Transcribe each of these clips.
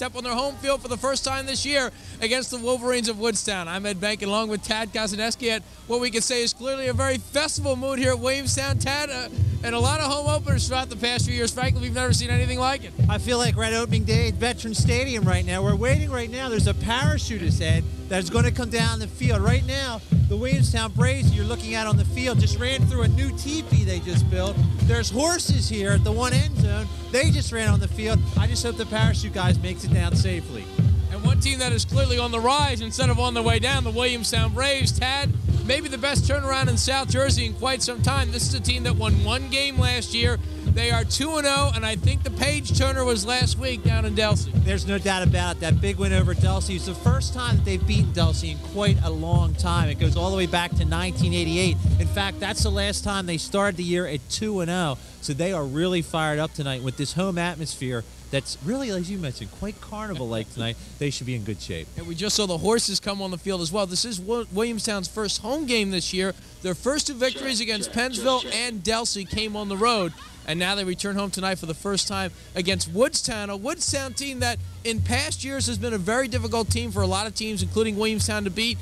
step on their home field for the first time this year against the Wolverines of Woodstown. I'm Ed Bank along with Tad Kazaneski at what we can say is clearly a very festival mood here at Williamstown. Tad, uh, and a lot of home openers throughout the past few years. Frankly, we've never seen anything like it. I feel like Red opening day at Veteran Stadium right now. We're waiting right now. There's a parachutist head that's going to come down the field. Right now, the Williamstown Braves you're looking at on the field just ran through a new teepee they just built. There's horses here at the one end zone. They just ran on the field. I just hope the parachute guys makes it down safely. And one team that is clearly on the rise instead of on the way down, the Williamstown Braves. Tad, maybe the best turnaround in South Jersey in quite some time. This is a team that won one game last year. They are 2 0, and I think the page turner was last week down in Delsea. There's no doubt about it. That big win over Delsea is the first time that they've beaten Delsea in quite a long time. It goes all the way back to 1988. In fact, that's the last time they started the year at 2 0. So they are really fired up tonight with this home atmosphere that's really, as you mentioned, quite carnival-like tonight. They should be in good shape. And we just saw the horses come on the field as well. This is Williamstown's first home game this year. Their first two victories against Pennsville and Delsea came on the road. And now they return home tonight for the first time against Woodstown, a Woodstown team that in past years has been a very difficult team for a lot of teams, including Williamstown, to beat.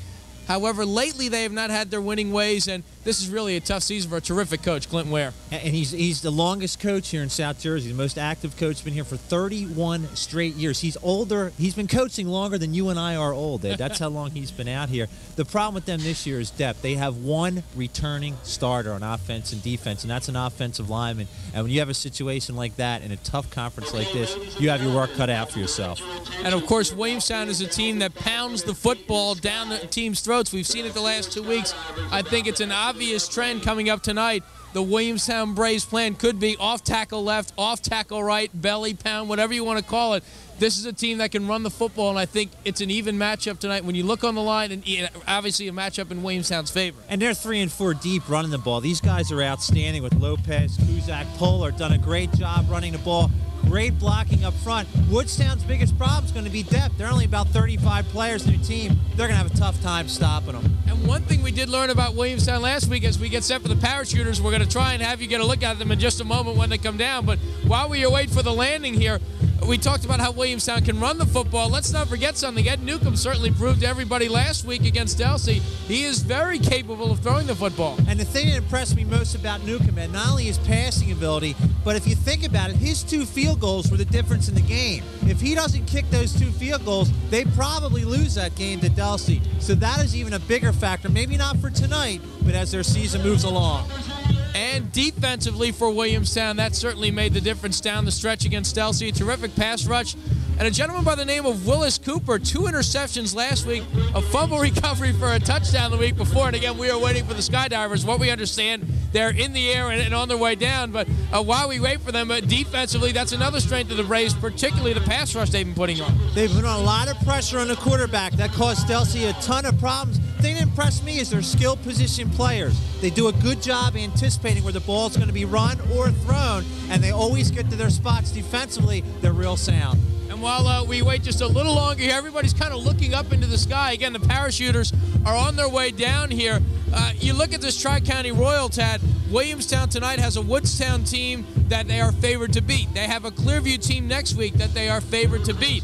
However, lately they have not had their winning ways, and this is really a tough season for a terrific coach, Clinton Ware. And he's he's the longest coach here in South Jersey, the most active coach, been here for 31 straight years. He's older. He's been coaching longer than you and I are old. Ed. That's how long he's been out here. The problem with them this year is depth. They have one returning starter on offense and defense, and that's an offensive lineman. And when you have a situation like that in a tough conference like this, you have your work cut out for yourself. And of course, Williamstown is a team that pounds the football down the team's throats. We've seen it the last two weeks. I think it's an obvious trend coming up tonight. The Williamstown Braves plan could be off tackle left, off tackle right, belly pound, whatever you want to call it. This is a team that can run the football, and I think it's an even matchup tonight. When you look on the line, and obviously a matchup in Williamstown's favor. And they're three and four deep running the ball. These guys are outstanding with Lopez, Kuzak, Polar, done a great job running the ball. Great blocking up front. Woodstown's biggest problem is going to be depth. They're only about 35 players in their team. They're going to have a tough time stopping them. And one thing we did learn about Williamstown last week as we get set for the parachuters, we're going to try and have you get a look at them in just a moment when they come down. But while we await for the landing here, we talked about how Williamstown can run the football. Let's not forget something. Ed Newcomb certainly proved to everybody last week against Delsea he is very capable of throwing the football. And the thing that impressed me most about Newcomb, and not only his passing ability, but if you think about it, his two field goals were the difference in the game. If he doesn't kick those two field goals, they probably lose that game to Delsea. So that is even a bigger factor. Maybe not for tonight, but as their season moves along. And defensively for Williamstown, that certainly made the difference down the stretch against Delsea. Terrific pass rush. And a gentleman by the name of Willis Cooper, two interceptions last week, a fumble recovery for a touchdown the week before. And again, we are waiting for the Skydivers. What we understand, they're in the air and, and on their way down. But uh, while we wait for them, uh, defensively, that's another strength of the Braves, particularly the pass rush they've been putting on. They've put on a lot of pressure on the quarterback. That caused Delsea a ton of problems. Thing that impressed me is their skilled position players. They do a good job anticipating where the ball's going to be run or thrown, and they always get to their spots defensively. They're real sound. And while uh, we wait just a little longer here, everybody's kind of looking up into the sky. Again, the parachuters are on their way down here. Uh, you look at this Tri County Royal, Tad. Williamstown tonight has a Woodstown team that they are favored to beat. They have a Clearview team next week that they are favored to beat.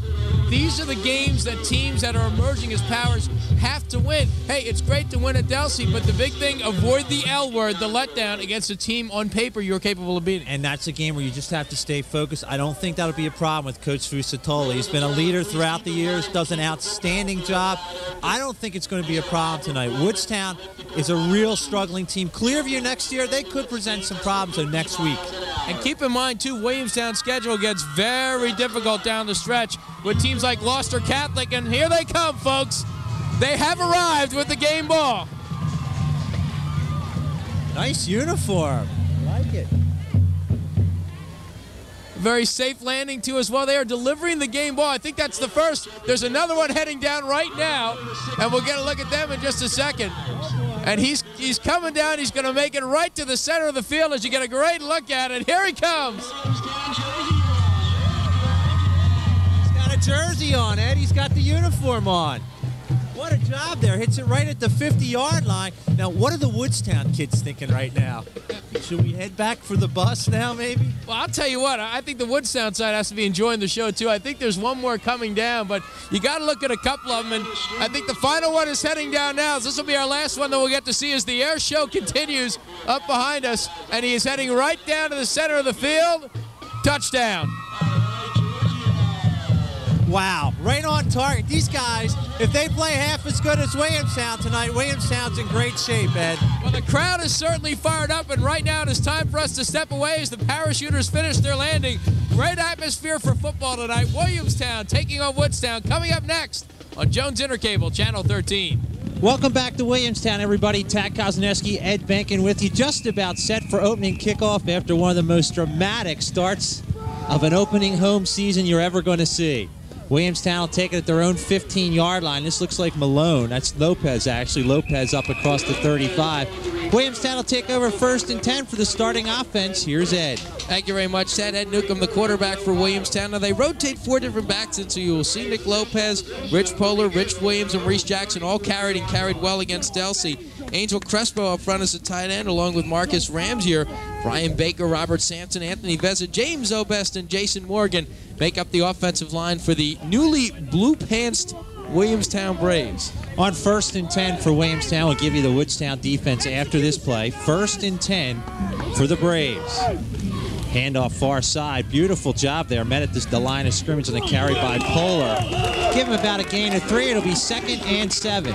These are the games that teams that are emerging as powers have to win. Hey, it's great to win at Delsea, but the big thing, avoid the L word, the letdown against a team on paper you're capable of beating. And that's a game where you just have to stay focused. I don't think that'll be a problem with Coach He's been a leader throughout the years, does an outstanding job. I don't think it's going to be a problem tonight. Woodstown is a real struggling team. Clearview next year, they could present some problems so next week. And keep in mind, too, Williamstown's schedule gets very difficult down the stretch with teams like Gloucester Catholic, and here they come, folks. They have arrived with the game ball. Nice uniform. I like it. Very safe landing, too, as well. They are delivering the game ball. I think that's the first. There's another one heading down right now, and we'll get a look at them in just a second. And he's he's coming down. He's going to make it right to the center of the field as you get a great look at it. Here he comes. He's got a jersey on, Ed. He's got the uniform on. What a job there. Hits it right at the 50 yard line. Now, what are the Woodstown kids thinking right now? Should we head back for the bus now, maybe? Well, I'll tell you what, I think the Woodstown side has to be enjoying the show, too. I think there's one more coming down, but you got to look at a couple of them. And I think the final one is heading down now. This will be our last one that we'll get to see as the air show continues up behind us. And he is heading right down to the center of the field. Touchdown. Wow, right on target. These guys, if they play half as good as Williamstown tonight, Williamstown's in great shape, Ed. Well, the crowd is certainly fired up, and right now it is time for us to step away as the parachuters finish their landing. Great atmosphere for football tonight. Williamstown taking on Woodstown. Coming up next on Jones Intercable, Channel 13. Welcome back to Williamstown, everybody. Tad Kosneski, Ed Benkin with you. Just about set for opening kickoff after one of the most dramatic starts of an opening home season you're ever going to see. Williamstown will take it at their own 15 yard line. This looks like Malone. That's Lopez, actually. Lopez up across the 35. Williamstown will take over first and 10 for the starting offense. Here's Ed. Thank you very much, Ted. Ed Newcomb, the quarterback for Williamstown. Now, they rotate four different backs in, so you will see Nick Lopez, Rich Polar, Rich Williams, and Reese Jackson all carried and carried well against Delsea. Angel Crespo up front as a tight end, along with Marcus Ramsier, Brian Baker, Robert Sampson, Anthony Vezza, James Obest, and Jason Morgan make up the offensive line for the newly blue-pantsed Williamstown Braves. On first and 10 for Williamstown, we'll give you the Woodstown defense after this play. First and 10 for the Braves. Handoff far side. Beautiful job there. Met at this, the line of scrimmage and the carry by Polar. Give him about a gain of three. It'll be second and seven.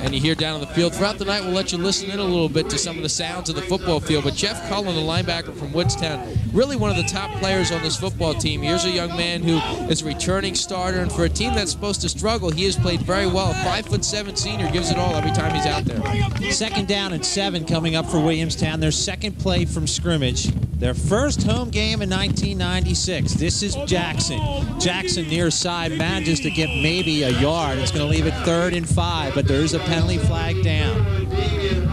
And you hear down on the field throughout the night, we'll let you listen in a little bit to some of the sounds of the football field. But Jeff Cullen, the linebacker from Woodstown, really one of the top players on this football team. Here's a young man who is a returning starter, and for a team that's supposed to struggle, he has played very well. Five foot seven senior gives it all every time he's out there. Second down and seven coming up for Williamstown. Their second play from scrimmage. Their first home game in 1996. This is Jackson. Jackson near side manages to get maybe a yard. It's going to leave it third and five, but there's a penalty flag down.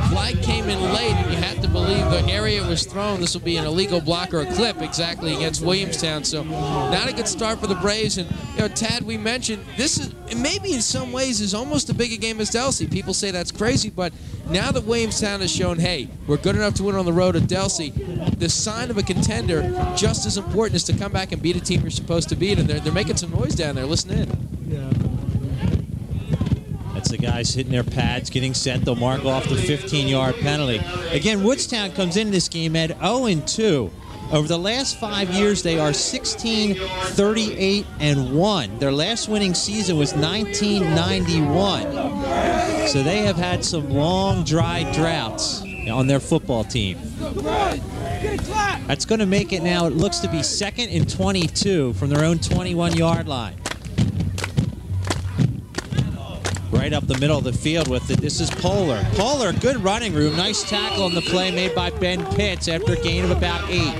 Flag came in late, and you have to believe the area was thrown. This will be an illegal block or a clip exactly against Williamstown. So not a good start for the Braves. And you know, Tad, we mentioned this is maybe in some ways is almost as big a game as Delsea. People say that's crazy, but now that Williamstown has shown, hey, we're good enough to win on the road at Delsea, the sign of a contender just as important is to come back and beat a team you're supposed to beat. And they're, they're making some noise down there. Listen in. That's the guys hitting their pads, getting set. They'll mark off the 15-yard penalty. Again, Woodstown comes in this game at 0-2. Over the last five years, they are 16, 38, and 1. Their last winning season was 1991. So they have had some long, dry droughts on their football team. That's going to make it now, it looks to be second and 22 from their own 21-yard line. Right up the middle of the field with it. This is Polar. Polar, good running room. Nice tackle on the play made by Ben Pitts after a gain of about eight.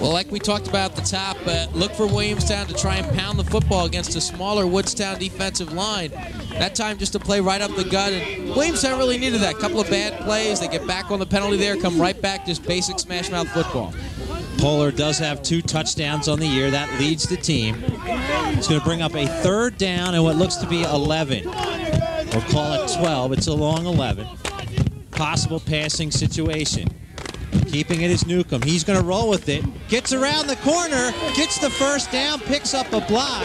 Well, like we talked about at the top, uh, look for Williamstown to try and pound the football against a smaller Woodstown defensive line. That time just to play right up the gut, and Williamstown really needed that. Couple of bad plays, they get back on the penalty there, come right back, just basic smash mouth football. Polar does have two touchdowns on the year. That leads the team. It's going to bring up a third down and what looks to be 11. We'll call it 12. It's a long 11. Possible passing situation. Keeping it is Newcomb. He's going to roll with it. Gets around the corner, gets the first down, picks up a block.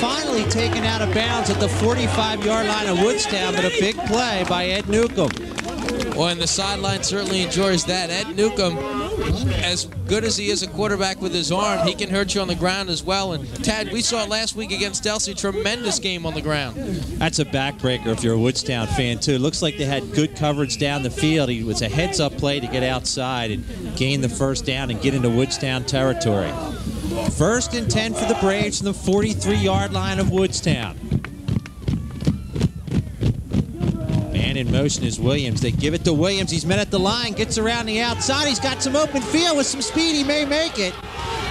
Finally taken out of bounds at the 45-yard line of Woodstown, but a big play by Ed Newcomb. Well, and the sideline certainly enjoys that. Ed Newcomb, as good as he is a quarterback with his arm, he can hurt you on the ground as well. And Tad, we saw it last week against Delsea, tremendous game on the ground. That's a backbreaker if you're a Woodstown fan, too. It looks like they had good coverage down the field. He was a heads-up play to get outside and gain the first down and get into Woodstown territory. First and 10 for the Braves from the 43-yard line of Woodstown. Man in motion is Williams. They give it to Williams. He's met at the line, gets around the outside. He's got some open field with some speed. He may make it.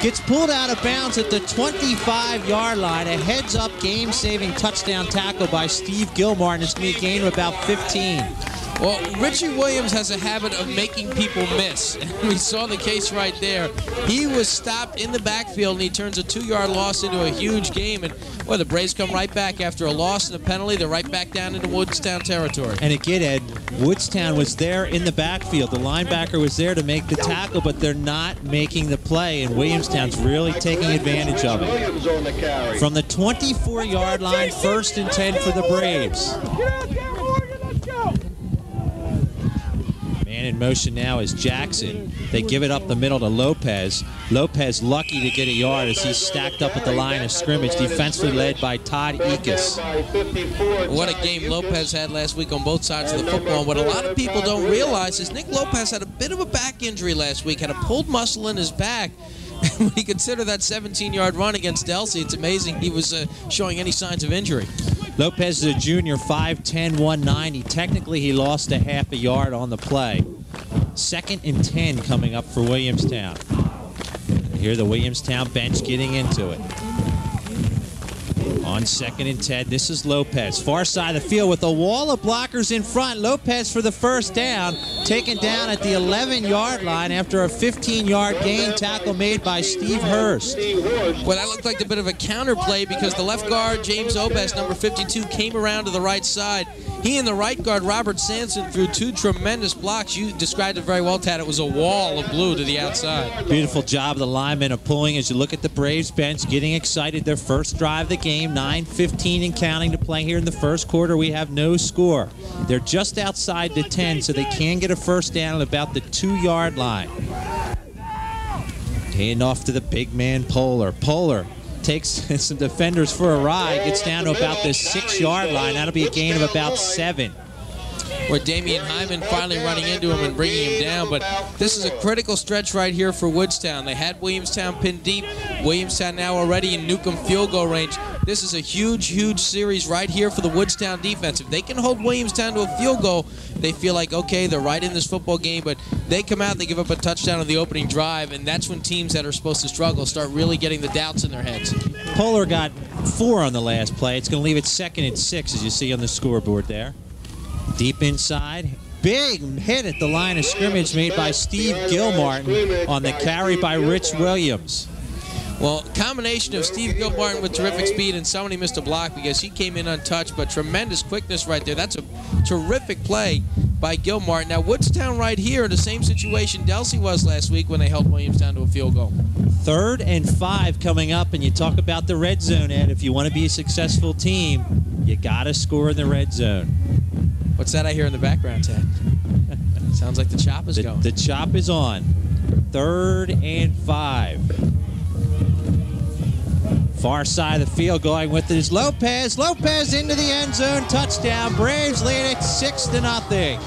Gets pulled out of bounds at the 25-yard line. A heads-up game-saving touchdown tackle by Steve Gilmore, and it's going to be a gain of about 15. Well, Richie Williams has a habit of making people miss. we saw the case right there. He was stopped in the backfield, and he turns a two-yard loss into a huge game. And well, the Braves come right back after a loss and a penalty. They're right back down into Woodstown territory. And again, Ed, Woodstown was there in the backfield. The linebacker was there to make the tackle, but they're not making the play, and Williamstown's really taking advantage of it. From the 24-yard line, first and 10 for the Braves. Man in motion now is Jackson. They give it up the middle to Lopez. Lopez lucky to get a yard as he's stacked up at the line of scrimmage, defensively led by Todd Ekus. What a game Lopez had last week on both sides of the football. What a lot of people don't realize is Nick Lopez had a bit of a back injury last week, had a pulled muscle in his back. when you consider that 17-yard run against Delsea, it's amazing he was uh, showing any signs of injury. Lopez is a junior, 5'10", 190. Technically, he lost a half a yard on the play. Second and 10 coming up for Williamstown. Here the Williamstown bench getting into it. On second and 10, this is Lopez. Far side of the field with a wall of blockers in front. Lopez for the first down, taken down at the 11-yard line after a 15-yard gain tackle made by Steve Hurst. Well, that looked like a bit of a counter play because the left guard, James Obest, number 52, came around to the right side. He and the right guard, Robert Sanson, threw two tremendous blocks. You described it very well, Tad. It was a wall of blue to the outside. Beautiful job of the linemen of pulling as you look at the Braves bench, getting excited. Their first drive of the game, 9.15 and counting to play here in the first quarter. We have no score. They're just outside the 10, so they can get a first down at about the two-yard line. Hand off to the big man, Polar. Polar takes some defenders for a ride, gets down to about the six-yard line. That'll be a gain of about seven. Where Damian Hyman finally running into him and bringing him down. But this is a critical stretch right here for Woodstown. They had Williamstown pinned deep. Williamstown now already in Newcomb field goal range. This is a huge, huge series right here for the Woodstown defense. If they can hold Williamstown to a field goal, they feel like, okay, they're right in this football game, but they come out, they give up a touchdown on the opening drive, and that's when teams that are supposed to struggle start really getting the doubts in their heads. Polar got four on the last play. It's going to leave it second and six, as you see on the scoreboard there. Deep inside, big hit at the line of scrimmage made by Steve Gilmartin on the carry by Rich Williams. Well, combination of Steve Gilmartin with terrific speed and somebody missed a block because he came in untouched, but tremendous quickness right there. That's a terrific play by Gilmartin. Now, Woodstown right here, in the same situation Delsea was last week when they held Williams Williamstown to a field goal. Third and five coming up, and you talk about the red zone, Ed. If you want to be a successful team, you got to score in the red zone. What's that I hear in the background, Ted? Sounds like the chop is the, going. The chop is on. Third and five. Far side of the field going with it is Lopez. Lopez into the end zone. Touchdown. Braves lead it six to nothing.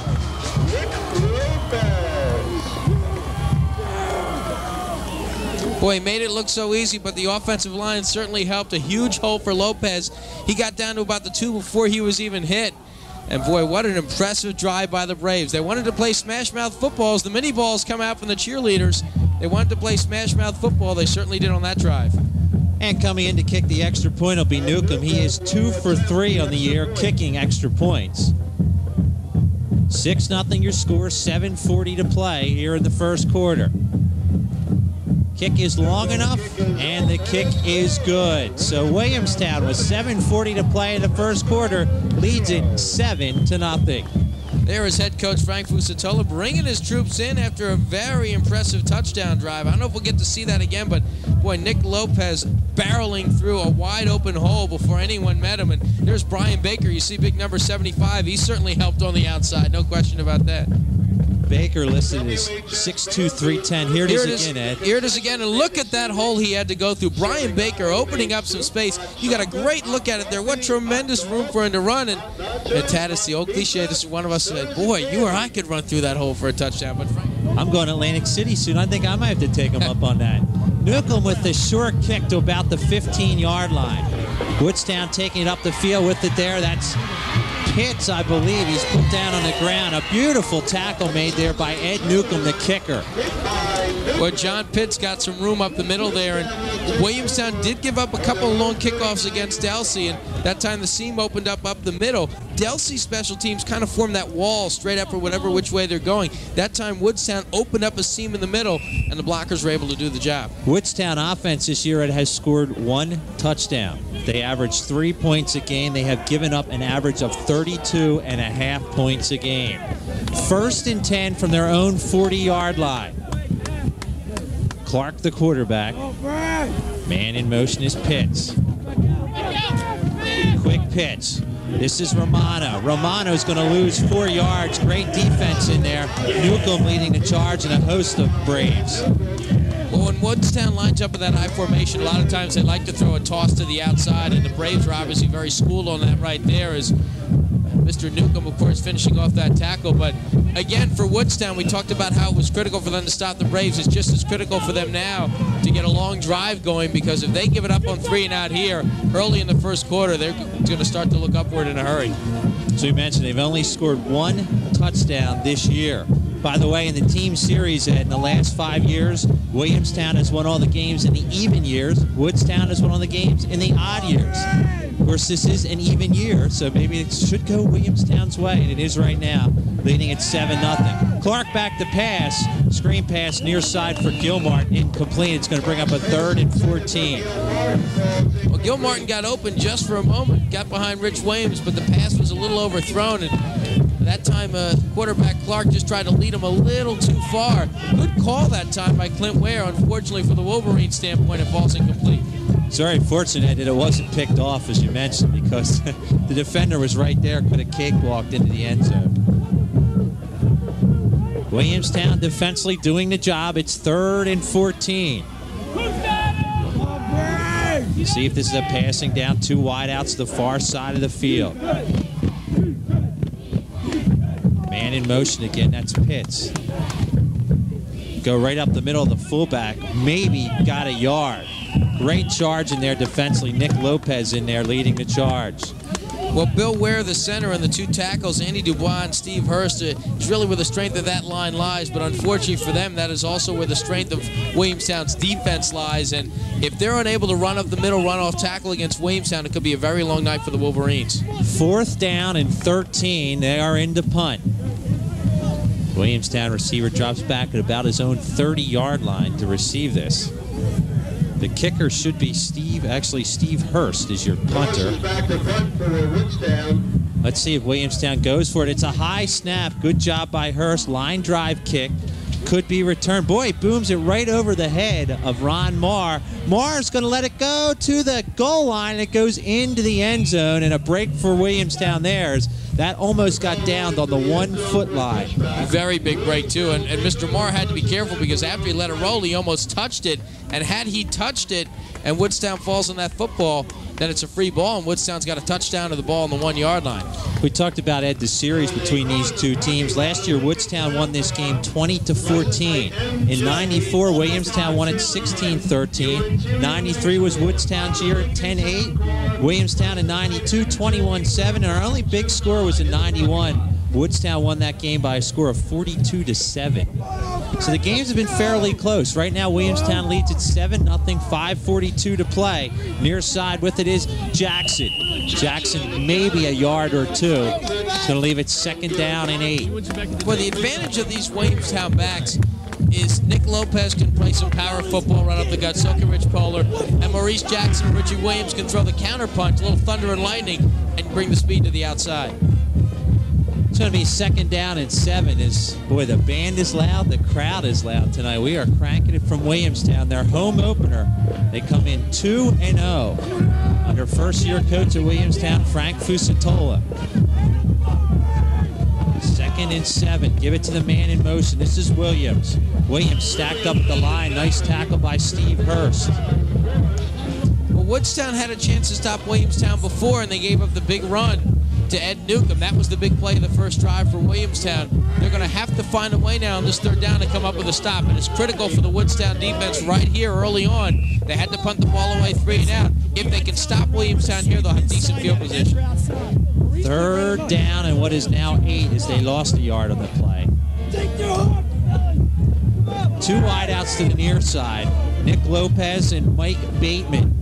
Boy, he made it look so easy, but the offensive line certainly helped. A huge hole for Lopez. He got down to about the two before he was even hit. And boy, what an impressive drive by the Braves. They wanted to play smash mouth footballs. The mini balls come out from the cheerleaders. They wanted to play smash mouth football. They certainly did on that drive. And coming in to kick the extra point will be Newcomb. He is two for three on the year kicking extra points. 6 nothing your score, 7.40 to play here in the first quarter. Kick is long enough, and the kick is good. So Williamstown with 7.40 to play in the first quarter leads it 7 to nothing. There is head coach Frank Fusatola bringing his troops in after a very impressive touchdown drive. I don't know if we'll get to see that again, but boy, Nick Lopez barreling through a wide open hole before anyone met him. And there's Brian Baker. You see big number 75. He certainly helped on the outside. No question about that. Baker listed as 6'2", 310. Here it Here is it is again, Ed. Here it is again, and look at that hole he had to go through. Brian Baker opening up some space. You got a great look at it there. What tremendous room for him to run. And, and Tad, it's the old cliche. This is one of us said, boy, you or I could run through that hole for a touchdown. But Frank, I'm going to Atlantic City soon. I think I might have to take him up on that. Newcomb with the short kick to about the 15-yard line. Woodstown taking it up the field with it there. That's Pitts, I believe. He's put down on the ground. A beautiful tackle made there by Ed Newcomb, the kicker. Well, John Pitts got some room up the middle there, and Williamstown did give up a couple of long kickoffs against Delsea, and that time the seam opened up up the middle. Delsea special teams kind of formed that wall straight up for whatever which way they're going. That time Woodstown opened up a seam in the middle, and the blockers were able to do the job. Woodstown offense this year has scored one touchdown. They average three points a game. They have given up an average of 32 and a half points a game. First and 10 from their own 40 yard line. Clark, the quarterback. Man in motion is Pitts. Quick pitch. This is Romano. Romano's going to lose four yards. Great defense in there. Newcomb leading the charge and a host of Braves. Well, when Woodstown lines up in that high formation, a lot of times they like to throw a toss to the outside, and the Braves are obviously very schooled on that right there. As Mr. Newcomb, of course, finishing off that tackle. But again, for Woodstown, we talked about how it was critical for them to stop the Braves. It's just as critical for them now to get a long drive going because if they give it up on three and out here early in the first quarter, they're going to start to look upward in a hurry. So you mentioned they've only scored one touchdown this year. By the way, in the team series in the last five years, Williamstown has won all the games in the even years. Woodstown has won all the games in the odd years. Course, this is an even year, so maybe it should go Williamstown's way, and it is right now, leading at 7 0. Clark back to pass. Screen pass near side for Gilmartin. Incomplete. It's going to bring up a third and 14. Well, Gilmartin got open just for a moment, got behind Rich Williams, but the pass was a little overthrown, and that time uh, quarterback Clark just tried to lead him a little too far. Good call that time by Clint Ware. Unfortunately, for the Wolverine standpoint, it falls incomplete. It's very fortunate that it wasn't picked off, as you mentioned, because the defender was right there, could have cakewalked into the end zone. Williamstown defensively doing the job. It's third and 14. See if this is a passing down two wideouts to the far side of the field. Man in motion again. That's Pitts. Go right up the middle of the fullback. Maybe got a yard. Great charge in there defensively. Nick Lopez in there leading the charge. Well, Bill Ware, the center, and the two tackles, Andy Dubois and Steve Hurst, uh, is really where the strength of that line lies. But unfortunately for them, that is also where the strength of Williamstown's defense lies. And if they're unable to run up the middle, run off tackle against Williamstown, it could be a very long night for the Wolverines. Fourth down and 13. They are in into punt. Williamstown receiver drops back at about his own 30 yard line to receive this. The kicker should be Steve, actually, Steve Hurst is your punter. Let's see if Williamstown goes for it. It's a high snap. Good job by Hurst. Line drive kick. Could be returned. Boy, booms it right over the head of Ron Marr. Marr's going to let it go to the goal line. It goes into the end zone, and a break for Williamstown there. That almost got downed on the one foot line. Very big break, too. And, and Mr. Marr had to be careful because after he let it roll, he almost touched it. And had he touched it and Woodstown falls on that football, then it's a free ball, and Woodstown's got a touchdown to the ball on the one yard line. We talked about Ed the series between these two teams. Last year, Woodstown won this game 20 to 14. In '94, Williamstown won it 16-13. '93 was Woodstown's year, 10-8. Williamstown in '92, 21-7, and our only big score was in '91. Woodstown won that game by a score of 42 to 7. So the games have been fairly close. Right now, Williamstown leads at 7 0, 5.42 to play. Near side with it is Jackson. Jackson, maybe a yard or two. Going to leave it second down and eight. Well, the advantage of these Williamstown backs is Nick Lopez can play some power football, run up the gut, so can Rich Polar, and Maurice Jackson and Richie Williams can throw the counter punch, a little thunder and lightning, and bring the speed to the outside. It's going to be second down and seven. Is boy, the band is loud, the crowd is loud tonight. We are cranking it from Williamstown. Their home opener. They come in two and zero under first-year coach at Williamstown, Frank Fusatola. Second and seven. Give it to the man in motion. This is Williams. Williams stacked up the line. Nice tackle by Steve Hurst. Well, Woodstown had a chance to stop Williamstown before, and they gave up the big run to Ed Newcomb. That was the big play of the first drive for Williamstown. They're going to have to find a way now on this third down to come up with a stop, and it's critical for the Woodstown defense right here early on. They had to punt the ball away three and out. If they can stop Williamstown here, they'll have decent field position. Third down and what is now eight as they lost a yard on the play. Two wideouts to the near side. Nick Lopez and Mike Bateman.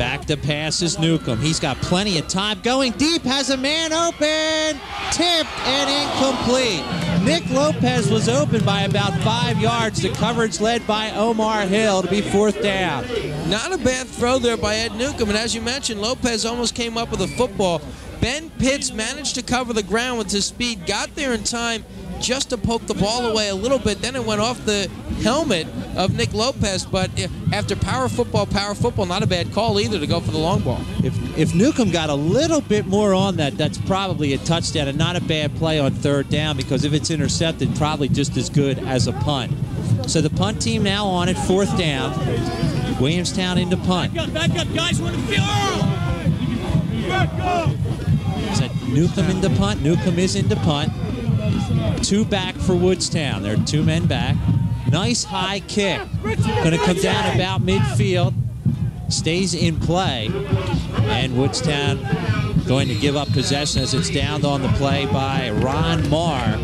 Back to pass is Newcomb. He's got plenty of time. Going deep, has a man open. Tipped and incomplete. Nick Lopez was open by about five yards. The coverage led by Omar Hill to be fourth down. Not a bad throw there by Ed Newcomb. And as you mentioned, Lopez almost came up with a football. Ben Pitts managed to cover the ground with his speed, got there in time just to poke the ball away a little bit. Then it went off the helmet of Nick Lopez. But after power football, power football, not a bad call either to go for the long ball. If, if Newcomb got a little bit more on that, that's probably a touchdown and not a bad play on third down because if it's intercepted, probably just as good as a punt. So the punt team now on it, fourth down. Williamstown into punt. Back up, back up, guys. We're in the field. Back up. Is that Newcomb into punt? Newcomb is into punt. Two back for Woodstown. There are two men back. Nice high kick. Going to come down about midfield. Stays in play. And Woodstown going to give up possession as it's downed on the play by Ron Marr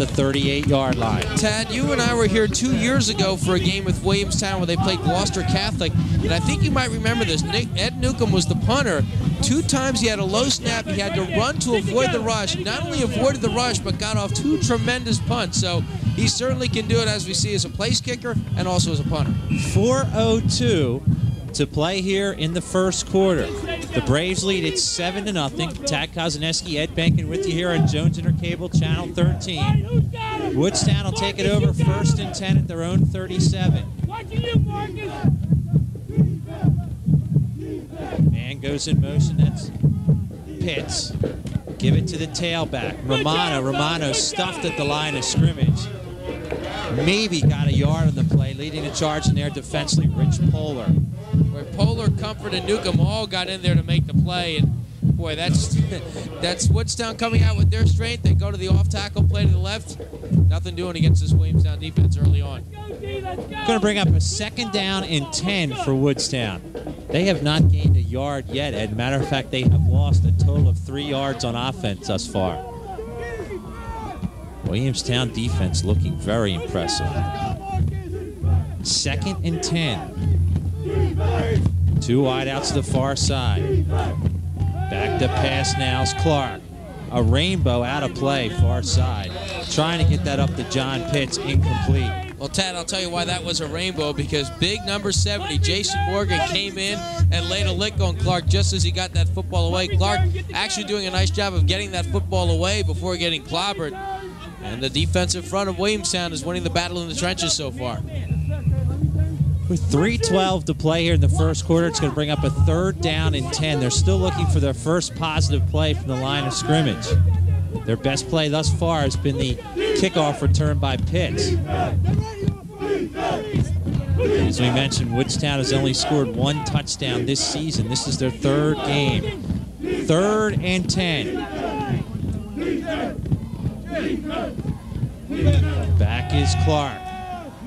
at the 38-yard line. Tad, you and I were here two years ago for a game with Williamstown where they played Gloucester Catholic, and I think you might remember this. Nick, Ed Newcomb was the punter. Two times he had a low snap. He had to run to avoid the rush. Not only avoided the rush, but got off two tremendous punts. So he certainly can do it, as we see, as a place kicker and also as a punter. 4:02 to play here in the first quarter. The Braves lead it 7 to nothing. Tad Kozaneski, Ed Benkin with you here on Jones Intercable Channel 13. Woodstown will take it over first and 10 at their own 37. Watching you, Marcus. Man goes in motion. That's Pitts. Give it to the tailback. Romano. Romano stuffed at the line of scrimmage. Maybe got a yard on the play, leading the charge in there defensively. Rich Polar. Where Polar, Comfort, and Newcomb all got in there to make the play. And boy, that's that's Woodstown coming out with their strength. They go to the off tackle play to the left. Nothing doing against this Williamstown defense early on. Going to bring up a second down and 10 for Woodstown. They have not gained a yard yet. As a matter of fact, they have lost a total of three yards on offense thus far. Williamstown defense looking very impressive. Second and 10. Two wideouts to the far side. Back to pass now is Clark. A rainbow out of play, far side. Trying to get that up to John Pitts, incomplete. Well, Tad, I'll tell you why that was a rainbow because big number 70, Jason Morgan, came in and laid a lick on Clark just as he got that football away. Clark actually doing a nice job of getting that football away before getting clobbered. And the defensive front of Williamstown is winning the battle in the trenches so far. With 3.12 to play here in the first quarter, it's going to bring up a third down and 10. They're still looking for their first positive play from the line of scrimmage. Their best play thus far has been the kickoff return by Pitts. As we mentioned, Woodstown has only scored one touchdown this season. This is their third game. Third and 10. Back is Clark.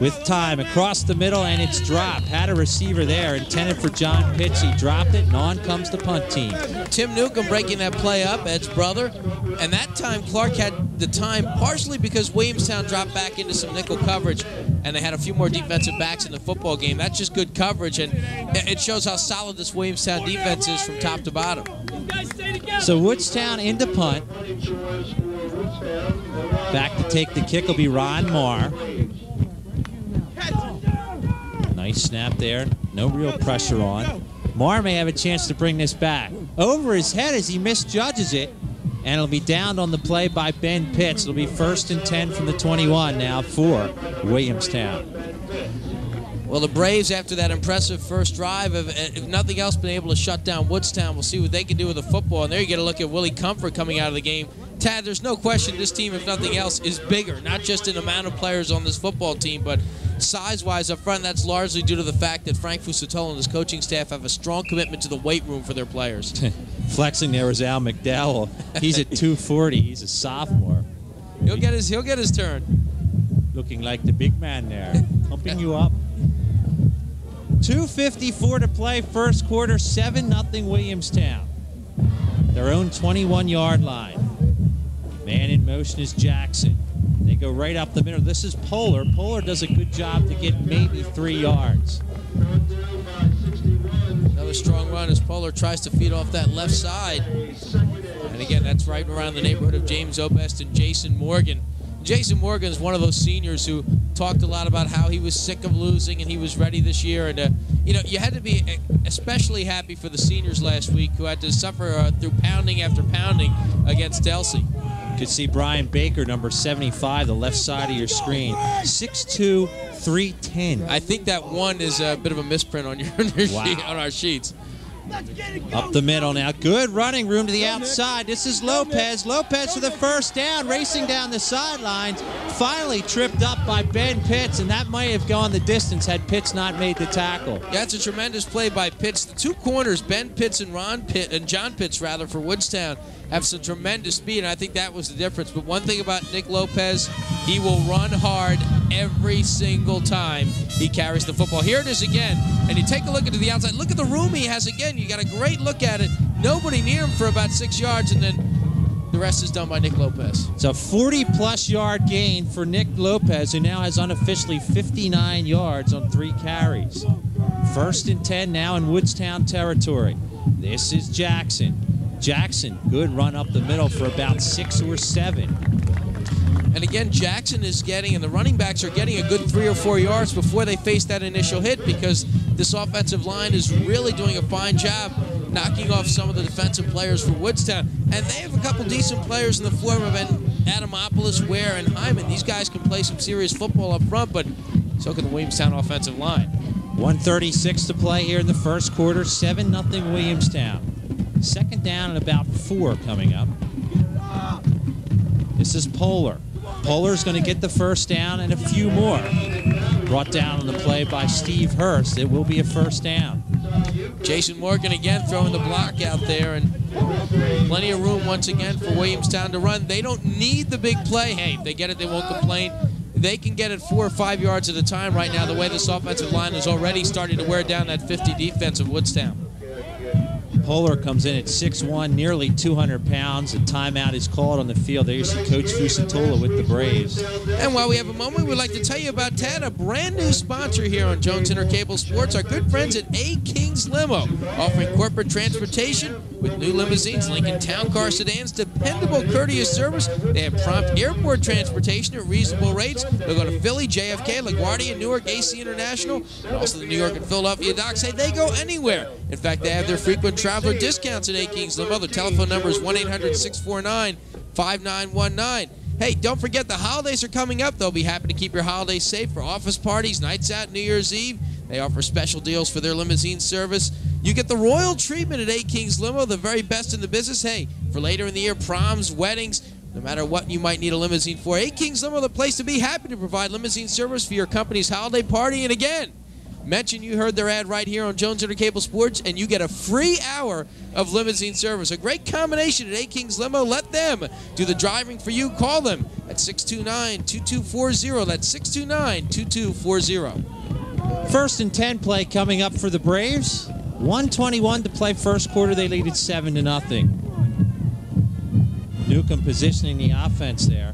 With time across the middle, and it's dropped. Had a receiver there intended for John Pitts. He dropped it, and on comes the punt team. Tim Newcomb breaking that play up, Ed's brother. And that time, Clark had the time partially because Williamstown dropped back into some nickel coverage and they had a few more defensive backs in the football game. That's just good coverage, and it shows how solid this Williamstown defense is from top to bottom. Guys, stay together. So Woodstown into punt. Back to take the kick will be Ron Marr. Nice snap there. No real pressure on. Marr may have a chance to bring this back. Over his head as he misjudges it. And it'll be downed on the play by Ben Pitts. It'll be first and 10 from the 21 now for Williamstown. Well, the Braves, after that impressive first drive, have, eh, if nothing else, been able to shut down Woodstown. We'll see what they can do with the football. And there you get a look at Willie Comfort coming out of the game. Tad, there's no question this team, if nothing else, is bigger, not just in amount of players on this football team, but size-wise up front. That's largely due to the fact that Frank Fusatolo and his coaching staff have a strong commitment to the weight room for their players. Flexing there was Al McDowell. He's at 240. He's a sophomore. he'll get his he'll get his turn. Looking like the big man there. Pumping you up. 2.54 to play, first quarter, 7 0 Williamstown. Their own 21 yard line. Man in motion is Jackson. They go right up the middle. This is Polar. Polar does a good job to get maybe three yards. Another strong run as Polar tries to feed off that left side. And again, that's right around the neighborhood of James Obest and Jason Morgan. Jason Morgan is one of those seniors who talked a lot about how he was sick of losing and he was ready this year. And, uh, you know, you had to be especially happy for the seniors last week who had to suffer uh, through pounding after pounding against Delsea. You could see Brian Baker, number 75, the left side of your screen. 6'2", 310. I think that one is a bit of a misprint on, your, on, your Wow. sheet, on our sheets. Up the middle now. Good running room to the outside. This is Lopez. Lopez for the first down, racing down the sidelines. Finally tripped up by Ben Pitts, and that might have gone the distance had Pitts not made the tackle. Yeah, it's a tremendous play by Pitts. The two corners, Ben Pitts and Ron Pitt and John Pitts rather for Woodstown, have some tremendous speed, and I think that was the difference. But one thing about Nick Lopez, he will run hard every single time he carries the football. Here it is again, and you take a look into the outside. Look at the room he has again. You got a great look at it. Nobody near him for about six yards, and then the rest is done by Nick Lopez. It's a 40 plus yard gain for Nick Lopez, who now has unofficially 59 yards on three carries. First and 10 now in Woodstown territory. This is Jackson. Jackson, good run up the middle for about six or seven. And again, Jackson is getting, and the running backs are getting a good three or four yards before they face that initial hit because this offensive line is really doing a fine job knocking off some of the defensive players for Woodstown. And they have a couple decent players in the form of Adamopoulos, Ware, and Hyman. These guys can play some serious football up front, but so can the Williamstown offensive line. 136 to play here in the first quarter. 7 0 Williamstown. Second down and about four coming up. This is Polar. Polar's going to get the first down and a few more. Brought down on the play by Steve Hurst. It will be a first down. Jason Morgan again throwing the block out there, and plenty of room once again for Williamstown to run. They don't need the big play. Hey, if they get it, they won't complain. They can get it four or five yards at a time right now, the way this offensive line is already starting to wear down that 50 defense of Woodstown. Polar comes in at 6'1", nearly 200 pounds. A timeout is called on the field. There you see Coach Fusatola with the Braves. And while we have a moment, we'd like to tell you about TAD, a brand new sponsor here on Jones Intercable Sports. Our good friends at A King's Limo, offering corporate transportation with new limousines, Lincoln Town Car sedans, dependable, courteous service. They have prompt airport transportation at reasonable rates. They'll go to Philly, JFK, LaGuardia, Newark, AC International, and also the New York and Philadelphia docks. Hey, they go anywhere. In fact, they have their frequent traveler discounts at A King's Limo. Their telephone number is 1 800 649 5919. Hey, don't forget the holidays are coming up. They'll be happy to keep your holidays safe for office parties, nights out, New Year's Eve. They offer special deals for their limousine service. You get the royal treatment at A King's Limo, the very best in the business. Hey, for later in the year, proms, weddings, no matter what you might need a limousine for, A King's Limo, the place to be. Happy to provide limousine service for your company's holiday party. And again, mention you heard their ad right here on Jones Intercable Sports, and you get a free hour of limousine service. A great combination at A King's Limo. Let them do the driving for you. Call them at 629 2240. That's 629 2240. First and 10 play coming up for the Braves. 121 to play first quarter. They lead it 7 to nothing. Newcomb positioning the offense there.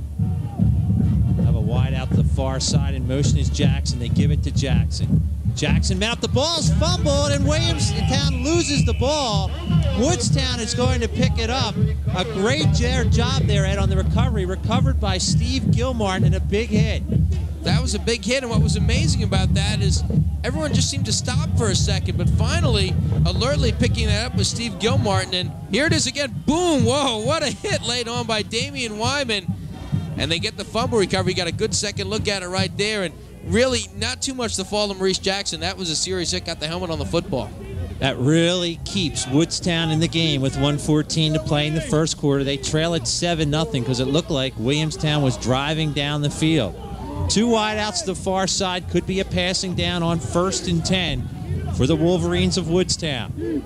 Have a wide out to the far side in motion is Jackson. They give it to Jackson. Jackson met the ball's fumbled and Williamstown loses the ball. Woodstown is going to pick it up. A great jar- er, job there, Ed, on the recovery. Recovered by Steve Gilmartin and a big hit. That was a big hit, and what was amazing about that is everyone just seemed to stop for a second, but finally, alertly picking that up was Steve Gilmartin, and here it is again. Boom! Whoa! What a hit laid on by Damian Hyman, and they get the fumble recovery. Got a good second look at it right there, and really not too much to fall to Maurice Jackson. That was a series that Got the helmet on the football. That really keeps Woodstown in the game with 114 to play in the first quarter. They trail at 7 0 because it looked like Williamstown was driving down the field. Two wideouts to the far side could be a passing down on first and 10 for the Wolverines of Woodstown.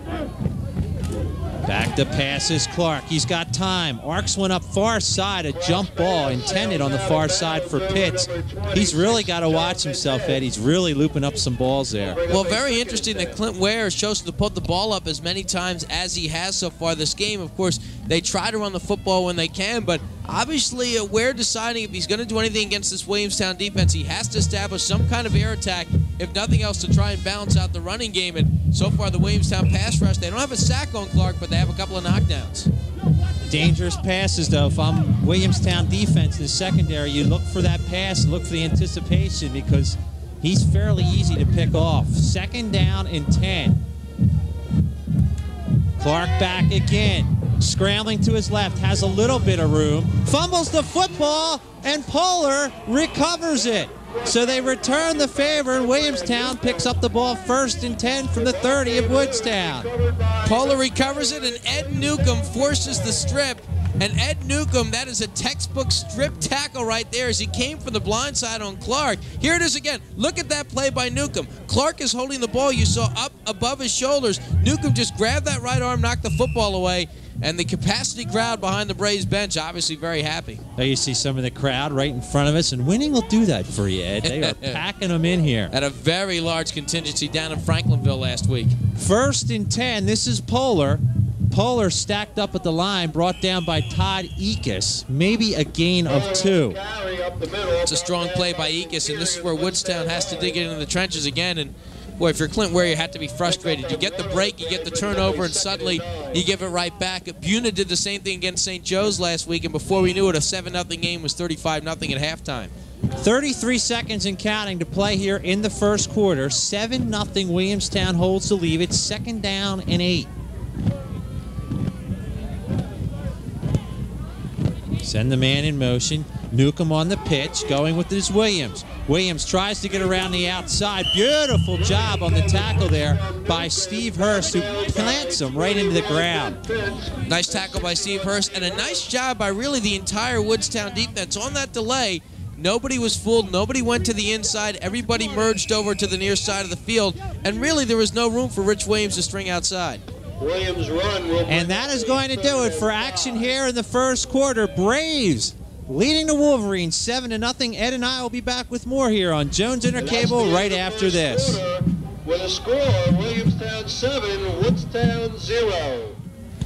Back to passes Clark. He's got time. Arcs one up far side, a jump ball intended on the far side for Pitts. He's really got to watch himself, Ed. He's really looping up some balls there. Well, very interesting that Clint Ware has chosen to put the ball up as many times as he has so far this game. Of course, they try to run the football when they can, but Obviously, uh, Ware deciding if he's going to do anything against this Williamstown defense, he has to establish some kind of air attack, if nothing else, to try and balance out the running game. And so far, the Williamstown pass rush, they don't have a sack on Clark, but they have a couple of knockdowns. Dangerous passes, though. If I'm Williamstown defense in the secondary, you look for that pass, look for the anticipation because he's fairly easy to pick off. Second down and 10. Clark back again. Scrambling to his left, has a little bit of room, fumbles the football, and Polar recovers it. So they return the favor, and Williamstown picks up the ball first and 10 from the 30 of Woodstown. Polar recovers it, and Ed Newcomb forces the strip. And Ed Newcomb, that is a textbook strip tackle right there as he came from the blind side on Clark. Here it is again. Look at that play by Newcomb. Clark is holding the ball you saw up above his shoulders. Newcomb just grabbed that right arm, knocked the football away, and the capacity crowd behind the Braves bench obviously very happy. There you see some of the crowd right in front of us, and winning will do that for you, Ed. They are packing them in here. At a very large contingency down in Franklinville last week. First and 10, this is Polar. Polar stacked up at the line, brought down by Todd Ekus. Maybe a gain of two. It's a strong play by Ekus, and this is where Woodstown has to dig into the trenches again. And boy, if you're Clint Ware, you have to be frustrated. You get the break, you get the turnover, and suddenly you give it right back. Buena did the same thing against St. Joe's last week, and before we knew it, a 7 0 game was 35 0 at halftime. 33 seconds and counting to play here in the first quarter. 7 0 Williamstown holds the lead. It's second down and 8. Send the man in motion. Newcomb on the pitch, going with his Williams. Williams tries to get around the outside. Beautiful job on the tackle there by Steve Hurst, who plants him right into the ground. Nice tackle by Steve Hurst, and a nice job by really the entire Woodstown defense on that delay. Nobody was fooled. Nobody went to the inside. Everybody merged over to the near side of the field, and really there was no room for Rich Williams to string outside. Williams run and that is going to do it for action here in the first quarter. Braves leading the Wolverines 7 to nothing. Ed and I will be back with more here on Jones Intercable right after this. With a score, Williamstown 7, Woodstown 0.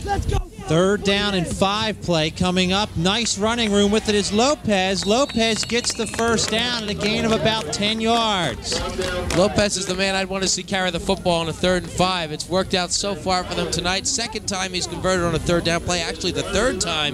Let's go. Third down and five play coming up. Nice running room with it is Lopez. Lopez gets the first down and a gain of about 10 yards. Lopez is the man I'd want to see carry the football on a third and five. It's worked out so far for them tonight. Second time he's converted on a third down play, actually the third time.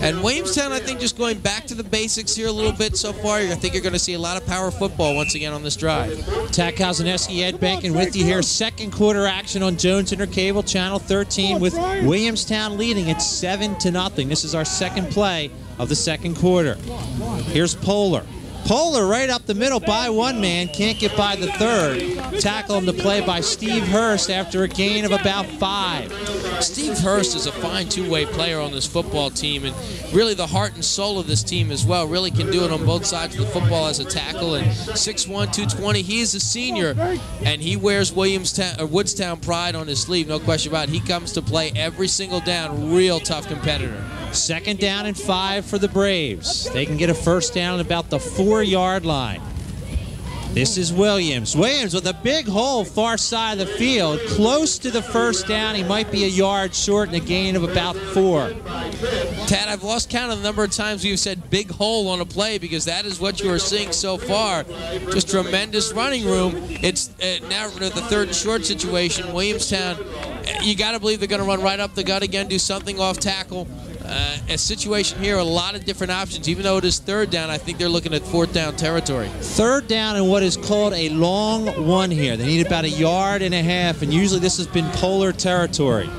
And Williamstown, I think, just going back to the basics here a little bit so far. I think you're going to see a lot of power football once again on this drive. Tackhausen, Eski, Ed Bankin with you here. Second quarter action on Jones Intercable Channel 13 with Williamstown leading at 7 to nothing. This is our second play of the second quarter. Here's Polar. Polar right up the middle by one man, can't get by the third. Tackle him to play by Steve Hurst after a gain of about five. Steve Hurst is a fine two-way player on this football team and really the heart and soul of this team as well. Really can do it on both sides of the football as a tackle and 6'1", 220. He is a senior and he wears Williamstown or Woodstown pride on his sleeve, no question about it. He comes to play every single down, real tough competitor. Second down and five for the Braves. They can get a first down about the four yard line. This is Williams. Williams with a big hole far side of the field, close to the first down. He might be a yard short and a gain of about four. Tad, I've lost count of the number of times we've said big hole on a play because that is what you are seeing so far. Just tremendous running room. It's uh, now the third and short situation. Williamstown, you got to believe they're going to run right up the gut again, do something off tackle. Uh, a situation here, a lot of different options. Even though it is third down, I think they're looking at fourth down territory. Third down in what is called a long one here. They need about a yard and a half, and usually this has been polar territory.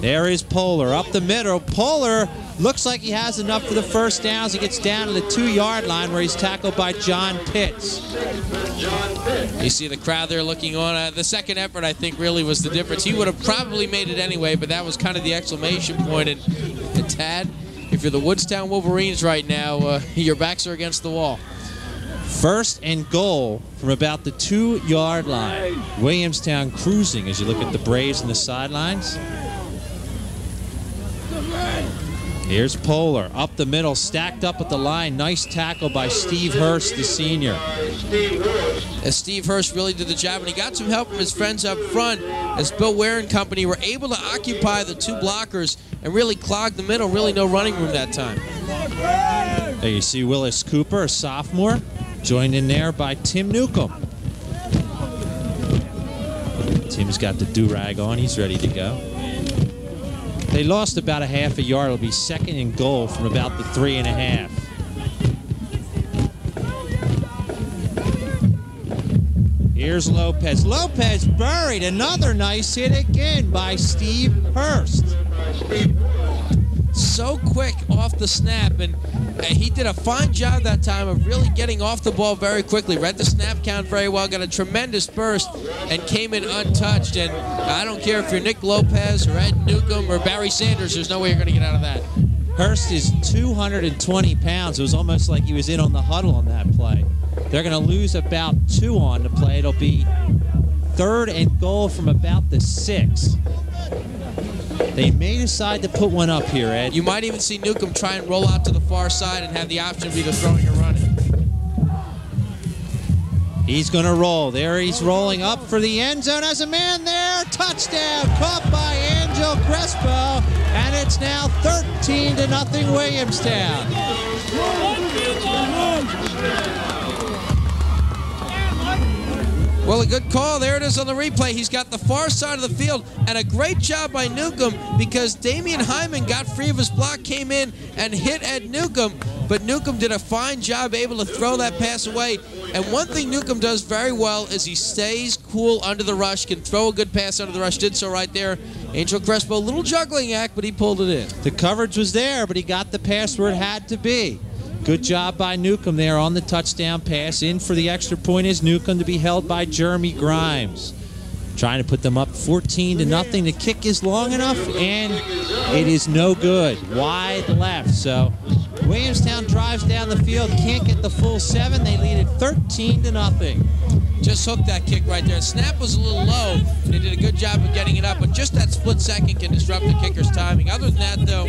There is Polar up the middle. Polar looks like he has enough for the first downs. He gets down to the two-yard line where he's tackled by John Pitts. You see the crowd there looking on. Uh, the second effort, I think, really was the difference. He would have probably made it anyway, but that was kind of the exclamation point. And, and Tad, if you're the Woodstown Wolverines right now, uh, your backs are against the wall. First and goal from about the two-yard line. Williamstown cruising as you look at the Braves and the sidelines. Here's Polar up the middle, stacked up at the line. Nice tackle by Steve Hurst, the senior. As Steve Hurst really did the job, and he got some help from his friends up front. As Bill Ware and company were able to occupy the two blockers and really clog the middle. Really no running room that time. There you see Willis Cooper, a sophomore, joined in there by Tim Newcomb. Tim's got the do rag on. He's ready to go. They lost about a half a yard. It'll be second and goal from about the three and a half. Here's Lopez. Lopez buried. Another nice hit again by Steve Hurst. So quick off the snap, and he did a fine job that time of really getting off the ball very quickly. Read the snap count very well, got a tremendous burst, and came in untouched. And I don't care if you're Nick Lopez or Ed Newcomb or Barry Sanders, there's no way you're going to get out of that. Hurst is 220 pounds. It was almost like he was in on the huddle on that play. They're going to lose about two on the play. It'll be third and goal from about the six. They may decide to put one up here, Ed. You might even see Newcomb try and roll out to the far side and have the option of either throwing or running. He's going to roll. There he's rolling up for the end zone as a man there. Touchdown caught by Angel Crespo. And it's now 13 to nothing Williamstown. Well, a good call. There it is on the replay. He's got the far side of the field, and a great job by Newcomb because Damian Hyman got free of his block, came in and hit Ed Newcomb. But Newcomb did a fine job able to throw that pass away. And one thing Newcomb does very well is he stays cool under the rush, can throw a good pass under the rush. Did so right there. Angel Crespo, a little juggling act, but he pulled it in. The coverage was there, but he got the pass where it had to be. Good job by Newcomb there on the touchdown pass. In for the extra point is Newcomb to be held by Jeremy Grimes. Trying to put them up 14 to nothing. The kick is long enough, and it is no good. Wide left. So Williamstown drives down the field, can't get the full seven. They lead it 13 to nothing. Just hooked that kick right there. Snap was a little low. They did a good job of getting it up, but just that split second can disrupt the kicker's timing. Other than that, though,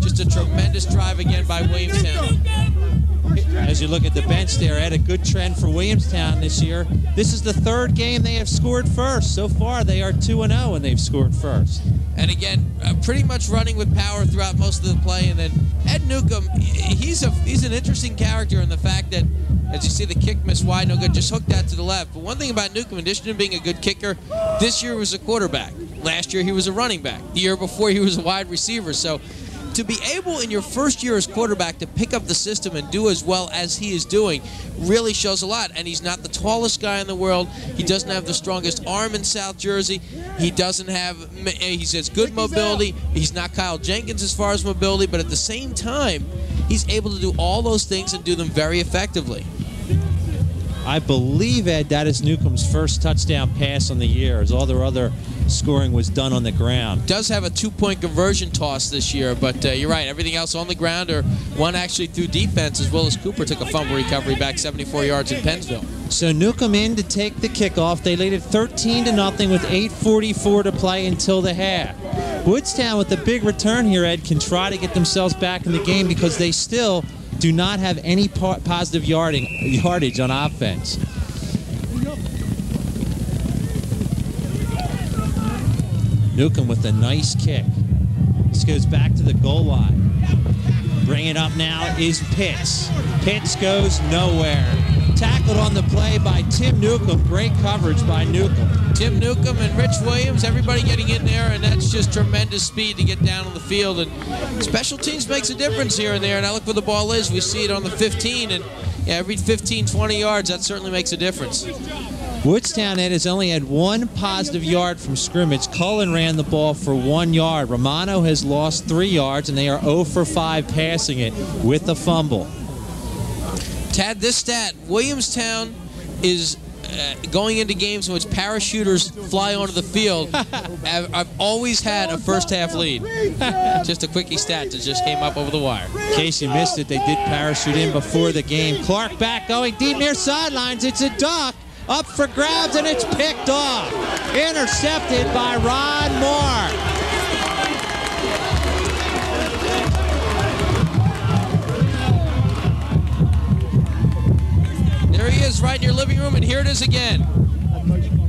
just a tremendous drive again by Williamstown. As you look at the bench there, Ed, a good trend for Williamstown this year. This is the third game they have scored first. So far, they are 2 0 and they've scored first. And again, uh, pretty much running with power throughout most of the play. And then Ed Newcomb, he's a he's an interesting character in the fact that, as you see, the kick miss wide, no good, just hooked that to the left. But one thing about Newcomb, in addition to being a good kicker, this year was a quarterback. Last year he was a running back. The year before he was a wide receiver. So to be able in your first year as quarterback to pick up the system and do as well as he is doing really shows a lot. And he's not the tallest guy in the world. He doesn't have the strongest arm in South Jersey. He doesn't have, he says good mobility. He's not Kyle Jenkins as far as mobility, but at the same time, he's able to do all those things and do them very effectively. I believe, Ed, that is Newcomb's first touchdown pass on the year, as all their other scoring was done on the ground. Does have a two-point conversion toss this year, but uh, you're right. Everything else on the ground or one actually through defense, as well as Cooper took a fumble recovery back 74 yards in Pennsville. So Newcomb in to take the kickoff. They lead it 13 to nothing with 8:44 to play until the half. Woodstown with a big return here, Ed, can try to get themselves back in the game because they still do not have any positive yarding, yardage on offense. Newcomb with a nice kick. This goes back to the goal line. Bring it up now is Pitts. Pitts goes nowhere. Tackled on the play by Tim Newcomb. Great coverage by Newcomb. Tim Newcomb and Rich Williams, everybody getting in there, and that's just tremendous speed to get down on the field. And special teams makes a difference here and there. And I look where the ball is. We see it on the 15, and yeah, every 15, 20 yards, that certainly makes a difference. Woodstown Ed has only had one positive yard from scrimmage. Cullen ran the ball for one yard. Romano has lost three yards, and they are 0 for 5 passing it with a fumble. Tad, this stat Williamstown is uh, going into games in which parachuters fly onto the field. I've, I've, always had a first half lead. just a quickie stat that just came up over the wire. In case you missed it, they did parachute in before the game. Clark back going deep near sidelines. It's a duck up for grabs and it's picked off. Intercepted by Ron Moore. There he is right in your living room, and here it is again.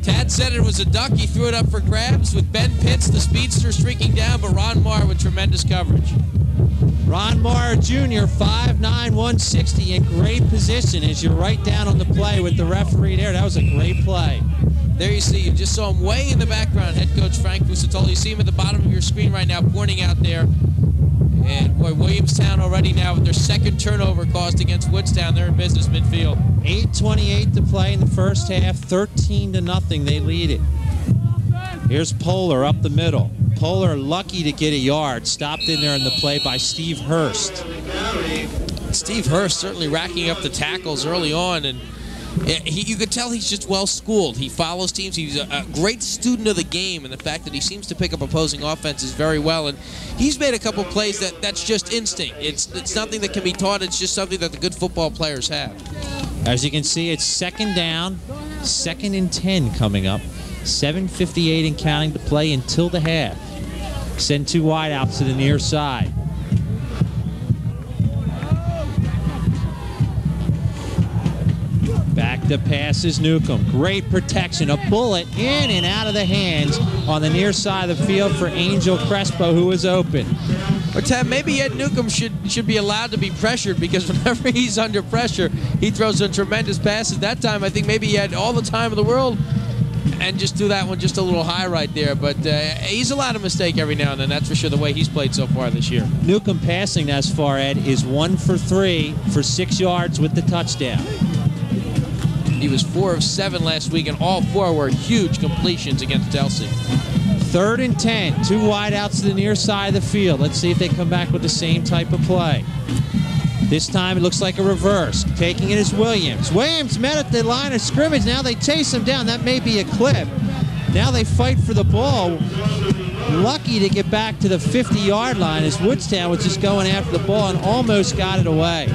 Tad said it was a duck. He threw it up for grabs with Ben Pitts, the speedster, streaking down, but Ron Marr with tremendous coverage. Ron Marr Jr., 5'9", 160, in great position as you're right down on the play with the referee there. That was a great play. There you see, you just saw him way in the background, head coach Frank Fusatoli. You see him at the bottom of your screen right now, pointing out there. And boy, Williamstown already now with their second turnover caused against Woodstown. They're in business midfield. 8.28 to play in the first half, 13 to nothing. They lead it. Here's Polar up the middle. Polar lucky to get a yard. Stopped in there in the play by Steve Hurst. Steve Hurst certainly racking up the tackles early on, and he, you could tell he's just well schooled. He follows teams. He's a, a, great student of the game, and the fact that he seems to pick up opposing offenses very well. And he's made a couple plays that that's just instinct. It's it's nothing that can be taught. It's just something that the good football players have. As you can see, it's second down, second and ten coming up. 7:58 and counting to play until the half. Send two wideouts to the near side. Back to passes Newcomb. Great protection. A bullet in and out of the hands on the near side of the field for Angel Crespo, who was open. But Ted, maybe Ed Newcomb should should be allowed to be pressured because whenever he's under pressure, he throws some tremendous passes. That time, I think maybe he had all the time in the world and just do that one just a little high right there. But uh, he's allowed a mistake every now and then. That's for sure. The way he's played so far this year. Newcomb passing as far Ed is one for three for six yards with the touchdown. He was four of seven last week, and all four were huge completions against Delsea. Third and 10, two wideouts to the near side of the field. Let's see if they come back with the same type of play. This time it looks like a reverse. Taking it is Williams. Williams met at the line of scrimmage. Now they chase him down. That may be a clip. Now they fight for the ball. Lucky to get back to the 50 yard line as Woodstown was just going after the ball and almost got it away.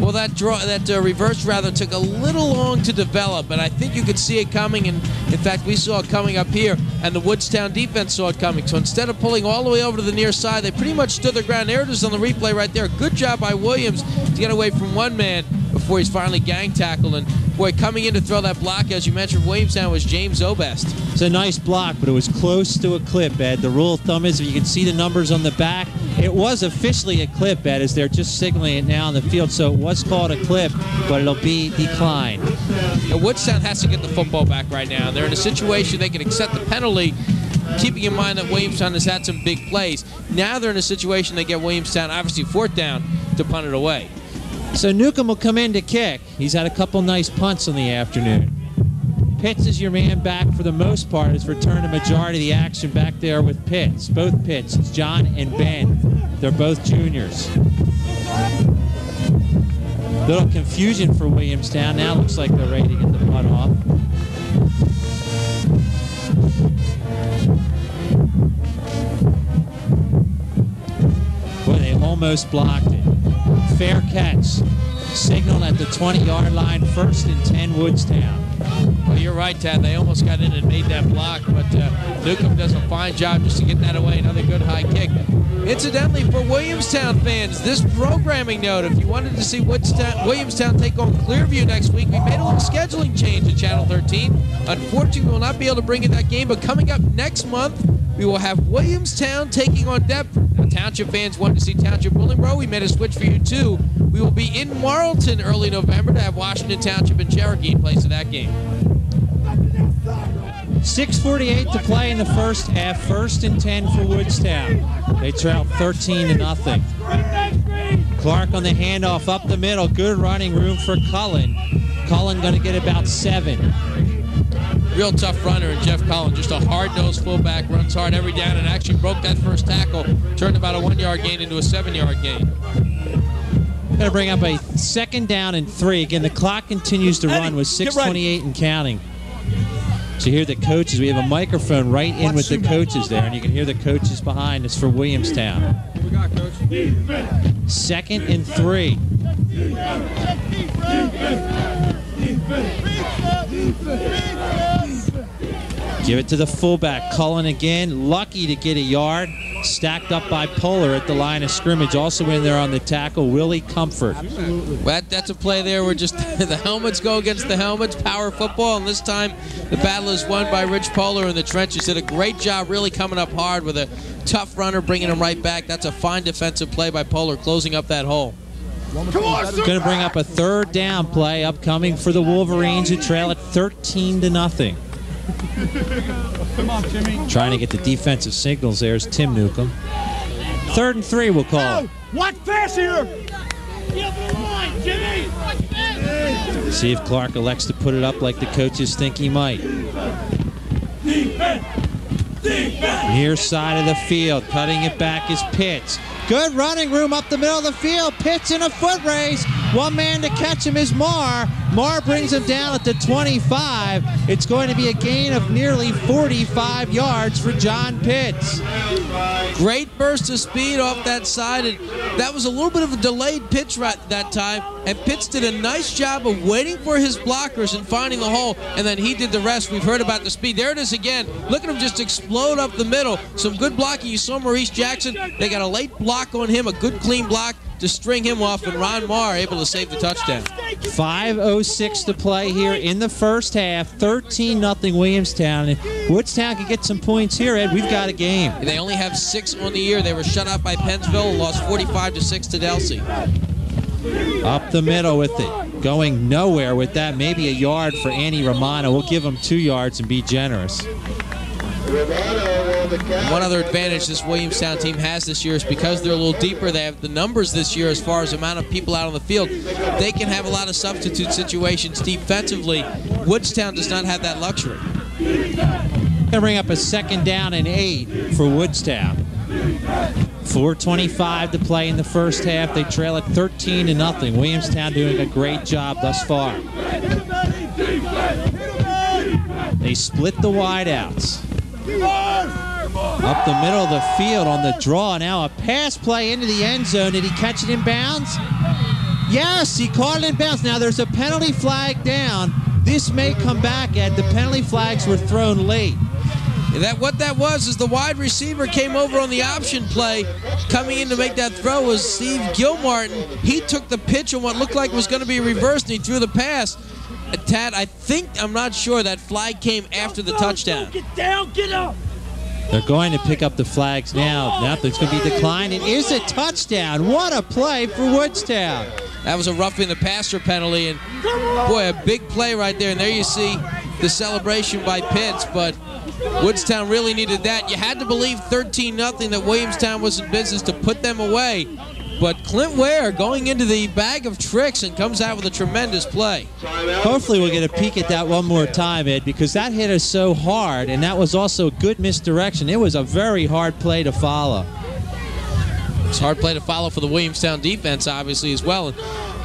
Well, that draw, that uh, reverse rather took a little long to develop, but I think you could see it coming. And in fact, we saw it coming up here, and the Woodstown defense saw it coming. So instead of pulling all the way over to the near side, they pretty much stood their ground. There it is on the replay right there. Good job by Williams to get away from one man before he's finally gang tackled. And boy, coming in to throw that block, as you mentioned, Williamstown was James Obest. It's a nice block, but it was close to a clip, Ed. The rule of thumb is if you can see the numbers on the back, it was officially a clip, Ed, as they're just signaling it now on the field. So it was called a clip, but it'll be declined. And Woodstown has to get the football back right now. They're in a situation they can accept the penalty keeping in mind that Williamstown has had some big plays. Now they're in a situation they get Williamstown, obviously fourth down, to punt it away. So Newcomb will come in to kick. He's had a couple nice punts in the afternoon. Pitts is your man back for the most part. Has returned a majority of the action back there with Pitts. Both Pitts, John and Ben. They're both juniors. Little confusion for Williamstown. Now looks like they're ready to get the punt off. Boy, they almost blocked it. Fair catch. Signal at the 20-yard line, first and 10 Woodstown. Well, you're right, Tad. They almost got in and made that block, but uh, Newcomb does a fine job just to get that away. Another good high kick. Incidentally, for Williamstown fans, this programming note, if you wanted to see Woodstown, Williamstown take on Clearview next week, we made a little scheduling change at Channel 13. Unfortunately, we will not be able to bring in that game, but coming up next month, we will have Williamstown taking on Deptford. Now, Township fans wanted to see Township Willingboro. We made a switch for you, too. We will be in Marlton early November to have Washington Township and Cherokee in place of that game. 6.48 to play in the first half. First and 10 for Woodstown. They trail 13 to nothing. Clark on the handoff up the middle. Good running room for Cullen. Cullen going to get about seven. Real tough runner, Jeff Cullen, just a hard-nosed fullback, runs hard every down, and actually broke that first tackle, turned about a one-yard gain into a seven-yard gain. Going to bring up a second down and three. Again, the clock continues to run with 6:28 and counting. So hear the coaches. We have a microphone right in with the coaches there, and you can hear the coaches behind us for Williamstown. What we got, coach? Second and three. Give it to the fullback. Cullen again. Lucky to get a yard. Stacked up by bipolar at the line of scrimmage. Also in there on the tackle, Willie Comfort. That, that's a play there where just the helmets go against the helmets, power football, and this time the battle is won by Rich Polar in the trenches. Did a great job really coming up hard with a tough runner, bringing him right back. That's a fine defensive play by Polar, closing up that hole. Going to bring up a third down play upcoming for the Wolverines who trail at 13 to nothing. Trying to get the defensive signals there is Tim Newcomb. Third and three, we'll call it. Watch fast here. Jimmy. See if Clark elects to put it up like the coaches think he might. Near side of the field, cutting it back is Pitts. Good running room up the middle of the field. Pitts in a foot race. One man to catch him is Marr. Marr brings him down at the 25. It's going to be a gain of nearly 45 yards for John Pitts. Great burst of speed off that side, and that was a little bit of a delayed pitch right that time. And Pitts did a nice job of waiting for his blockers and finding the hole, and then he did the rest. We've heard about the speed. There it is again. Look at him just explode up the middle. Some good blocking. You saw Maurice Jackson. They got a late block on him, a good clean block to string him off, and Ron Marr able to save the touchdown. 5.06 to play here in the first half. 13 0 Williamstown. If Woodstown can get some points here, Ed, we've got a game. They only have six on the year. They were shut out by Pennsville, lost 45 to 6 to Delsea. Up the middle with it. Going nowhere with that. Maybe a yard for Annie Romano. We'll give him two yards and be generous. One other advantage this Williamstown team has this year is because they're a little deeper, they have the numbers this year as far as amount of people out on the field. They can have a lot of substitute situations defensively. Woodstown does not have that luxury. Gonna bring up a second down and eight for Woodstown. 4.25 to play in the first half. They trail at 13 to nothing. Williamstown doing a great job thus far. They split the wideouts. Up the middle of the field on the draw. Now a pass play into the end zone. Did he catch it in bounds? Yes, he caught it in bounds. Now there's a penalty flag down. This may come back, Ed. The penalty flags were thrown late. That what that was is the wide receiver came over on the option play, coming in to make that throw was Steve Gilmartin. He took the pitch on what looked like was going to be reversed, and he threw the pass. Tad, I think I'm not sure that flag came after the touchdown. Get down, get up. They're going to pick up the flags now. Now there's going to be decline. It is a touchdown. What a play for Woodstown. That was a roughing the passer penalty, and boy, a big play right there. And there you see the celebration by Pitts, but Woodstown really needed that. You had to believe 13 0 that Williamstown was in business to put them away. But Clint Ware going into the bag of tricks and comes out with a tremendous play. Hopefully we'll get a peek at that one more time, Ed, because that hit us so hard, and that was also a good misdirection. It was a very hard play to follow. It's a hard play to follow for the Williamstown defense, obviously, as well. And,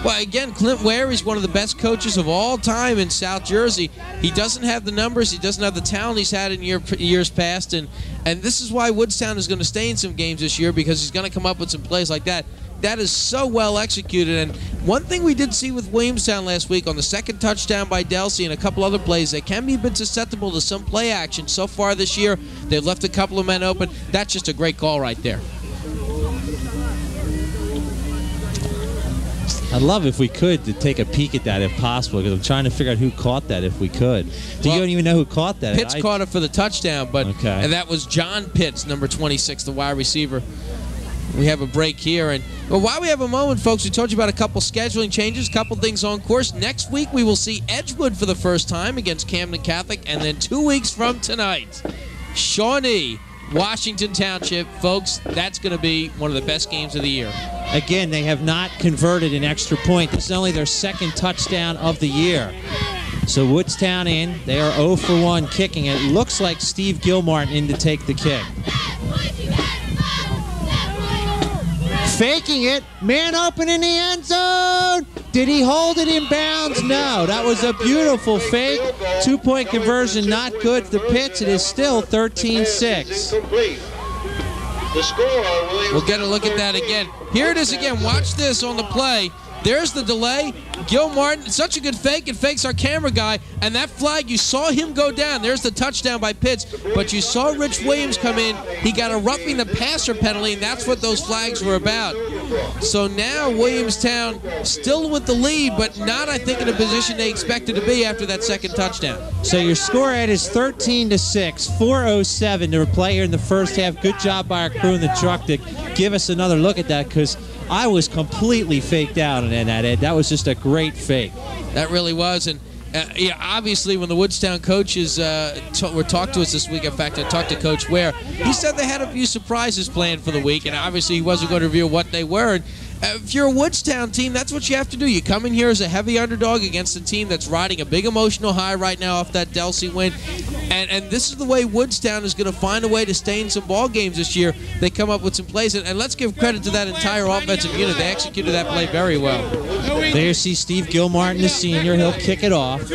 well, again, Clint Ware is one of the best coaches of all time in South Jersey. He doesn't have the numbers, he doesn't have the talent he's had in year, years past, and and this is why Woodstown is going to stay in some games this year because he's going to come up with some plays like that. That is so well executed. And one thing we did see with Williamstown last week on the second touchdown by Delsea and a couple other plays, they can be a bit susceptible to some play action so far this year. They've left a couple of men open. That's just a great call right there. I'd love if we could to take a peek at that if possible, because I'm trying to figure out who caught that if we could. Do Well, you don't even know who caught that? Pitts I- caught it for the touchdown, but Okay. and that was John Pitts, number 26, the wide receiver. We have a break here, and well, while we have a moment, folks, we told you about a couple scheduling changes, a couple things on course. Next week we will see Edgewood for the first time against Camden Catholic, and then two weeks from tonight, Shawnee, Washington Township, folks. That's going to be one of the best games of the year. Again, they have not converted an extra point. This is only their second touchdown of the year. So Woodstown in. They are 0 for 1 kicking. It looks like Steve Gilmartin in to take the kick. Faking it. Man open in the end zone. Did he hold it in bounds? No. That was a beautiful fake. Two point conversion, not good for Pitts. It is still 13 6. The score, We'll get a look at that again. Here it is again. Watch this on the play. There's the delay. Gilmartin, such a good fake. It fakes our camera guy. And that flag, you saw him go down. There's the touchdown by Pitts. But you saw Rich Williams come in. He got a roughing the passer penalty, and that's what those flags were about. So now Williamstown still with the lead, but not, I think, in a position they expected to be after that second touchdown. So your score at is 13 to 6, 407 to play here in the first half. Good job by our crew in the truck to give us another look at that because I was completely faked out in that, Ed. That was just a great fake. That really was. And uh, yeah, obviously, when the Woodstown coaches uh, t- were talked to us this week, in fact, I talked to Coach Ware. He said they had a few surprises planned for the week, and obviously, he wasn't going to reveal what they were. And Uh, if you're a Woodstown team, that's what you have to do. You come in here as a heavy underdog against a team that's riding a big emotional high right now off that Delsea win, and and this is the way Woodstown is going to find a way to stay in some ball games this year. They come up with some plays, and, and let's give credit to that entire offensive unit. They executed that play very well. There you see Steve Gilmartin, the senior. He'll kick it off.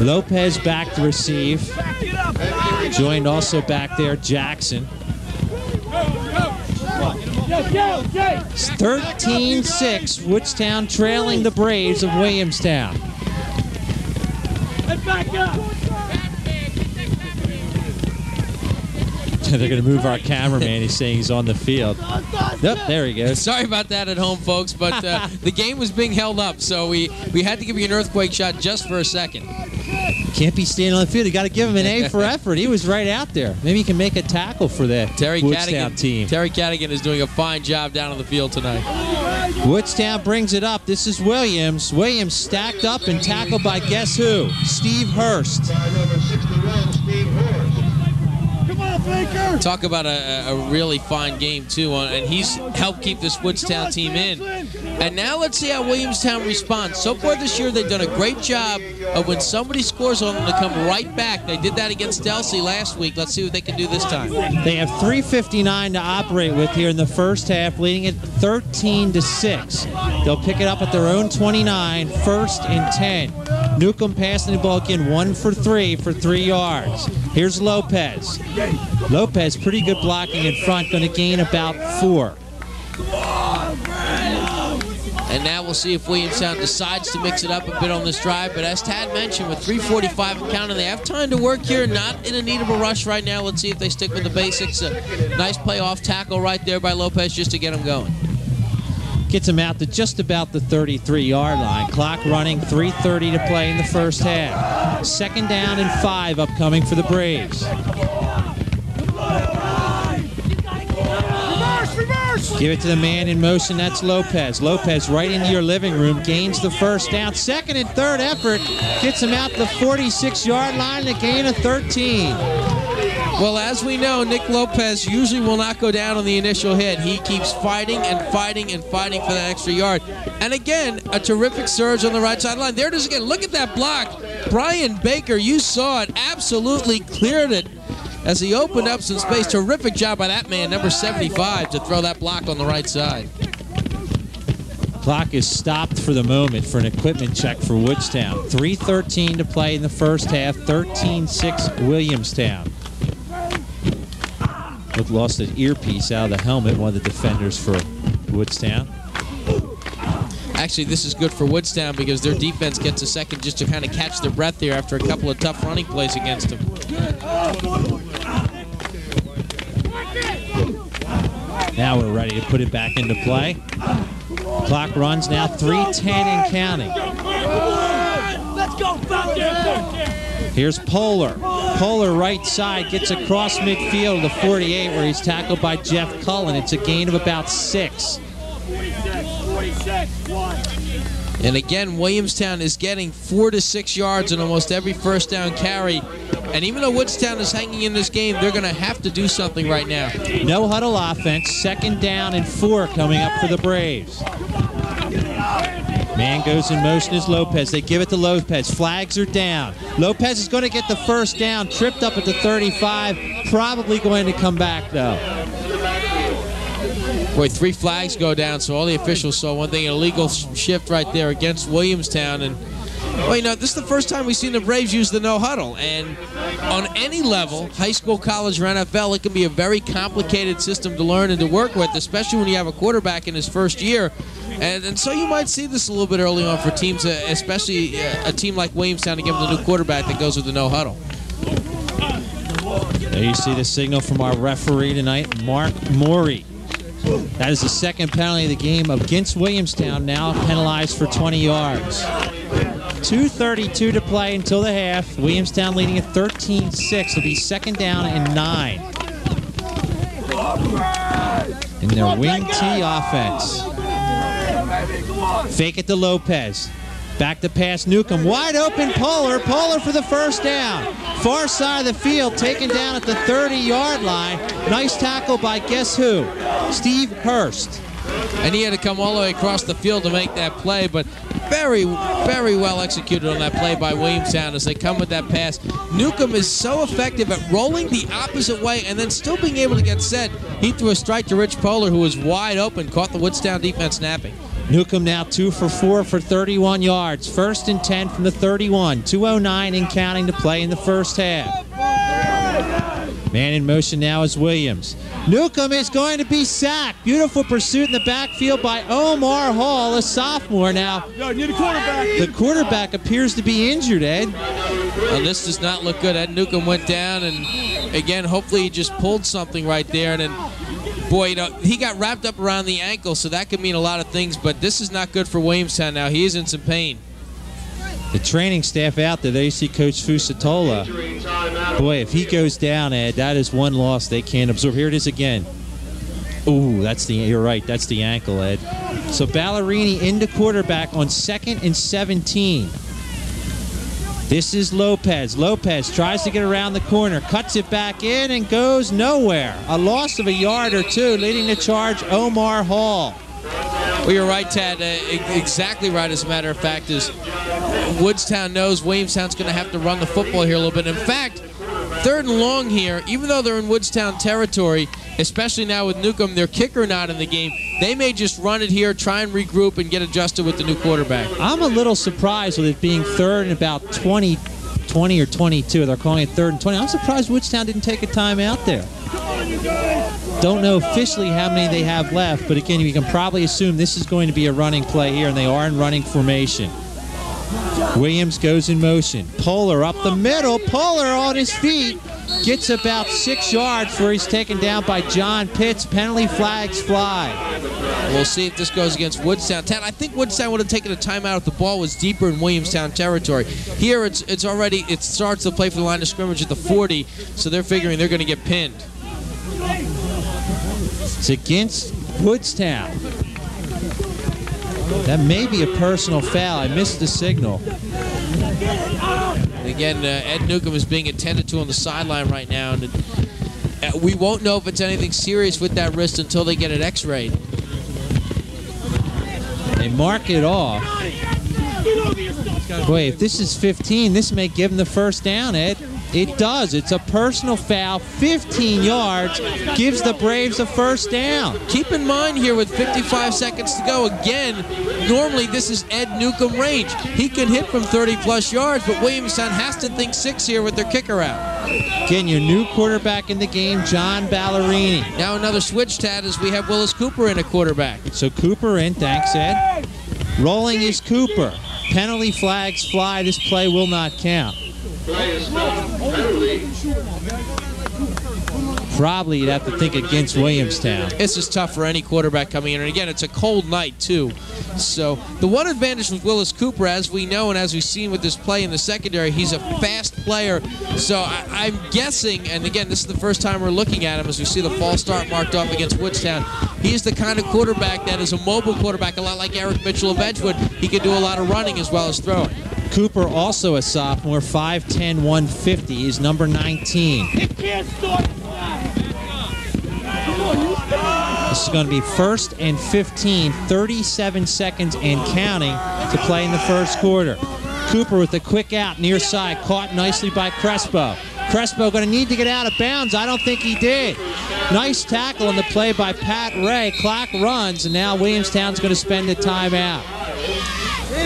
Lopez back to receive. Joined also back there Jackson. It's 13-6, Woodstown trailing the Braves of Williamstown. They're going to move our cameraman. He's saying he's on the field. Yep, there he goes. Sorry about that at home, folks, but uh, the game was being held up, so we, we had to give you an earthquake shot just for a second. Can't be standing on the field. You got to give him an A for effort. He was right out there. Maybe he can make a tackle for the Terry Woodstown Cadigan, team. Terry Cadigan is doing a fine job down on the field tonight. Woodstown brings it up. This is Williams. Williams stacked up and tackled by guess who? Steve Hurst. By number 61, Steve Hurst. Talk about a, a really fine game too, and he's helped keep this Woodstown team in. And now let's see how Williamstown responds. So far this year, they've done a great job of when somebody scores on them to come right back. They did that against Delsea last week. Let's see what they can do this time. They have 3:59 to operate with here in the first half, leading it 13 to six. They'll pick it up at their own 29, first and 10. Newcomb passing the ball again, one for three for three yards. Here's Lopez. Lopez, pretty good blocking in front, going to gain about four. And now we'll see if Williamstown decides to mix it up a bit on this drive. But as Tad mentioned, with 3:45 and counting, they have time to work here. Not in a need of a rush right now. Let's see if they stick with the basics. A nice play off tackle right there by Lopez just to get them going. Gets him out to just about the 33-yard line. Clock running, 3.30 to play in the first half. Second down and five upcoming for the Braves. Give it to the man in motion. That's Lopez. Lopez right into your living room. Gains the first down. Second and third effort. Gets him out the 46-yard line. A gain of 13. Well, as we know, Nick Lopez usually will not go down on the initial hit. He keeps fighting and fighting and fighting for that extra yard. And again, a terrific surge on the right sideline. There it is again. Look at that block. Brian Baker, you saw it, absolutely cleared it as he opened up some space. Terrific job by that man, number 75, to throw that block on the right side. Clock is stopped for the moment for an equipment check for Woodstown. 3.13 to play in the first half. 13-6 Williamstown. Look, lost an earpiece out of the helmet, one of the defenders for Woodstown. Actually, this is good for Woodstown because their defense gets a second just to kind of catch their breath here after a couple of tough running plays against them. Now we're ready to put it back into play. Clock runs now 3.10 and counting. Let's go, Falcons! Here's Polar. Polar right side gets across midfield to the 48 where he's tackled by Jeff Cullen. It's a gain of about six. 46, 46, one. And again, Williamstown is getting four to six yards on almost every first down carry. And even though Woodstown is hanging in this game, they're going to have to do something right now. No huddle offense. Second down and four coming up for the Braves. Man goes in motion is Lopez. They give it to Lopez. Flags are down. Lopez is going to get the first down. Tripped up at the 35. Probably going to come back though. Boy, three flags go down, so all the officials saw one thing, an illegal shift right there against Williamstown. And Well, you know, this is the first time we've seen the Braves use the no huddle. And on any level, high school, college, or NFL, it can be a very complicated system to learn and to work with, especially when you have a quarterback in his first year. And, and so you might see this a little bit early on for teams, uh, especially uh, a team like Williamstown, to give them the new quarterback that goes with the no huddle. There you see the signal from our referee tonight, Mark Morey. That is the second penalty of the game against Williamstown, now penalized for 20 yards. 2.32 to play until the half. Williamstown leading at 13-6. It'll be second down and nine. In their wing T offense. Fake it to Lopez. Back to pass Newcomb. Wide open Polar. Polar for the first down. Far side of the field, taken down at the 30 yard line. Nice tackle by guess who? Steve Hurst. And he had to come all the way across the field to make that play, but very, very well executed on that play by Williamstown as they come with that pass. Newcomb is so effective at rolling the opposite way and then still being able to get set. He threw a strike to Rich Polar, who was wide open, caught the Woodstown defense napping. Newcomb now two for four for 31 yards. First and 10 from the 31. 209 and counting to play in the first half. Man in motion now is Williams. Newcomb is going to be sacked. Beautiful pursuit in the backfield by Omar Hall, a sophomore. Now, the quarterback appears to be injured, Ed. Well, this does not look good. Ed Newcomb went down, and again, hopefully he just pulled something right there. And then, boy, you know, he got wrapped up around the ankle, so that could mean a lot of things. But this is not good for Williamstown now. He is in some pain. The training staff out there, they see Coach Fusatola. Boy, if he goes down, Ed, that is one loss they can't absorb. Here it is again. Ooh, that's the you're right. That's the ankle, Ed. So Ballerini into quarterback on second and 17. This is Lopez. Lopez tries to get around the corner, cuts it back in, and goes nowhere. A loss of a yard or two, leading the charge Omar Hall. Well, you're right, Tad. Uh, exactly right, as a matter of fact, is Woodstown knows Williamstown's going to have to run the football here a little bit. In fact, third and long here, even though they're in Woodstown territory, especially now with Newcomb, their kicker not in the game, they may just run it here, try and regroup, and get adjusted with the new quarterback. I'm a little surprised with it being third and about 20, 20 or 22. They're calling it third and 20. I'm surprised Woodstown didn't take a time out there. Don't know officially how many they have left, but again, you can probably assume this is going to be a running play here, and they are in running formation. Williams goes in motion. Polar up the middle. Polar on his feet. Gets about six yards where he's taken down by John Pitts. Penalty flags fly. We'll see if this goes against Woodstown. Tad, I think Woodstown would have taken a timeout if the ball was deeper in Williamstown territory. Here, it's it's already it starts to play for the line of scrimmage at the 40, so they're figuring they're going to get pinned. It's against Woodstown. That may be a personal foul. I missed the signal. And again, uh, Ed Newcomb is being attended to on the sideline right now, and uh, we won't know if it's anything serious with that wrist until they get it X-rayed. They mark it off. Boy, if this is 15, this may give him the first down, Ed. It does. It's a personal foul. 15 yards gives the Braves a first down. Keep in mind here with 55 seconds to go, again, normally this is Ed Newcomb range. He can hit from 30 plus yards, but Williamstown has to think six here with their kicker out. Again, your new quarterback in the game, John Ballerini. Now another switch, Tad, as we have Willis Cooper in a quarterback. So Cooper in, thanks, Ed. Rolling is Cooper. Penalty flags fly. This play will not count. Probably you'd have to think against Williamstown. It's just tough for any quarterback coming in. And again, it's a cold night, too. So the one advantage with Willis Cooper, as we know and as we've seen with this play in the secondary, he's a fast player. So I, am guessing, and again, this is the first time we're looking at him as we see the false start marked off against Woodstown. He's the kind of quarterback that is a mobile quarterback, a lot like Eric Mitchell of Edgewood. He can do a lot of running as well as throwing. Cooper, also a sophomore, 5'10", 150, is number 19. This is going to be first and 15, 37 seconds and counting to play in the first quarter. Cooper with a quick out near side, caught nicely by Crespo. Crespo going to need to get out of bounds. I don't think he did. Nice tackle on the play by Pat Ray. Clock runs, and now Williamstown's going to spend a timeout.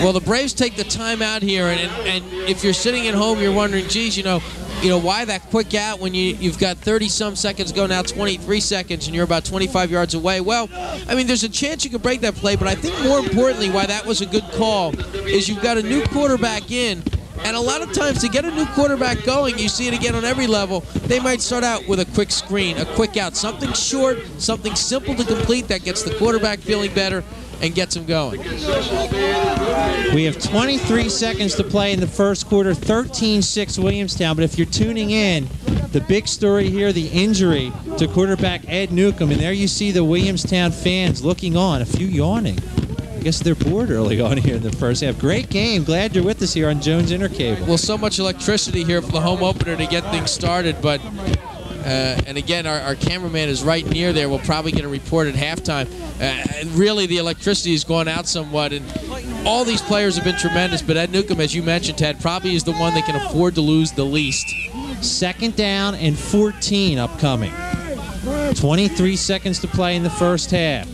Well, the Braves take the time out here, and, and, and if you're sitting at home, you're wondering, geez, you know, you know why that quick out when you you've got 30 some seconds go now 23 seconds and you're about 25 yards away? Well i mean there's a chance you could break that play but i think more importantly why that was a good call is you've got a new quarterback in and a lot of times to get a new quarterback going, you see it again on every level, they might start out with a quick screen, a quick out, something short, something simple to complete that gets the quarterback feeling better and gets him going. We have 23 seconds to play in the first quarter, 13-6 Williamstown. But if you're tuning in, the big story here, the injury to quarterback Ed Newcomb. And there you see the Williamstown fans looking on, a few yawning. I guess they're bored early on here in the first half. Great game. Glad you're with us here on Jones Intercable. Well, so much electricity here for the home opener to get things started, but uh, and again, our, our, cameraman is right near there. We'll probably get a report at halftime. Uh, and really, the electricity has gone out somewhat, and all these players have been tremendous. But Ed Newcomb, as you mentioned, Ted, probably is the one that can afford to lose the least. Second down and 14 upcoming. 23 seconds to play in the first half.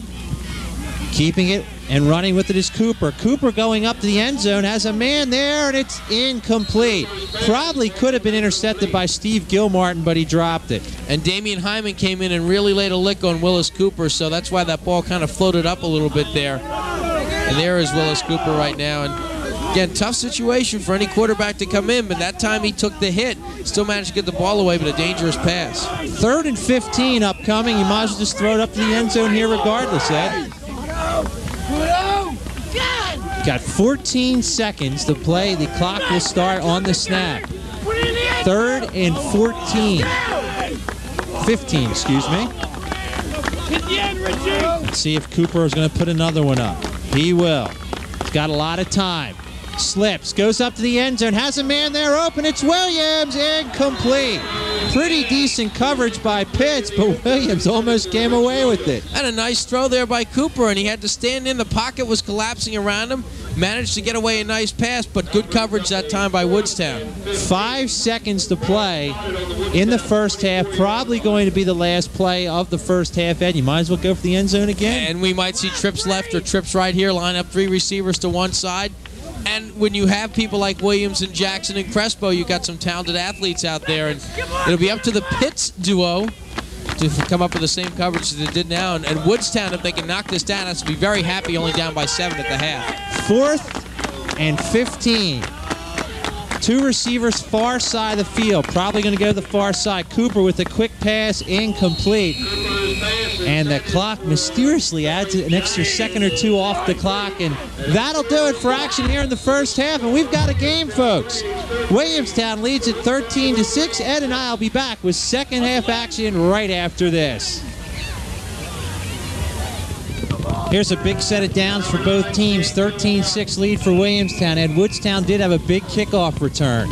Keeping it and running with it is Cooper. Cooper going up to the end zone has a man there, and it's incomplete. Probably could have been intercepted by Steve Gilmartin, but he dropped it. And Damian Hyman came in and really laid a lick on Willis Cooper, so that's why that ball kind of floated up a little bit there. And there is Willis Cooper right now. And again, tough situation for any quarterback to come in, but that time he took the hit. Still managed to get the ball away, but a dangerous pass. Third and 15 upcoming. You might as well just throw it up to the end zone here regardless, Ed. Got 14 seconds to play. The clock will start on the snap. Third and 14. 15, excuse me. Let's see if Cooper is going to put another one up. He will. He's got a lot of time. Slips, goes up to the end zone, has a man there open. It's Williams, incomplete. Pretty decent coverage by Pitts, but Williams almost came away with it. And a nice throw there by Cooper, and he had to stand in. The pocket was collapsing around him. Managed to get away a nice pass, but good coverage that time by Woodstown. Five seconds to play in the first half. Probably going to be the last play of the first half, Ed. You might as well go for the end zone again. And we might see trips left or trips right here. Line up three receivers to one side. And when you have people like Williams and Jackson and Crespo, you got some talented athletes out there, and it'll be up to the Pitts duo to come up with the same coverage as they did now. And, and Woodstown, if they can knock this down, has to be very happy, only down by seven at the half. Fourth and 15. Two receivers far side of the field. Probably going to go to the far side. Cooper with a quick pass, incomplete. And the clock mysteriously adds an extra second or two off the clock. And that'll do it for action here in the first half. And we've got a game, folks. Williamstown leads at 13 to 6. Ed and I will be back with second half action right after this. Here's a big set of downs for both teams. 13-6 lead for Williamstown. And Woodstown did have a big kickoff return.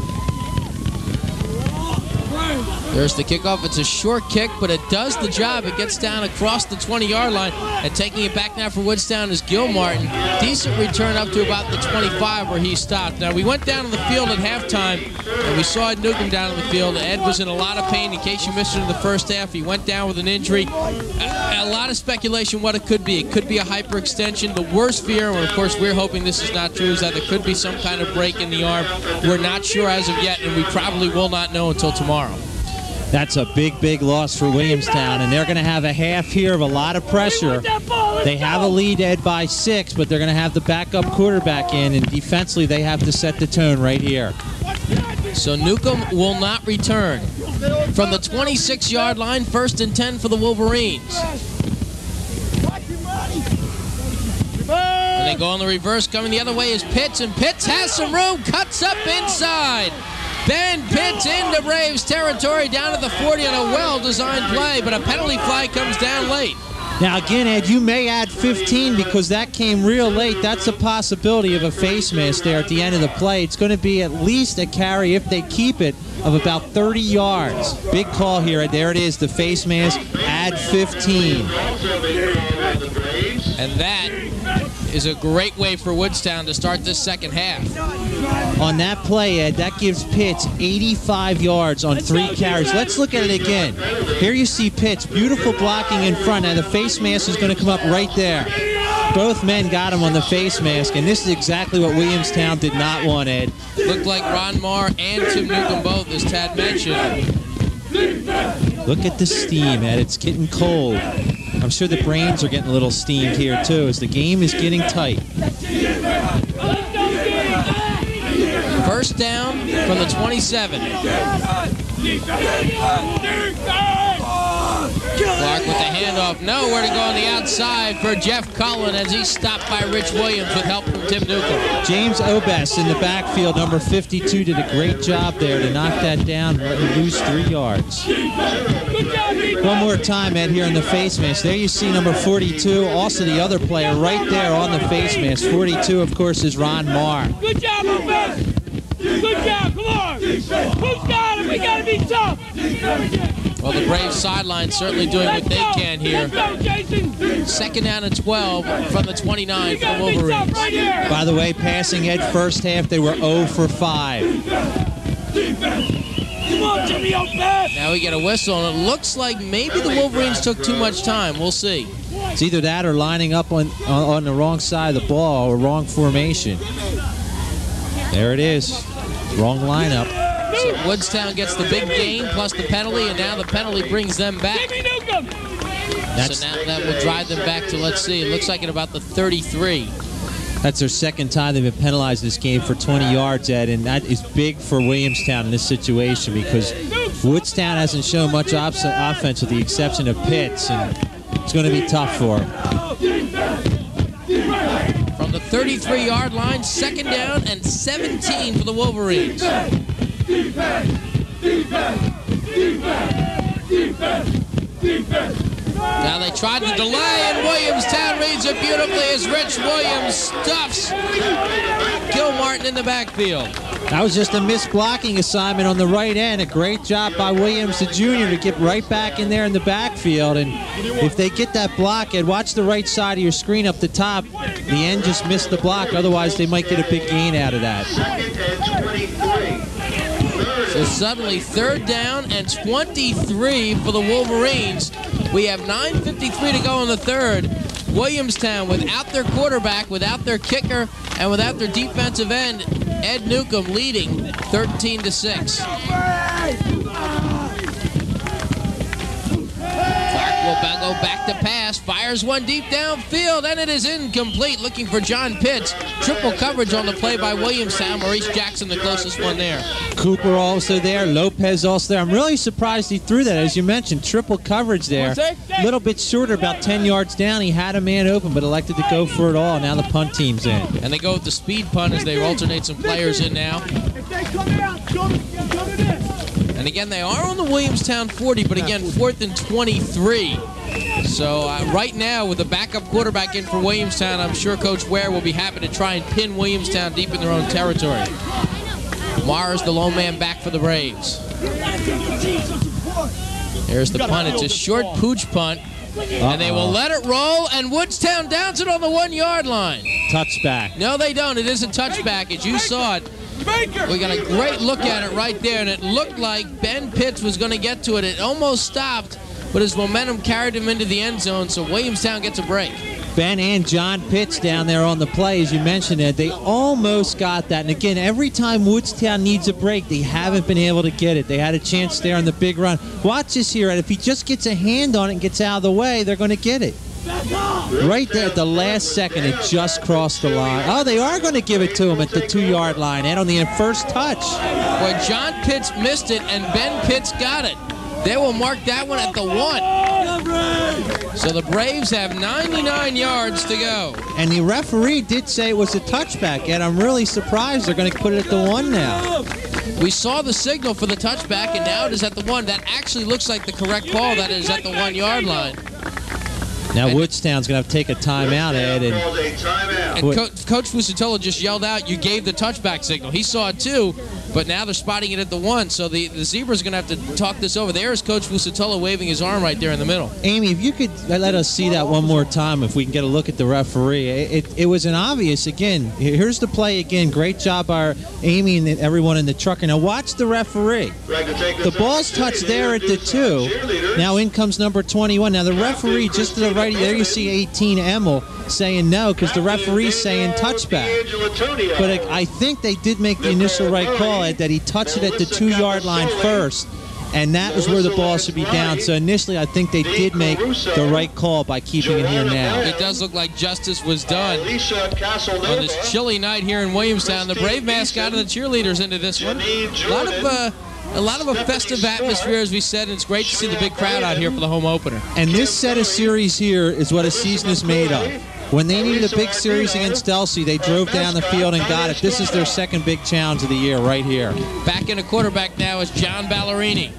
There's the kickoff. It's a short kick, but it does the job. It gets down across the 20-yard line. And taking it back now for Woodstown is Gilmartin. Decent return up to about the 25 where he stopped. Now, we went down to the field at halftime, and we saw Ed Newcomb down on the field. Ed was in a lot of pain. In case you missed it in the first half, he went down with an injury. A, a lot of speculation what it could be. It could be a hyperextension. The worst fear, and of course we're hoping this is not true, is that there could be some kind of break in the arm. We're not sure as of yet, and we probably will not know until tomorrow. That's a big, big loss for Williamstown, and they're going to have a half here of a lot of pressure. They have a lead, Ed, by six, but they're going to have the backup quarterback in, and defensively they have to set the tone right here. So Newcomb will not return. From the 26-yard line, first and 10 for the Wolverines. And they go on the reverse. Coming the other way is Pitts, and Pitts has some room, cuts up inside. Ben Pitts into Braves territory down at the 40 on a well-designed play, but a penalty flag comes down late. Now, again, Ed, you may add 15 because that came real late. That's a possibility of a face mask there at the end of the play. It's going to be at least a carry, if they keep it, of about 30 yards. Big call here. There it is, the face mask. Add 15. And that is a great way for Woodstown to start this second half. On that play, Ed, that gives Pitts 85 yards on three carries. Let's look at it again. Here you see Pitts, beautiful blocking in front, and the face mask is going to come up right there. both men got him on the face mask, and this is exactly what Williamstown did not want, Ed. Looked like Ron Marr and Tim Newcomb both, as Tad mentioned. Look at the steam, Ed. It's getting cold. I'm sure the brains are getting a little steamed here, too, as the game is getting tight. First down from the 27. Clark with the handoff. Nowhere to go on the outside for Jeff Cullen as he's stopped by Rich Williams with help from Tim Newcomb. James Obes in the backfield, number 52, did a great job there to knock that down and lose three yards. One more time, Ed, here in the face mask. There you see number 42, also the other player right there on the face mask. 42, of course, is Ron Marr. Good job, Obes. Good job. Come on. Who's got it? We got to be tough. Well, the Braves sideline certainly doing what they can here. Let's go, Jason. Second down and 12 from the 29 We for the to be tough Wolverines. By the way, passing Ed first half, they were 0 for 5. Come on, Jimmy Obes. Now we get a whistle, and it looks like maybe the Wolverines took too much time. We'll see. It's either that or lining up on, on, on the wrong side of the ball or wrong formation. There it is. Wrong lineup. So Woodstown gets the big gain plus the penalty, and now the penalty brings them back. That's, so now that will drive them back to, let's see, it looks like at about the 33. that's their second time they've been penalized this game for 20 yards, Ed, and that is big for Williamstown in this situation because Woodstown hasn't shown much op- offense with the exception of Pitts, and it's going to be tough for them. From the 33 yard line, second down and 17 for the Wolverines. Now they tried to delay, and Williamstown reads it beautifully as Rich Williams stuffs Gilmartin in the backfield. That was just a missed blocking assignment on the right end. A great job by Williams the junior to get right back in there in the backfield. And if they get that block, and watch the right side of your screen up the top. The end just missed the block. Otherwise, they might get a big gain out of that. So suddenly third down and 23 for the Wolverines. We have 9.53 to go in the third. Williamstown without their quarterback, without their kicker, and without their defensive end, Ed Newcomb leading 13 to 6. Clark will go back to pass, fires one deep downfield, and it is incomplete. Looking for John Pitts. Triple coverage on the play by Williamstown. Maurice Jackson, the closest one there. Cooper also there. Lopez also there. I'm really surprised he threw that. As you mentioned, triple coverage there. A little bit shorter, about 10 yards down. He had a man open, but elected to go for it all. Now the punt team's in. And they go with the speed punt as they alternate some players in now. And again, they are on the Williamstown 40, but again, fourth and 23. So uh, right now, with the backup quarterback in for Williamstown, I'm sure Coach Ware will be happy to try and pin Williamstown deep in their own territory. Mars, the lone man back for the Braves. There's the punt. It's a short pooch punt. And they will let it roll, and Woodstown downs it on the one yard line. Touchback. No, they don't. It is a touchback, as you saw it. Baker. We got a great look at it right there, and it looked like Ben Pitts was going to get to it. It almost stopped, but his momentum carried him into the end zone, so Williamstown gets a break. Ben and John Pitts down there on the play, as you mentioned it. They almost got that. And again, every time Woodstown needs a break, they haven't been able to get it. They had a chance there on the big run. Watch this here, and if he just gets a hand on it and gets out of the way, they're going to get it. Right there at the last second, it just crossed the line. Oh, they are going to give it to him at the two-yard line and on the first touch. Where John Pitts missed it and Ben Pitts got it. They will mark that one at the one. So the Braves have 99 yards to go. And the referee did say it was a touchback, and I'm really surprised they're going to put it at the one now. We saw the signal for the touchback, and now it is at the one. That actually looks like the correct call. That is at the one yard line. Now Woodstown's going to have to take a timeout, Ed, and a timeout. And Co- Coach Fusatola just yelled out, "You gave the touchback signal." He saw it too, but now they're spotting it at the one. So the the Zebras going to have to talk this over. There is Coach Fusatola waving his arm right there in the middle. Amy, if you could let us see that one more time, if we can get a look at the referee. It, it, it was an obvious, again, here's the play again. Great job by Amy and everyone in the truck. And now watch the referee. The ball's touched there at the two. Now in comes number 21. Now the referee just to the right, there you see 18 Emil. Saying no because the referee's saying touchback. But I I think they did make the initial right call Ed, that he touched it at the two yard line first, and that was where the ball should be down. So initially, I think they did make the right call by keeping it here now. It does look like justice was done on this chilly night here in Williamstown. The Brave mascot and the cheerleaders into this one. A lot of uh, a lot of a festive atmosphere, as we said, and it's great to see the big crowd out here for the home opener. And this set of series here is what a season is made of. When they needed a big series against Delsea, they drove down the field and got it. This is their second big challenge of the year right here. Back in a quarterback now is John Ballerini.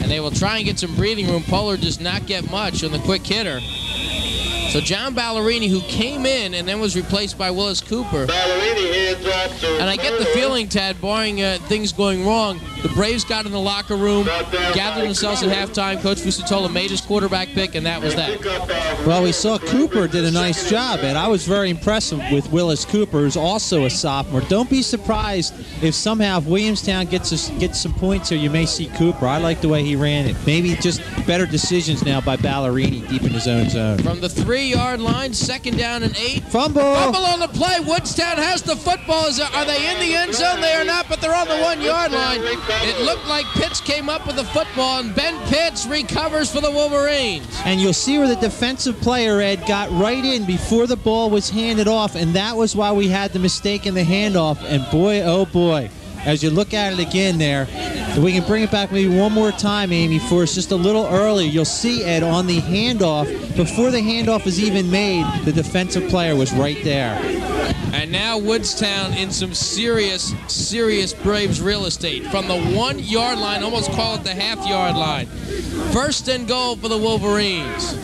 And they will try and get some breathing room. Pollard does not get much on the quick hitter. So John Ballerini, who came in and then was replaced by Willis Cooper. Ballerini hands off to And I get the feeling, Tad, barring uh, things going wrong, the Braves got in the locker room, gathered themselves at halftime. Coach Fusatola made his quarterback pick, and that was that. Well, we saw Cooper did a nice job, and I was very impressed with Willis Cooper, who's also a sophomore. Don't be surprised if somehow if Williamstown gets us gets some points here, you may see Cooper. I like the way he ran it. Maybe just better decisions now by Ballerini deep in his own zone. From the three-yard line, second down and eight. Fumble. Fumble on the play. Woodstown has the football. Is are they in the end zone? They are not, but they're on the one-yard line. It looked like Pitts came up with the football, and Ben Pitts recovers for the Wolverines. And you'll see where the defensive player, Ed, got right in before the ball was handed off, and that was why we had the mistake in the handoff. And boy, oh boy, as you look at it again there, we can bring it back maybe one more time, Amy, for us just a little earlier, you'll see, Ed, on the handoff, before the handoff is even made, the defensive player was right there. And now Woodstown in some serious, serious Braves real estate. From the one yard line, almost call it the half yard line. First and goal for the Wolverines.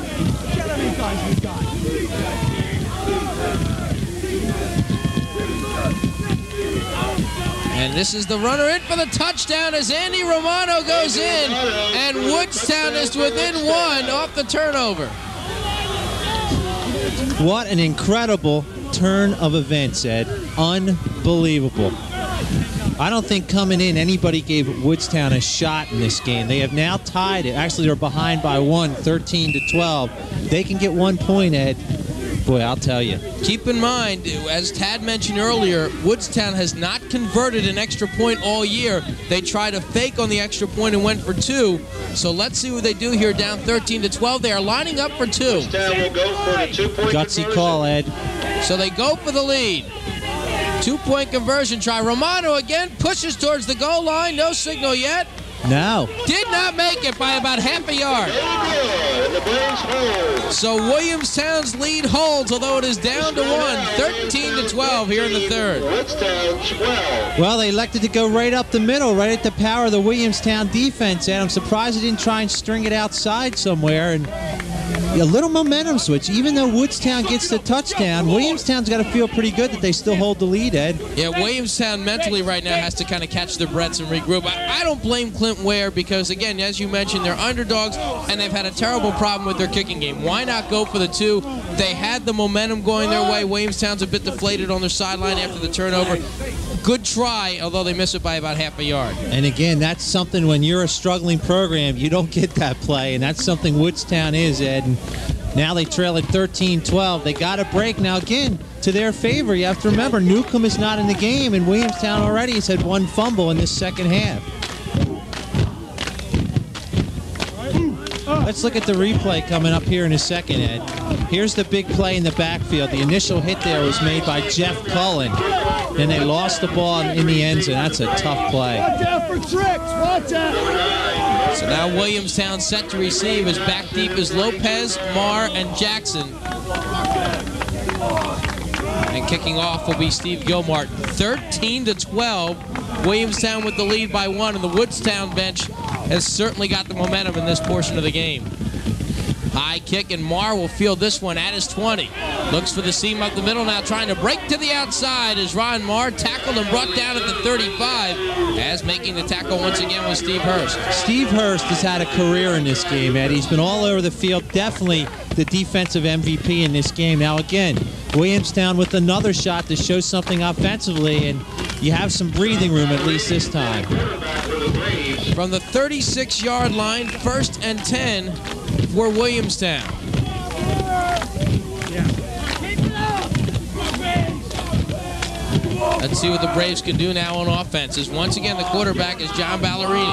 And this is the runner in for the touchdown as Andy Romano goes in, and Woodstown is within one off the turnover. What an incredible turn of events, Ed. Unbelievable. I don't think coming in anybody gave Woodstown a shot in this game. They have now tied it. Actually, they're behind by one, 13 to 12. They can get one point, Ed. Boy, I'll tell you. Keep in mind, as Tad mentioned earlier, Woodstown has not converted an extra point all year. They tried a fake on the extra point and went for two. So let's see what they do here, down 13 to 12. They are lining up for two. Town will go for the two-point Gutsy conversion. call, Ed. So they go for the lead. Two point conversion try. Romano again pushes towards the goal line. No signal yet. No. Did not make it by about half a yard. Very good. And the Braves hold. So Williamstown's lead holds, although it is down to one, 13 to 12 here in the third. Well, they elected to go right up the middle, right at the power of the Williamstown defense, and I'm surprised they didn't try and string it outside somewhere. And a little momentum switch. Even though Woodstown gets the touchdown, Williamstown's got to feel pretty good that they still hold the lead, Ed. Yeah, Williamstown mentally right now has to kind of catch their breaths and regroup. I, I don't blame Clint Ware because, again, as you mentioned, they're underdogs and they've had a terrible problem with their kicking game. Why not go for the two? They had the momentum going their way. Williamstown's a bit deflated on their sideline after the turnover. Good try, although they miss it by about half a yard. And again, that's something when you're a struggling program, you don't get that play, and that's something Woodstown is, Ed. And now they trail at 13-12. They got a break. Now, again, to their favor, you have to remember, Newcomb is not in the game, and Williamstown already has had one fumble in this second half. Let's look at the replay coming up here in a second, Ed. Here's the big play in the backfield. The initial hit there was made by Jeff Cullen. Then they lost the ball in the end zone. That's a tough play. Watch out for tricks. Watch out. So now Williamstown set to receive as back deep is Lopez, Marr, and Jackson. And kicking off will be Steve Gilmart. 13 to 12. Williamstown with the lead by one, and the Woodstown bench has certainly got the momentum in this portion of the game. High kick, and Marr will field this one at his 20. Looks for the seam up the middle now, trying to break to the outside as Ron Marr tackled and brought down at the 35. As making the tackle once again was Steve Hurst. Steve Hurst has had a career in this game, Ed. He's been all over the field. Definitely the defensive MVP in this game. Now, again, Williamstown with another shot to show something offensively, and you have some breathing room at least this time. From the 36 yard line, first and 10 we're Williamstown. Let's see what the Braves can do now on offense. Is once again the quarterback is John Ballerini.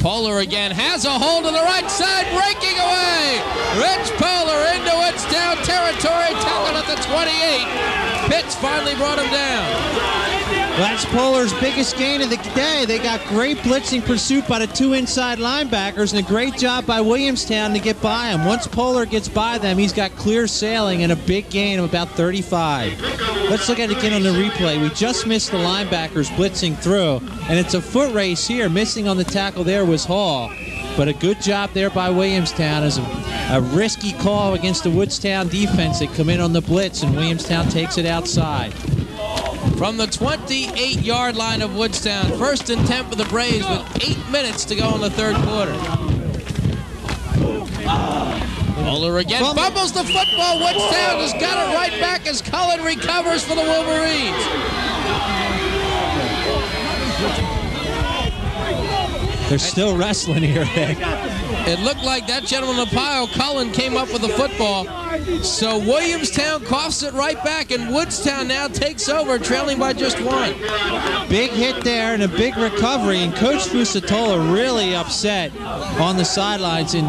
Polar again has a hold on the right side, breaking away. Rich Polar into its down territory, tackled at the 28. Pitts finally brought him down. That's Polar's biggest gain of the day. They got great blitzing pursuit by the two inside linebackers and a great job by Williamstown to get by him. Once Polar gets by them, he's got clear sailing and a big gain of about 35. Let's look at it again on the replay. We just missed the linebackers blitzing through, and it's a foot race here. Missing on the tackle there was Hall. But a good job there by Williamstown as a, a risky call against the Woodstown defense. that come in on the blitz, and Williamstown takes it outside from the 28 yard line of Woodstown. First and 10 for the Braves with eight minutes to go in the third quarter. Bowler again fumbles the football. Woodstown has got it right back as Cullen recovers for the Wolverines. They're still wrestling here, It looked like that gentleman in the pile, Cullen, came up with the football. So Williamstown coughs it right back, and Woodstown now takes over, trailing by just one. Big hit there and a big recovery, and Coach Fusatola really upset on the sidelines. And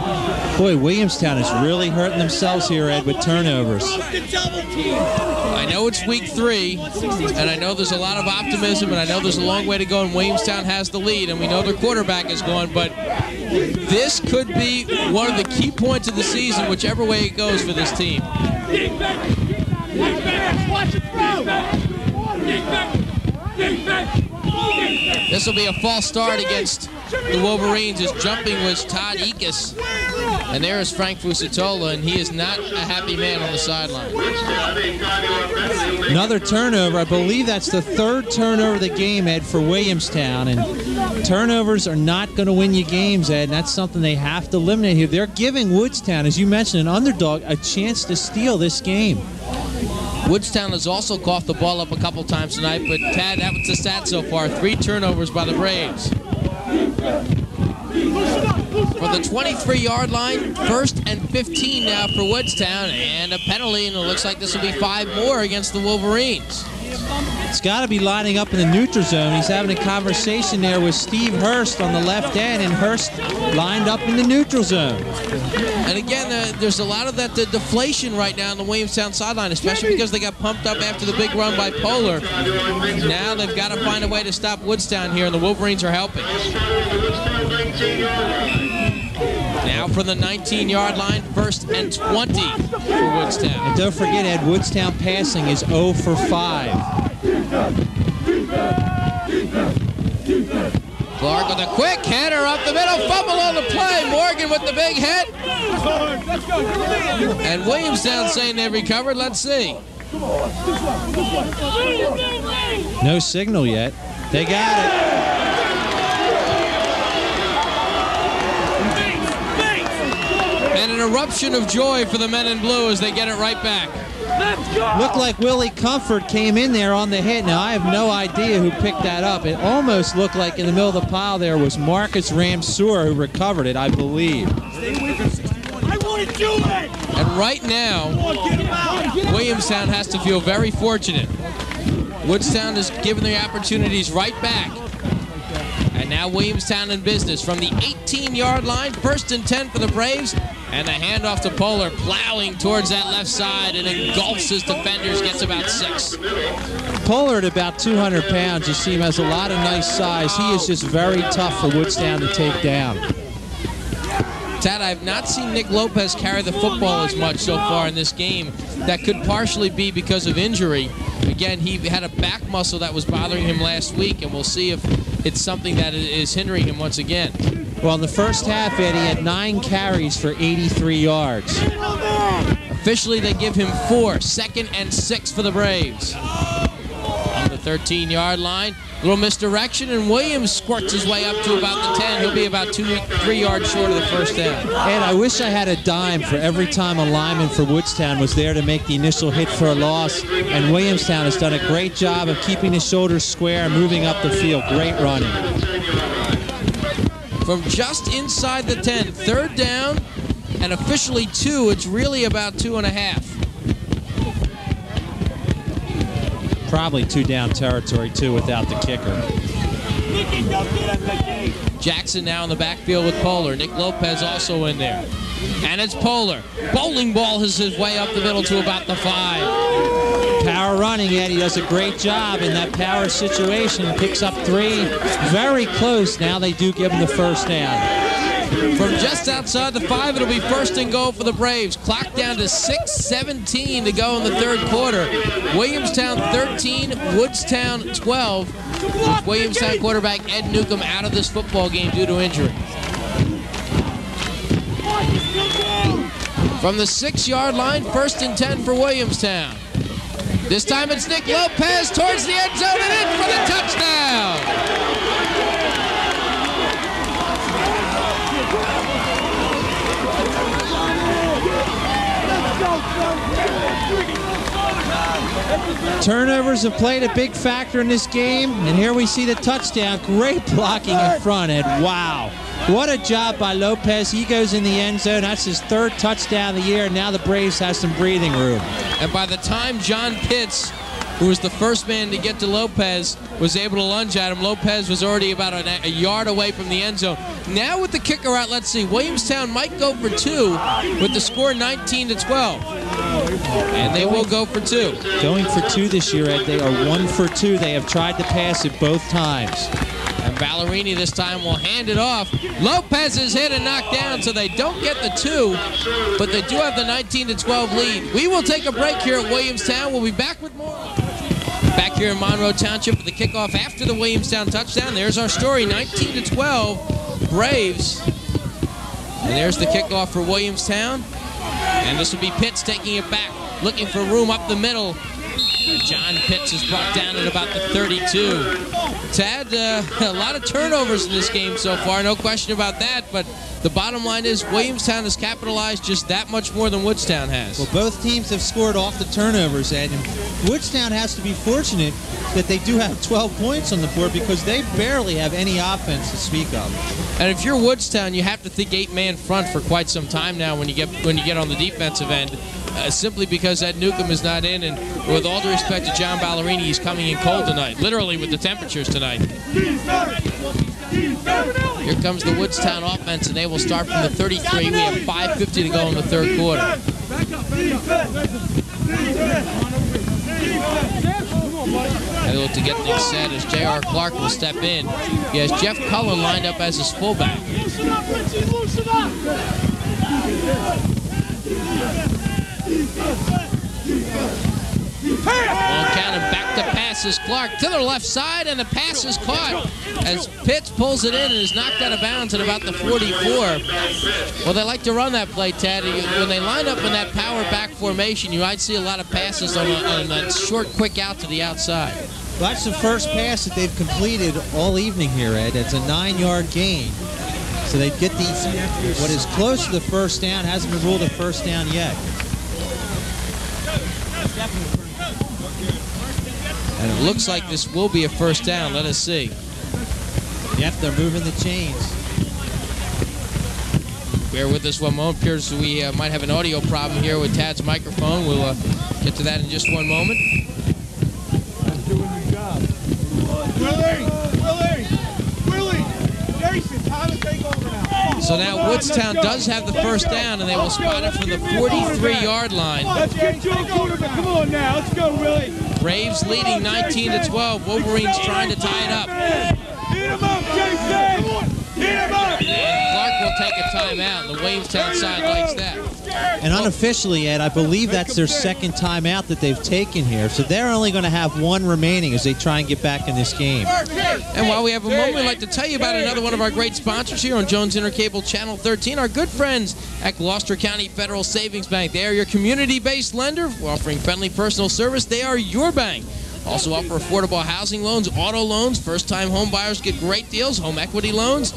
boy, Williamstown is really hurting themselves here, Ed, with turnovers. I know it's week three, and I know there's a lot of optimism, and I know there's a long way to go, and Williamstown has the lead, and we know their quarterback is going, but this could be one of the key points of the season, whichever way it goes for this team. This will be a false start against the Wolverines. His jumping was Todd Ekus. And there is Frank Fusatola, and he is not a happy man on the sideline. Another turnover. I believe that's the third turnover of the game, Ed, for Williamstown. And turnovers are not going to win you games, Ed. And that's something they have to eliminate here. They're giving Woodstown, as you mentioned, an underdog, a chance to steal this game. Woodstown has also coughed the ball up a couple times tonight, but Tad, that was the stat so far. Three turnovers by the Braves. From the 23-yard line, first and 15 now for Woodstown, and a penalty, and it looks like this will be five more against the Wolverines. It's got to be lining up in the neutral zone. He's having a conversation there with Steve Hurst on the left end, and Hurst lined up in the neutral zone. And again, uh, there's a lot of that deflation right now on the Williamstown sideline, especially because they got pumped up after the big run by Polar. Now they've got to find a way to stop Woodstown here, and the Wolverines are helping. Now from the 19-yard line, first and 20 for Woodstown. And don't forget, Ed, Woodstown passing is 0 for 5. Clark with a quick header up the middle, fumble on the play. Morgan with the big hit. And Williamstown saying they recovered. Let's see. No signal yet. They got it. And an eruption of joy for the men in blue as they get it right back. Looked like Willie Comfort came in there on the hit. Now, I have no idea who picked that up. It almost looked like in the middle of the pile there was Marcus Ramseur who recovered it, I believe. I want to do it! And right now, Williamstown has to feel very fortunate. Woodstown is given the opportunities right back. And now Williamstown in business from the 18-yard line, first and 10 for the Braves. And the handoff to Polar, plowing towards that left side and engulfs his defenders, gets about six. Polar at about 200 pounds, you see him has a lot of nice size. He is just very tough for Woodstown to take down. Tad, I have not seen Nick Lopez carry the football as much so far in this game. That could partially be because of injury. Again, he had a back muscle that was bothering him last week, and we'll see if it's something that is hindering him once again. Well, in the first half, Eddie had nine carries for 83 yards. Officially, they give him four. Second and six for the Braves. On the 13-yard line, little misdirection, and Williams squirts his way up to about the 10. He'll be about two, three yards short of the first down. And I wish I had a dime for every time a lineman for Woodstown was there to make the initial hit for a loss. And Williamstown has done a great job of keeping his shoulders square and moving up the field. Great running. From just inside the 10, third down, and officially two. It's really about two and a half. Probably two down territory, too, without the kicker. Jackson now in the backfield with Polar. Nick Lopez also in there. And it's Polar. Bowling ball is his way up the middle to about the five. Power running, Eddie does a great job in that power situation. Picks up three. Very close. Now they do give him the first down. From just outside the five, it'll be first and goal for the Braves. Clock down to 6.17 to go in the third quarter. Williamstown 13, Woodstown 12. Williamstown quarterback Ed Newcomb out of this football game due to injury. From the six-yard line, first and 10 for Williamstown. This time it's Nick Lopez towards the end zone and in for the touchdown. Turnovers have played a big factor in this game, and here we see the touchdown. Great blocking in front, Ed. Wow. What a job by Lopez. He goes in the end zone. That's his third touchdown of the year, now the Braves have some breathing room. And by the time John Pitts, who was the first man to get to Lopez, was able to lunge at him, Lopez was already about a, yard away from the end zone. Now with the kicker out, let's see. Williamstown might go for two with the score 19 to 12. And they will go for two. Going for two this year, Ed. They are one for two. They have tried to pass it both times. Ballerini this time will hand it off. Lopez is hit and knocked down, so they don't get the two, but they do have the 19 to 12 lead. We will take a break here at Williamstown. We'll be back with more. Back here in Monroe Township for the kickoff after the Williamstown touchdown. There's our story 19 to 12, Braves. And there's the kickoff for Williamstown. And this will be Pitts taking it back, looking for room up the middle. John Pitts is brought down at about the 32. Tad, uh, a lot of turnovers in this game so far, no question about that. But the bottom line is Williamstown has capitalized just that much more than Woodstown has. Well, both teams have scored off the turnovers, Ed. And Woodstown has to be fortunate that they do have 12 points on the board because they barely have any offense to speak of. And if you're Woodstown, you have to think eight-man front for quite some time now when you get when you get on the defensive end. Uh, simply because Ed Newcomb is not in, and with all due respect to John Ballerini, he's coming in cold tonight, literally with the temperatures tonight. Here comes the Woodstown offense, and they will start from the 33. We have 5.50 to go in the third quarter. Look to get things set as J.R. Clark will step in. He has Jeff Cullen lined up as his fullback. And back to passes. Clark to the left side, and the pass is caught as Pitts pulls it in and is knocked out of bounds at about the 44. Well, they like to run that play, Ted. When they line up in that power back formation, you might see a lot of passes on, a, on that short, quick out to the outside. Well, that's the first pass that they've completed all evening here, Ed. It's a nine-yard gain. So they get these, what is close to the first down, hasn't been ruled a first down yet. And it looks like this will be a first down. Let us see. Yep, they're moving the chains. Bear with us one moment. Appears we uh, might have an audio problem here with Tad's microphone. We'll uh, get to that in just one moment. Willie! Willie! Willie! Jason, time to take over now. So now Woodstown does have the first down, and they will spot it from the 43-yard line. Let's get to a quarterback. Come on now. Let's go, Willie. Braves leading 19 to 12. Wolverines trying to tie it up. Hit him up, Jason! Hit him up! And Clark will take a timeout. The Williamstown side likes that. And unofficially, Ed, I believe that's their second timeout that they've taken here. So they're only going to have one remaining as they try and get back in this game. And while we have a moment, we'd like to tell you about another one of our great sponsors here on Jones Intercable Channel 13, our good friends at Gloucester County Federal Savings Bank. They are your community-based lender offering friendly personal service. They are your bank. Also offer affordable housing loans, auto loans. First-time home buyers get great deals, home equity loans.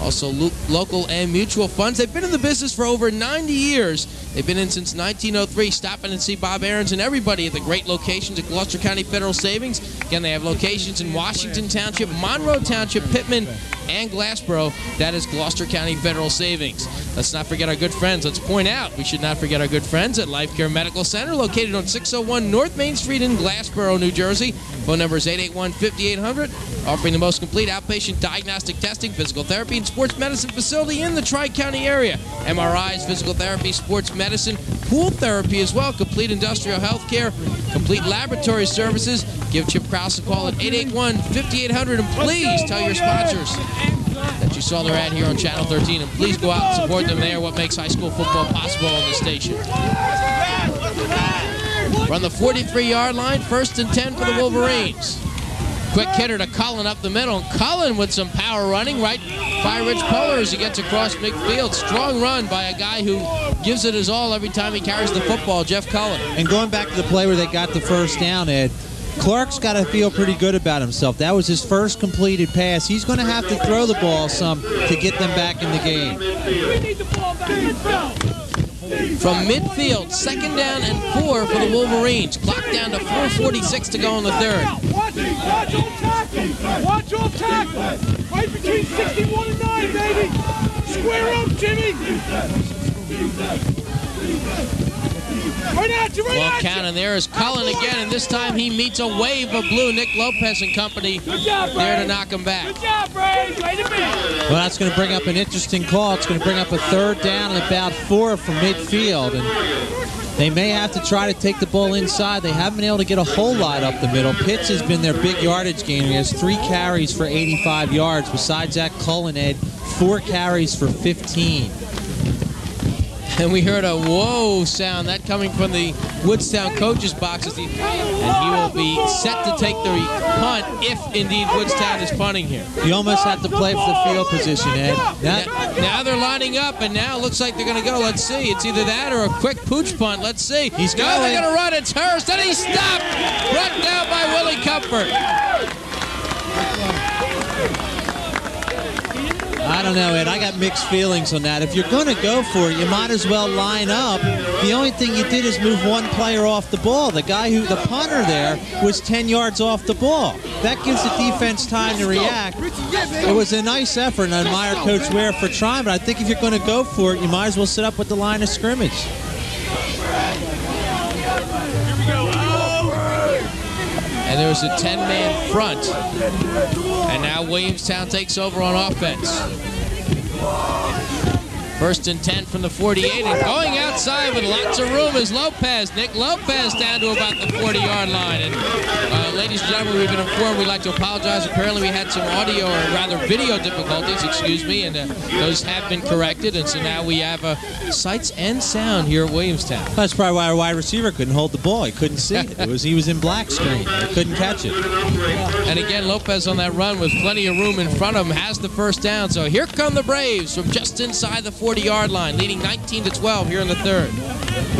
Also lo- local and mutual funds. They've been in the business for over 90 years They've been in since 1903. Stop in and see Bob Aarons and everybody at the great locations at Gloucester County Federal Savings. Again, they have locations in Washington Township, Monroe Township, Pitman, and Glassboro. That is Gloucester County Federal Savings. Let's not forget our good friends. Let's point out we should not forget our good friends at Life Care Medical Center, located on 601 North Main Street in Glassboro, New Jersey. Phone number is 881 5800, offering the most complete outpatient diagnostic testing, physical therapy, and sports medicine facility in the Tri County area. MRIs, physical therapy, sports medicine, pool therapy as well, complete industrial health care, complete laboratory services. Give Chip Krause a call at 881 5800, and please tell your sponsors that you saw their ad here on Channel 13, and please go out and support them. They are what makes high school football possible on the station. Run the 43-yard line, first and 10 for the Wolverines. Quick hitter to Cullen up the middle. Cullen with some power running right by Rich Poehler as he gets across midfield. Strong run by a guy who gives it his all every time he carries the football, Jeff Cullen. And going back to the play where they got the first down, Ed, Clark's got to feel pretty good about himself. That was his first completed pass. He's going to have to throw the ball some to get them back in the game. From midfield, second down and four for the Wolverines. Clock down to 4.46 to go in the third. Watch, off tackle. Watch off tackle. Right between 61 and 9, baby. Square up, Jimmy. Right at you, right Long at you. count, and there is Cullen again, and this time he meets a wave of blue. Nick Lopez and company job, there to knock him back. Good job, Brady. Way to be. Well, that's going to bring up an interesting call. It's going to bring up a third down and about four from midfield. And they may have to try to take the ball inside. They haven't been able to get a whole lot up the middle. Pitts has been their big yardage gainer. He has three carries for 85 yards. Besides that, Cullen had four carries for 15. And we heard a whoa sound, that coming from the Woodstown coaches box. As he, and he will be set to take the punt if indeed Woodstown is punting here. You almost have to play for the field position, Ed. Now, now they're lining up, and now it looks like they're going to go. Let's see. It's either that or a quick pooch punt. Let's see. He's no, going. they're going to run. It's Hurst, and he's stopped. Brought down by Willie Comfort. I don't know, Ed. I got mixed feelings on that. If you're going to go for it, you might as well line up. The only thing you did is move one player off the ball. The guy who, the punter there, was 10 yards off the ball. That gives the defense time to react. It was a nice effort, and I admire Coach Ware for trying, but I think if you're going to go for it, you might as well sit up with the line of scrimmage. And there was a 10-man front. And now Williamstown takes over on offense. First and 10 from the 48, and going outside with lots of room is Lopez. Nick Lopez down to about the 40-yard line. And ladies and gentlemen, we've been informed we'd like to apologize. Apparently we had some audio, or rather video difficulties, excuse me, and uh, those have been corrected. And so now we have uh, sights and sound here at Williamstown. That's probably why our wide receiver couldn't hold the ball. He couldn't see it. It was he was in black screen. He couldn't catch it. And again, Lopez on that run with plenty of room in front of him has the first down. So here come the Braves from just inside the 40-yard line, leading 19 to 12 here in the third.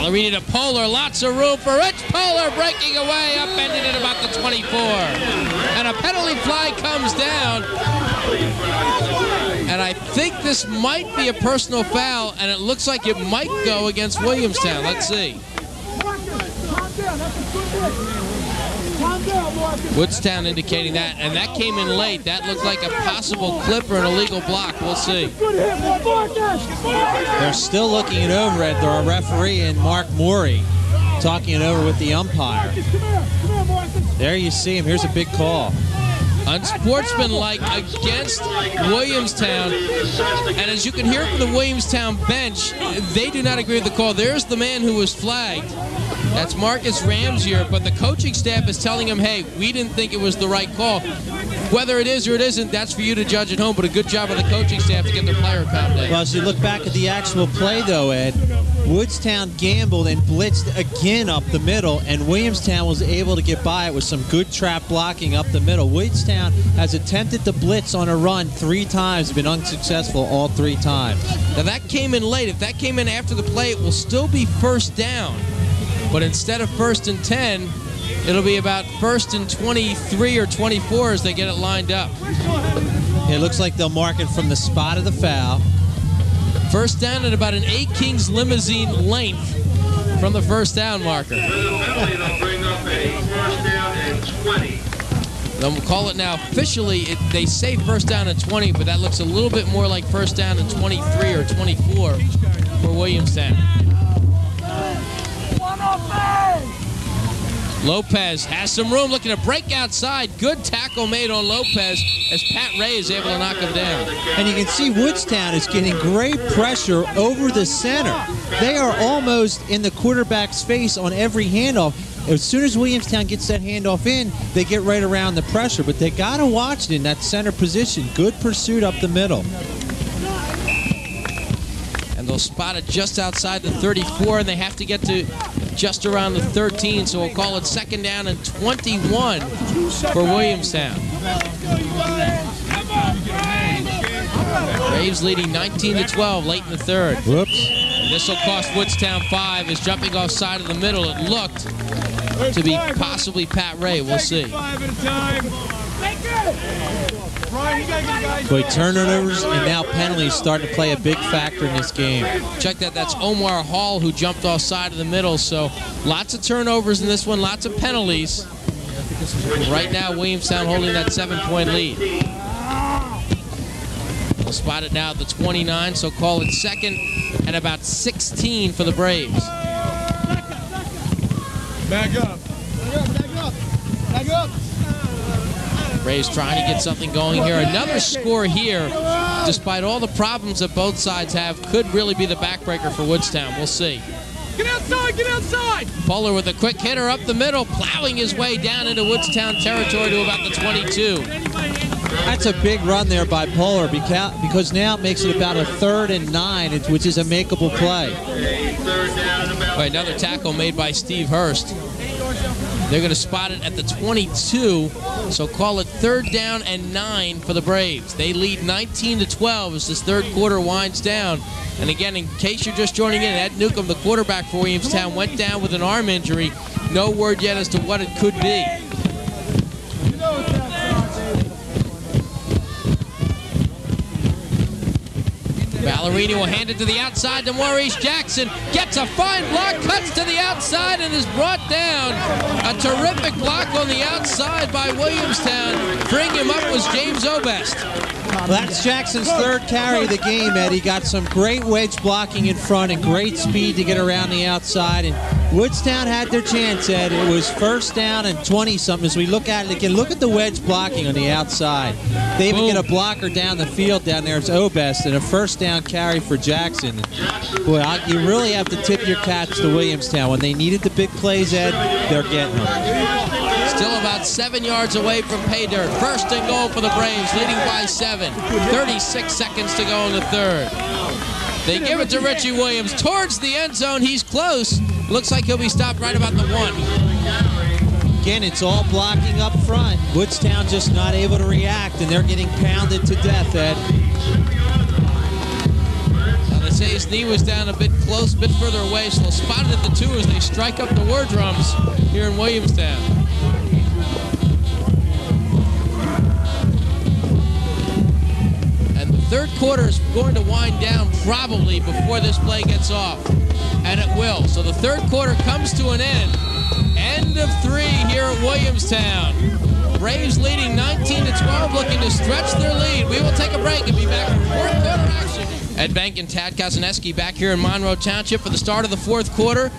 Good. Ballerini to Polar, lots of room for Rich Polar breaking away, upended at about the 24. And a penalty flag comes down. And I think this might be a personal foul, and it looks like it might go against Williamstown. Let's see. Woodstown indicating that, and that came in late. That looked like a possible clip or an illegal block. We'll see. They're still looking it over at our referee and Mark Morey talking it over with the umpire. There you see him. Here's a big call. Unsportsmanlike against Williamstown. And as you can hear from the Williamstown bench, they do not agree with the call. There's the man who was flagged. That's Marcus Ramsier, but the coaching staff is telling him, hey, we didn't think it was the right call. Whether it is or it isn't, that's for you to judge at home, but a good job of the coaching staff to get their player down. Well, as you look back at the actual play, though, Ed, Woodstown gambled and blitzed again up the middle, and Williamstown was able to get by it with some good trap blocking up the middle. Woodstown has attempted to blitz on a run three times, been unsuccessful all three times. Now that came in late. If that came in after the play, it will still be first down. But instead of first and 10, it'll be about first and 23 or 24 as they get it lined up. It looks like they'll mark it from the spot of the foul. First down at about an eight Kings limousine length from the first down marker. With a penalty, they'll bring up a first down and 20. Then we'll call it now officially. It, they say first down and 20, but that looks a little bit more like first down and 23 or 24 for Williamstown. Lopez has some room, looking to break outside. Good tackle made on Lopez as Pat Ray is able to knock him down. And you can see Woodstown is getting great pressure over the center. They are almost in the quarterback's face on every handoff. As soon as Williamstown gets that handoff in, they get right around the pressure. But they got to watch it in that center position. Good pursuit up the middle. And they'll spot it just outside the 34, and they have to get to just around the 13, so we'll call it second down and 21 for Williamstown. Braves leading 19 to 12 late in the third. Whoops. This will cost Woodstown five. Is jumping off side of the middle. It looked to be possibly Pat Ray. We'll see. At. Boy, turnovers and now penalties starting to play a big factor in this game. Check that. That's Omar Hall who jumped off side of the middle. So lots of turnovers in this one. Lots of penalties. Right now, Williamstown holding that seven-point lead. We'll spot it now at the 29, so call it second and about 16 for the Braves. Back up. Back up. Back up. Back up. Braves trying to get something going here. Another score here, despite all the problems that both sides have, could really be the backbreaker for Woodstown. We'll see. Get outside, get outside. Polar with a quick hitter up the middle, plowing his way down into Woodstown territory to about the 22. That's a big run there by Polar because now it makes it about a third and nine, which is a makeable play. A third down and about Wait, another tackle made by Steve Hurst. They're going to spot it at the 22, so call it third down and nine for the Braves. They lead 19 to 12 as this third quarter winds down. And again, in case you're just joining in, Ed Newcomb, the quarterback for Williamstown, went down with an arm injury. No word yet as to what it could be. Ballerini will hand it to the outside to Maurice Jackson. Gets a fine block, cuts to the outside, and is brought down. A terrific block on the outside by Williamstown. Bring him up was James Obest. Well, that's Jackson's third carry of the game, Eddie. Got some great wedge blocking in front and great speed to get around the outside. And Woodstown had their chance, Ed. It was first down and 20 something. As we look at it again, look at the wedge blocking on the outside. They even Boom. get a blocker down the field down there. It's Obest and a first down carry for Jackson. Boy, I, you really have to tip your caps to Williamstown. When they needed the big plays, Ed, they're getting them. Still about seven yards away from pay dirt. First and goal for the Braves, leading by seven. 36 seconds to go in the third. They give it to Richie Williams towards the end zone. He's close. Looks like he'll be stopped right about the one. Again, it's all blocking up front. Woodstown just not able to react, and they're getting pounded to death, Ed. Now they say his knee was down a bit close, a bit further away, so they'll spot it at the two as they strike up the war drums here in Williamstown. Third quarter is going to wind down probably before this play gets off. And it will. So the third quarter comes to an end. End of three here at Williamstown. Braves leading 19 to 12, looking to stretch their lead. We will take a break and be back for fourth quarter action. Ed Bank and Tad Kazaneski back here in Monroe Township for the start of the fourth quarter.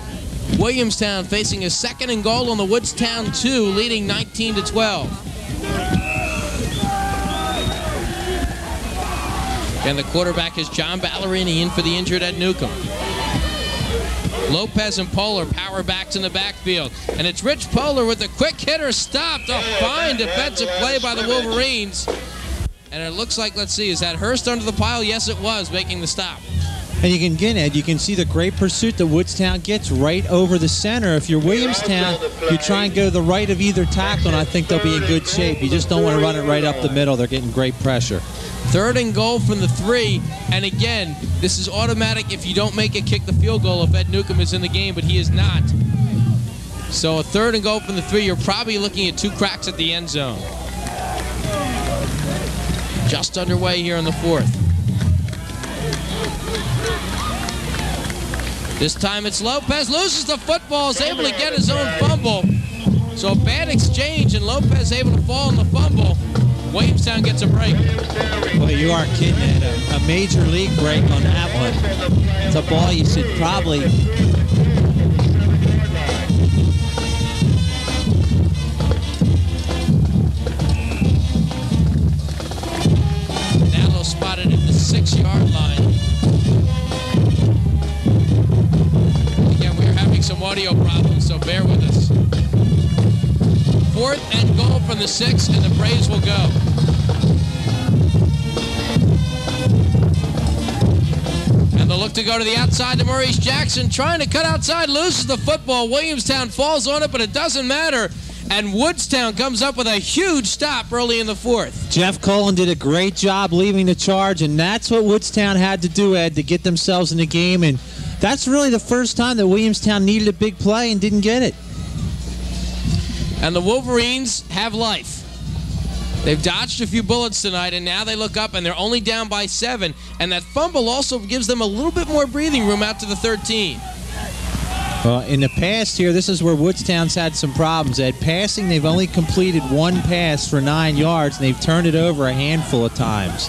Williamstown facing a second and goal on the Woodstown 2, leading 19 to 12. And the quarterback is John Ballerini in for the injured Ed Newcomb. Lopez and Polar power backs in the backfield. And it's Rich Polar with a quick hitter stopped. A fine defensive play by the Wolverines. And it looks like, let's see, is that Hurst under the pile? Yes, it was, making the stop. And you can get it. you can see the great pursuit that Woodstown gets right over the center. If you're Williamstown, you try and go to the right of either tackle, and I think they'll be in good shape. You just don't want to run it right up the middle. They're getting great pressure. Third and goal from the three. And again, this is automatic if you don't make it kick the field goal if Ed Newcomb is in the game, but he is not. So a third and goal from the three, you're probably looking at two cracks at the end zone. Just underway here in the fourth. This time it's Lopez loses the football, is able to get his own fumble. So a bad exchange, and Lopez able to fall on the fumble. Williamstown gets a break. Well, you aren't kidding. A, a major league break on that one. It's a ball you should probably spotted at the six-yard line. Some audio problems, so bear with us. Fourth and goal from the six, and the Braves will go. And they'll look to go to the outside to Maurice Jackson, trying to cut outside, loses the football. Williamstown falls on it, but it doesn't matter. And Woodstown comes up with a huge stop early in the fourth. Jeff Cullen did a great job leaving the charge, and that's what Woodstown had to do, Ed, to get themselves in the game. And that's really the first time that Williamstown needed a big play and didn't get it. And the Wolverines have life. They've dodged a few bullets tonight, and now they look up and they're only down by seven. And that fumble also gives them a little bit more breathing room out to the 13. Well, in the past here, this is where Woodstown's had some problems. At passing, they've only completed one pass for nine yards, and they've turned it over a handful of times.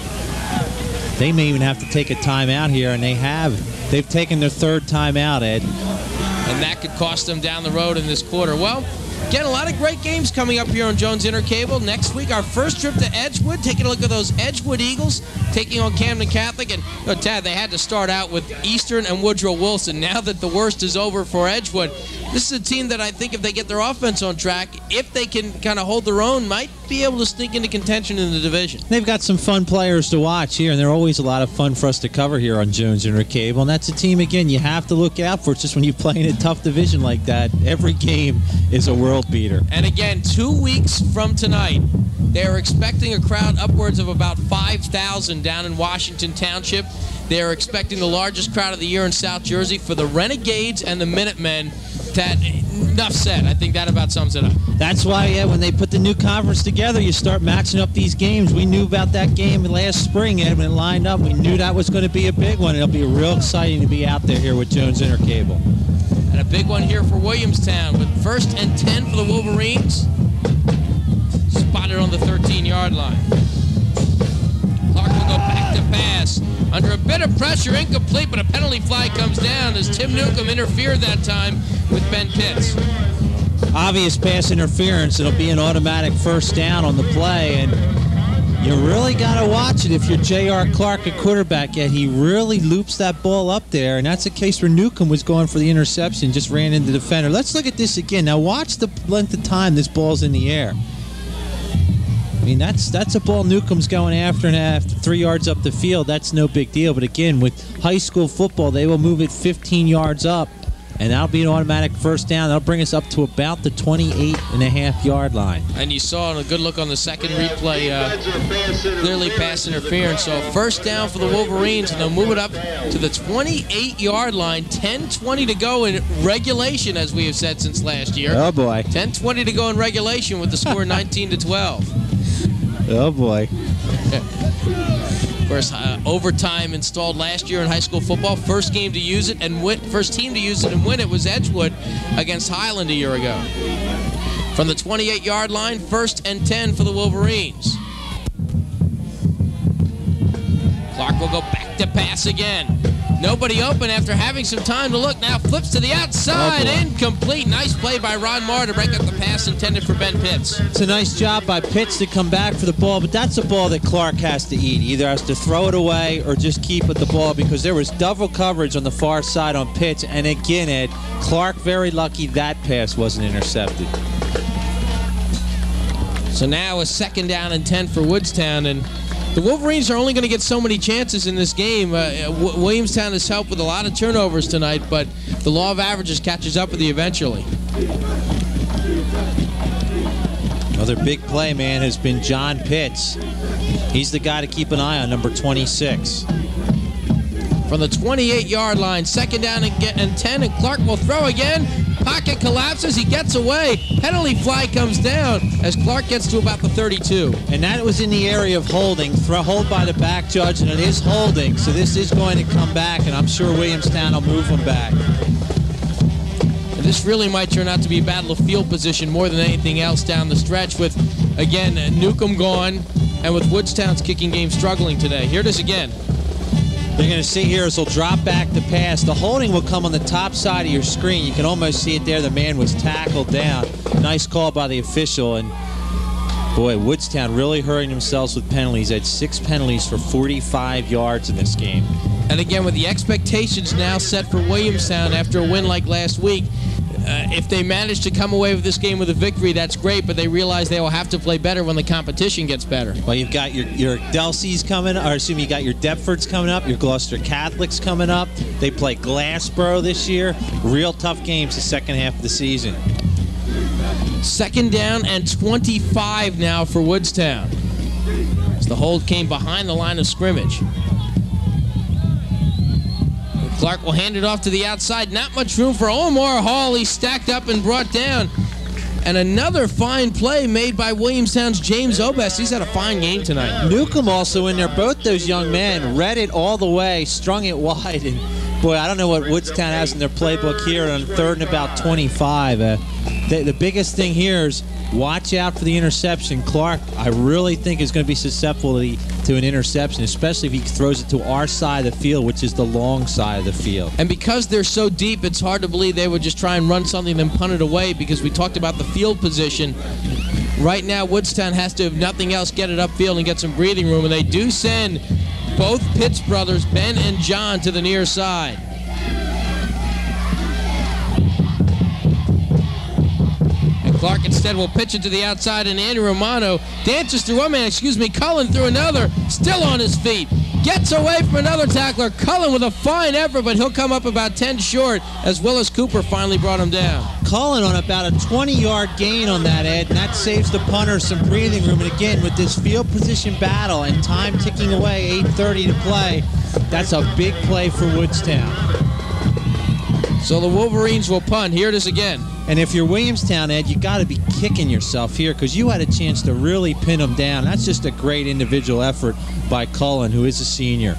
They may even have to take a timeout here, and they have. They've taken their third timeout, Ed. And that could cost them down the road in this quarter. Well, Again, a lot of great games coming up here on Jones Intercable. Next week, our first trip to Edgewood, taking a look at those Edgewood Eagles, taking on Camden Catholic. And oh, Tad, they had to start out with Eastern and Woodrow Wilson. Now that the worst is over for Edgewood, this is a team that I think if they get their offense on track, if they can kind of hold their own, might be able to sneak into contention in the division. They've got some fun players to watch here, and they're always a lot of fun for us to cover here on Jones Intercable. And that's a team, again, you have to look out for. It's just when you play in a tough division like that, every game is a world beater. And again, two weeks from tonight, they're expecting a crowd upwards of about 5,000 down in Washington Township. They're expecting the largest crowd of the year in South Jersey for the Renegades and the Minutemen. That enough said. I think that about sums it up. That's why, yeah, when they put the new conference together, you start matching up these games. We knew about that game last spring, and when it lined up. We knew that was going to be a big one. It'll be real exciting to be out there here with Jones Intercable. And a big one here for Williamstown with first and 10 for the Wolverines. Spotted on the 13 yard line. Clark will go back to pass. Under a bit of pressure, incomplete, but a penalty flag comes down as Tim Newcomb interfered that time with Ben Pitts. Obvious pass interference. It'll be an automatic first down on the play, and you really got to watch it if you're J.R. Clark at quarterback. Yet he really loops that ball up there, and that's a case where Newcomb was going for the interception, just ran into the defender. Let's look at this again. Now watch the length of time this ball's in the air. I mean, that's that's a ball Newcomb's going after, and after three yards up the field, that's no big deal. But again, with high school football, they will move it 15 yards up, and that'll be an automatic first down. That'll bring us up to about the 28 and a half yard line. And you saw a good look on the second replay, uh, clearly pass interference. So first down for the Wolverines, and they'll move it up to the 28 yard line. 10 20 to go in regulation, as we have said since last year. Oh boy. 10 20 to go in regulation with the score 19 to 12. Oh boy. Course, uh, overtime installed last year in high school football. First game to use it and win, first team to use it and win it was Edgewood against Highland a year ago. From the 28 yard line, first and 10 for the Wolverines. Clark will go back to pass again. Nobody open after having some time to look. Now flips to the outside. Oh. Incomplete. Nice play by Ron Marr to break up the pass intended for Ben Pitts. It's a nice job by Pitts to come back for the ball, but that's a ball that Clark has to eat. Either has to throw it away or just keep with the ball because there was double coverage on the far side on Pitts. And again, Ed, Clark very lucky that pass wasn't intercepted. So now a second down and 10 for Woodstown. And the Wolverines are only going to get so many chances in this game. Uh, w- Williamstown has helped with a lot of turnovers tonight, but the law of averages catches up with you eventually. Another big play, man, has been John Pitts. He's the guy to keep an eye on, number 26. from the 28 yard line. Second down and, get, and 10, and Clark will throw again. Pocket collapses. He gets away. Penalty fly comes down as Clark gets to about the 32. And that was in the area of holding, throw, hold by the back judge, and it is holding. So this is going to come back, and I'm sure Williamstown will move them back. And this really might turn out to be a battle of field position more than anything else down the stretch with, again, Newcomb gone and with Woodstown's kicking game struggling today. Here it is again. They're going to see here is they'll drop back to pass. The holding will come on the top side of your screen. You can almost see it there. The man was tackled down. Nice call by the official. And boy, Woodstown really hurting themselves with penalties. They had six penalties for 45 yards in this game. And again, with the expectations now set for Williamstown after a win like last week, Uh, if they manage to come away with this game with a victory, that's great. But they realize they will have to play better when the competition gets better. Well, you've got your your Delsea's coming, or assume you got your Deptfords coming up, your Gloucester Catholics coming up. They play Glassboro this year. Real tough games the second half of the season. Second down and 25 now for Woodstown. As the hold came behind the line of scrimmage. Clark will hand it off to the outside. Not much room for Omar Hall. He's stacked up and brought down. And another fine play made by Williamstown's James Obest. He's had a fine game tonight. Newcomb also in there. Both those young men read it all the way, strung it wide, and boy, I don't know what Woodstown has in their playbook here on third and about 25. Uh, the, the biggest thing here is watch out for the interception. Clark, I really think is going to be susceptible to, the, to an interception, especially if he throws it to our side of the field, which is the long side of the field. And because they're so deep, it's hard to believe they would just try and run something and then punt it away because we talked about the field position. Right now, Woodstown has to, if nothing else, get it upfield and get some breathing room. And they do send both Pitts brothers, Ben and John, to the near side. Clark instead will pitch it to the outside, and Andy Romano dances through one man, excuse me, Cullen through another, still on his feet. Gets away from another tackler. Cullen with a fine effort, but he'll come up about 10 short as Willis Cooper finally brought him down. Cullen on about a 20 yard gain on that, Ed, and that saves the punter some breathing room. And again, with this field position battle and time ticking away, 8.30 to play, that's a big play for Woodstown. So the Wolverines will punt. Here it is again. And if you're Williamstown, Ed, you got to be kicking yourself here because you had a chance to really pin them down. That's just a great individual effort by Cullen, who is a senior.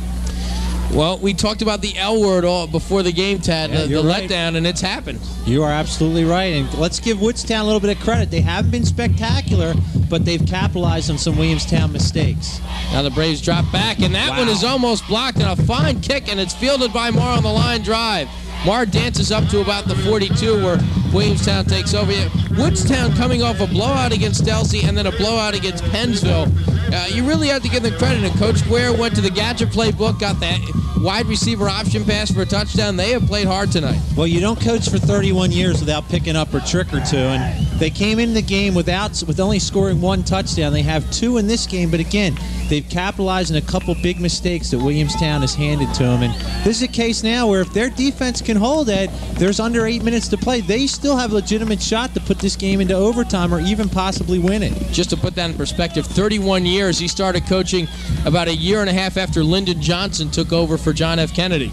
Well, we talked about the L word all before the game, Tad, Yeah, the, the right. letdown, and it's happened. You are absolutely right. And let's give Woodstown a little bit of credit. They have been spectacular, but they've capitalized on some Williamstown mistakes. Now the Braves drop back, and that Wow. one is almost blocked, and a fine kick, and it's fielded by Marr on the line drive. Marr dances up to about the 42 where Williamstown takes over. Woodstown coming off a blowout against Delsea and then a blowout against Pennsville. Uh, you really have to give them credit. And Coach Square went to the gadget playbook, got that wide receiver option pass for a touchdown. They have played hard tonight. Well, you don't coach for 31 years without picking up a trick or two, and they came in the game without with only scoring one touchdown. They have two in this game, but again, they've capitalized on a couple big mistakes that Williamstown has handed to them. And this is a case now where if their defense can hold it, there's under eight minutes to play. They still have a legitimate shot to put this game into overtime or even possibly win it. Just to put that in perspective, 31 years. He started coaching about a year and a half after Lyndon Johnson took over for John F. Kennedy.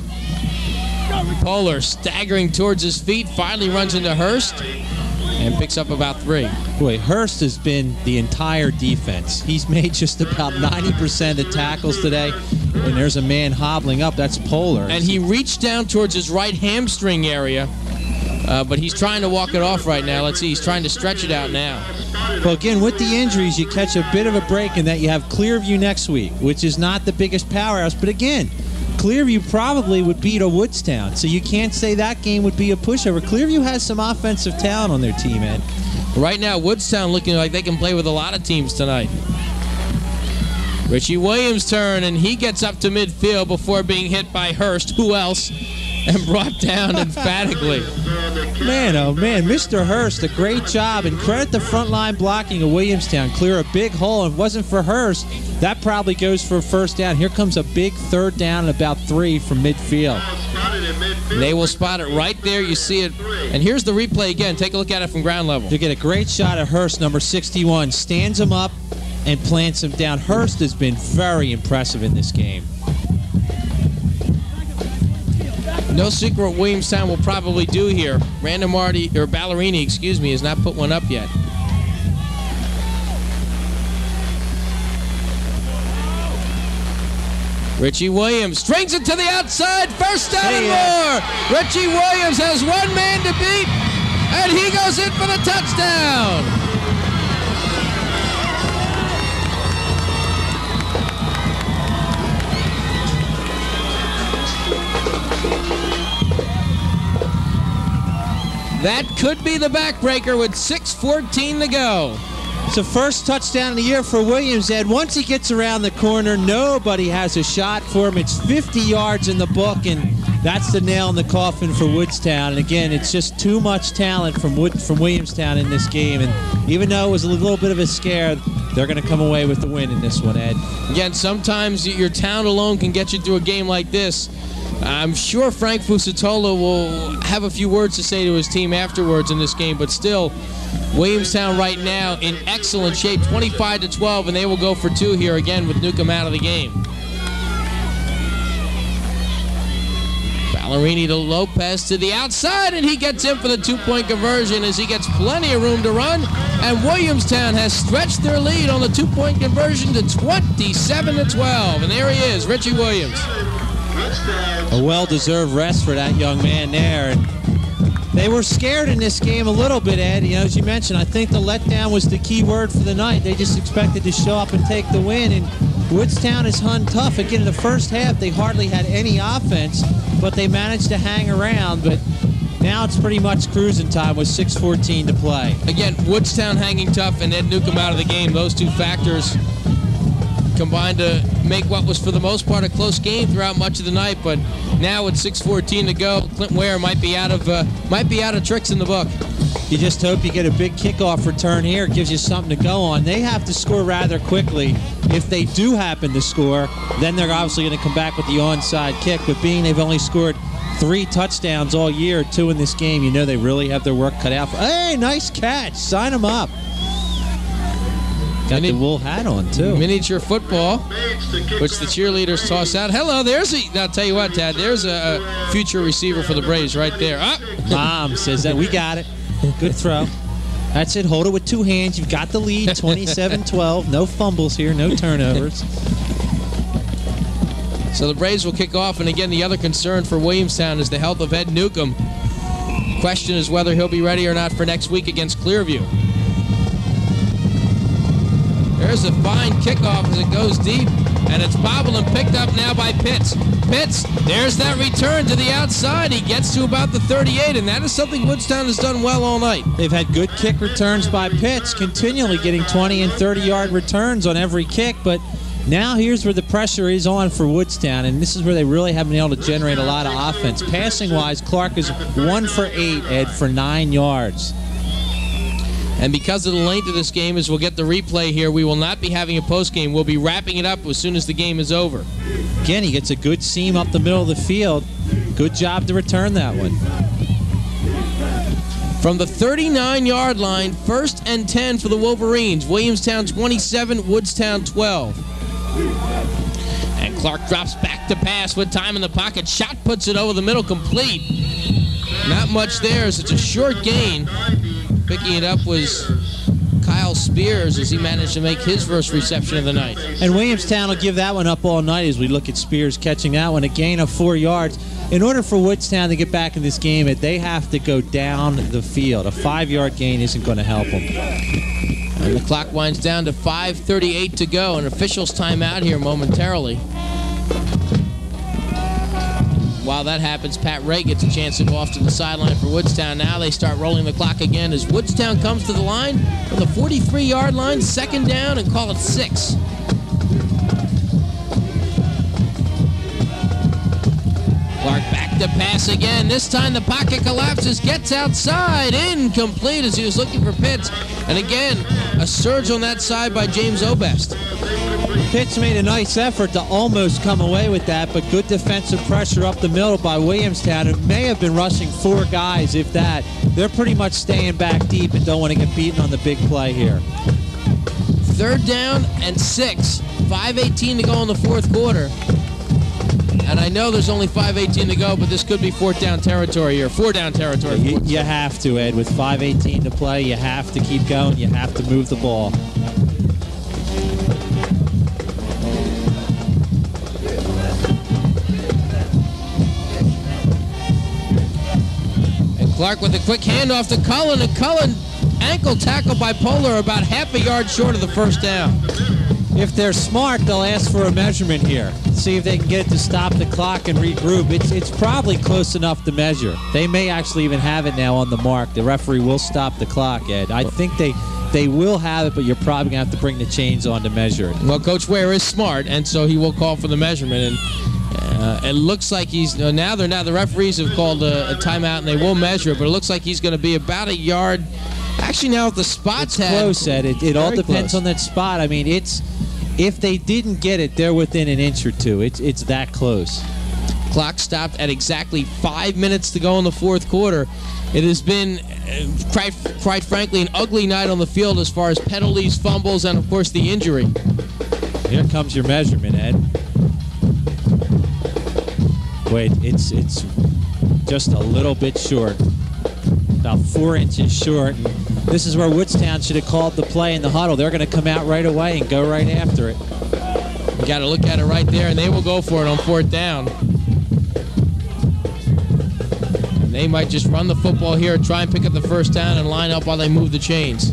Polar staggering towards his feet, finally runs into Hurst and picks up about three. Boy, Hurst has been the entire defense. He's made just about 90% of the tackles today. And there's a man hobbling up. That's Polar. And he reached down towards his right hamstring area, uh, but he's trying to walk it off right now. Let's see, he's trying to stretch it out now. Well, again, with the injuries, you catch a bit of a break in that you have Clearview next week, which is not the biggest powerhouse. But again, Clearview probably would beat a Woodstown, so you can't say that game would be a pushover. Clearview has some offensive talent on their team, Ed. Right now, Woodstown looking like they can play with a lot of teams tonight. Richie Williams' turn, and he gets up to midfield before being hit by Hurst. Who else? And brought down emphatically. Man, oh man, Mr. Hurst, a great job, and credit the front line blocking of Williamstown. Clear a big hole. It wasn't for Hurst, that probably goes for a first down. Here comes a big third down and about three from midfield. They will spot it right there. You see it. And here's the replay again. Take a look at it from ground level. You get a great shot of Hurst, number 61, stands him up and plants him down. Hurst has been very impressive in this game. No secret what Williamstown will probably do here. Random Marty, or Ballerini, excuse me, has not put one up yet. Richie Williams strings it to the outside. First down and uh, more. Richie Williams has one man to beat, and he goes in for the touchdown. That could be the backbreaker with 6.14 to go. It's the first touchdown of the year for Williams, Ed. Once he gets around the corner, nobody has a shot for him. It's 50 yards in the book, and that's the nail in the coffin for Woodstown. And again, it's just too much talent from Wood, from Williamstown in this game. And even though it was a little bit of a scare, they're going to come away with the win in this one, Ed. Again, sometimes your town alone can get you through a game like this. I'm sure Frank Fusatola will have a few words to say to his team afterwards in this game, but still, Williamstown right now in excellent shape, 25 to 12, and they will go for two here again with Newcomb out of the game. Ballerini to Lopez to the outside, and he gets in for the two-point conversion as he gets plenty of room to run. And Williamstown has stretched their lead on the two-point conversion to 27 to 12. And there he is, Richie Williams. A well-deserved rest for that young man there. They were scared in this game a little bit, Ed. You know, as you mentioned, I think the letdown was the key word for the night. They just expected to show up and take the win, and Woodstown is hung tough. Again, in the first half, they hardly had any offense, but they managed to hang around. But now it's pretty much cruising time with 6:14 to play. Again, Woodstown hanging tough and Ed Newcomb out of the game. Those two factors combined to make what was for the most part a close game throughout much of the night. But now with 6:14 to go, Clint Ware might be out of uh, might be out of tricks in the book. You just hope you get a big kickoff return here. It gives you something to go on. They have to score rather quickly. If they do happen to score, then they're obviously going to come back with the onside kick. But being they've only scored three touchdowns all year, two in this game, you know they really have their work cut out. For, hey, nice catch. Sign them up. Got the wool hat on too. Miniature football, which the cheerleaders toss out. Hello, there's a. I'll tell you what, Dad. There's a, a future receiver for the Braves right there. Ah. Mom says that we got it. Good throw. That's it. Hold it with two hands. You've got the lead. 27-12. No fumbles here. No turnovers. So the Braves will kick off, and again, the other concern for Williamstown is the health of Ed Newcomb. Question is whether he'll be ready or not for next week against Clearview. There's a fine kickoff as it goes deep, and it's bobbled and picked up now by Pitts. Pitts, there's that return to the outside. He gets to about the 38, and that is something Woodstown has done well all night. They've had good kick returns by Pitts, continually getting 20 and 30 yard returns on every kick, but now here's where the pressure is on for Woodstown, and this is where they really haven't been able to generate a lot of offense. Passing wise, Clark is one for eight, Ed, for nine yards. And because of the length of this game, as we'll get the replay here, we will not be having a post game. We'll be wrapping it up as soon as the game is over. Again, he gets a good seam up the middle of the field. Good job to return that one. From the 39 yard line, first and 10 for the Wolverines. Williamstown 27, Woodstown 12. And Clark drops back to pass with time in the pocket. Shot puts it over the middle, complete. Not much there as it's a short gain. Picking it up was Kyle Spears as he managed to make his first reception of the night. And Williamstown will give that one up all night as we look at Spears catching that one, a gain of four yards. In order for Woodstown to get back in this game, they have to go down the field. A five yard gain isn't going to help them. And the clock winds down to 5.38 to go, and officials time out here momentarily. While that happens, Pat Ray gets a chance to go off to the sideline for Woodstown. Now they start rolling the clock again as Woodstown comes to the line from the 43 yard line, second down, and call it six. Clark back to pass again. This time the pocket collapses, gets outside, incomplete as he was looking for Pitts. And again, a surge on that side by James Obest. Pitts made a nice effort to almost come away with that, but good defensive pressure up the middle by Williamstown. It may have been rushing four guys, if that. They're pretty much staying back deep and don't want to get beaten on the big play here. Third down and six. 5.18 to go in the fourth quarter. And I know there's only 5:18 to go, but this could be fourth down territory here. Four down territory. You, you have to, Ed. With 5:18 to play, you have to keep going. You have to move the ball. Clark with a quick handoff to Cullen, and Cullen ankle tackle by Polar about half a yard short of the first down. If they're smart, they'll ask for a measurement here. See if they can get it to stop the clock and regroup. It's it's probably close enough to measure. They may actually even have it now on the mark. The referee will stop the clock, Ed. I think they they will have it, but you're probably gonna have to bring the chains on to measure it. Well, Coach Ware is smart, and so he will call for the measurement. And uh, it looks like he's uh, now. They're now the referees have called a, a timeout, and they will measure it. But it looks like he's going to be about a yard. Actually, now with the spots It's close, Ed. It, it all depends close. on that spot. I mean, it's if they didn't get it, they're within an inch or two. It's it's that close. Clock stopped at exactly five minutes to go in the fourth quarter. It has been, uh, quite, quite frankly, an ugly night on the field as far as penalties, fumbles, and of course the injury. Here comes your measurement, Ed. Wait, it's it's just a little bit short. About four inches short. This is where Woodstown should have called the play in the huddle. They're going to come out right away and go right after it. You got to look at it right there, and they will go for it on fourth down. And they might just run the football here, try and pick up the first down, and line up while they move the chains.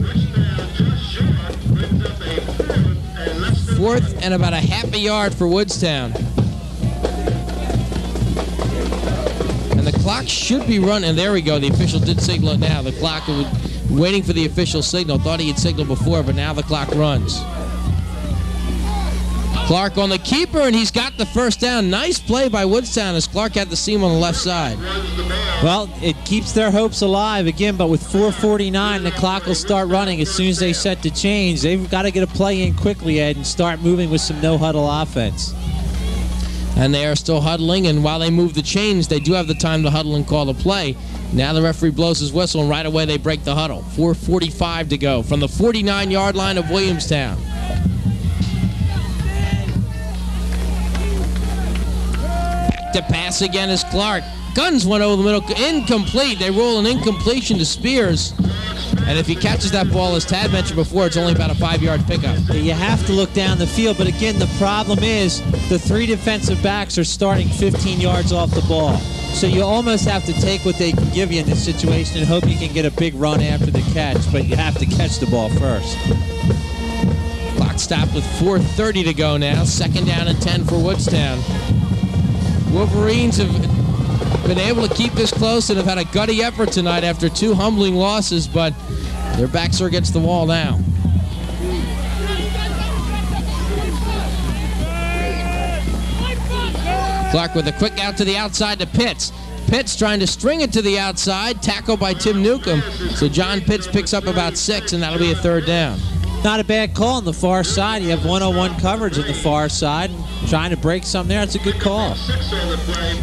Fourth and about a half a yard for Woodstown. Clock should be running. And there we go. The official did signal it now. The clock was waiting for the official signal. Thought he had signaled before, but now the clock runs. Clark on the keeper, and he's got the first down. Nice play by Woodstown as Clark had the seam on the left side. Well, it keeps their hopes alive again, but with 4:49, the clock will start running as soon as they set the change. They've got to get a play in quickly, Ed, and start moving with some no huddle offense. And they are still huddling, and while they move the chains, they do have the time to huddle and call the play. Now the referee blows his whistle, and right away they break the huddle. 4.45 to go from the 49 yard line of Williamstown. To pass again is Clark. Guns went over the middle, incomplete. They roll an incompletion to Spears. And if he catches that ball, as Tad mentioned before, it's only about a five yard pickup. You have to look down the field, but again, the problem is the three defensive backs are starting 15 yards off the ball. So you almost have to take what they can give you in this situation and hope you can get a big run after the catch, but you have to catch the ball first. Clock stopped with 4.30 to go now. Second down and 10 for Woodstown. Wolverines have been able to keep this close and have had a gutty effort tonight after two humbling losses, but their backs are against the wall now. Clark with a quick out to the outside to Pitts. Pitts trying to string it to the outside, tackled by Tim Newcomb. So John Pitts picks up about six, and that'll be a third down. Not a bad call on the far side. You have 101 coverage on the far side. Trying to break some there. It's a good call.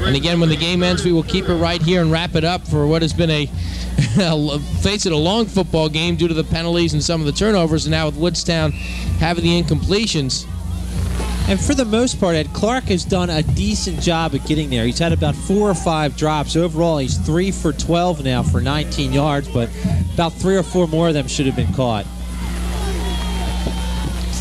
And again, when the game ends, we will keep it right here and wrap it up for what has been a, face it, a long football game due to the penalties and some of the turnovers. And now with Woodstown having the incompletions. And for the most part, Ed Clark has done a decent job at getting there. He's had about four or five drops. Overall, he's three for 12 now for 19 yards, but about three or four more of them should have been caught.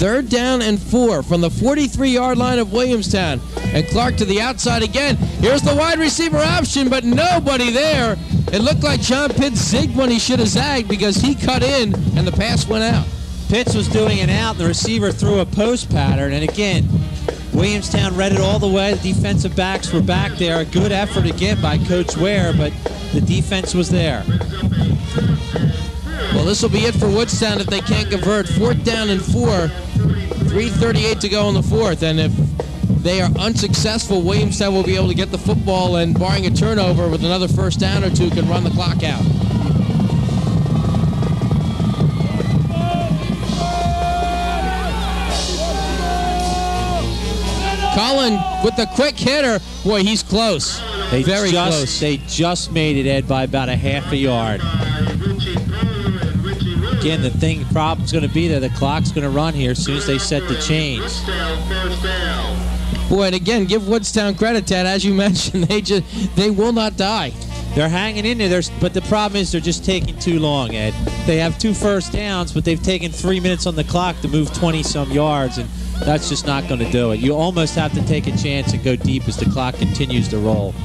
Third down and four from the 43 yard line of Williamstown. And Clark to the outside again. Here's the wide receiver option, but nobody there. It looked like John Pitts zigged when he should have zagged because he cut in and the pass went out. Pitts was doing an out, and the receiver threw a post pattern. And again, Williamstown read it all the way. The defensive backs were back there. A good effort again by Coach Ware, but the defense was there. Well, this will be it for Woodstown if they can't convert. Fourth down and four. 3.38 to go in the fourth. And if they are unsuccessful, Williamstown will be able to get the football and, barring a turnover with another first down or two, can run the clock out. Cullen with the quick hitter. Boy, he's close. They Very just, close. They just made it, Ed, by about a half a yard. Again, the thing problem's going to be there. The clock's going to run here as soon as they set the change. Boy, and again, give Woodstown credit, Ted. As you mentioned, they just they will not die. They're hanging in there, There's, but the problem is they're just taking too long, Ed. They have two first downs, but they've taken three minutes on the clock to move 20 some yards, and that's just not going to do it. You almost have to take a chance and go deep as the clock continues to roll.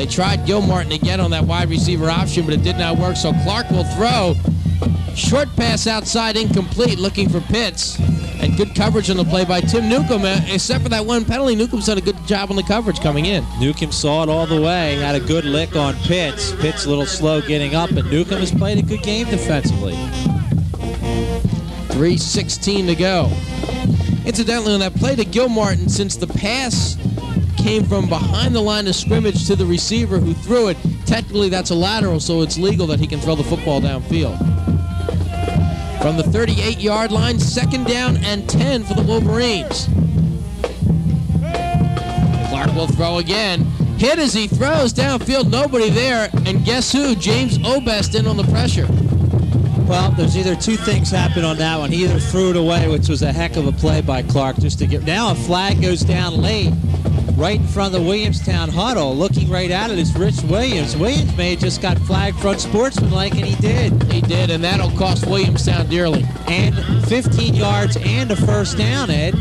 They tried Gilmartin again on that wide receiver option, but it did not work. So Clark will throw. Short pass outside, incomplete, looking for Pitts. And good coverage on the play by Tim Newcomb. Uh, except for that one penalty, Newcomb's done a good job on the coverage coming in. Newcomb saw it all the way, had a good lick on Pitts. Pitts a little slow getting up, and Newcomb has played a good game defensively. 3.16 to go. Incidentally, on that play to Gilmartin, since the pass came from behind the line of scrimmage to the receiver who threw it, technically that's a lateral, so it's legal that he can throw the football downfield. From the 38 yard line, second down and 10 for the Wolverines. Clark will throw again. Hit as he throws downfield, nobody there. And guess who? James Obest in on the pressure. Well, there's either two things happen on that one. He either threw it away, which was a heck of a play by Clark just to get. Now a flag goes down late, right in front of the Williamstown huddle. Looking right at it is Rich Williams. Williams may have just got flagged for unsportsmanlike, and he did. He did, and that'll cost Williamstown dearly. And 15 yards and a first down, Ed.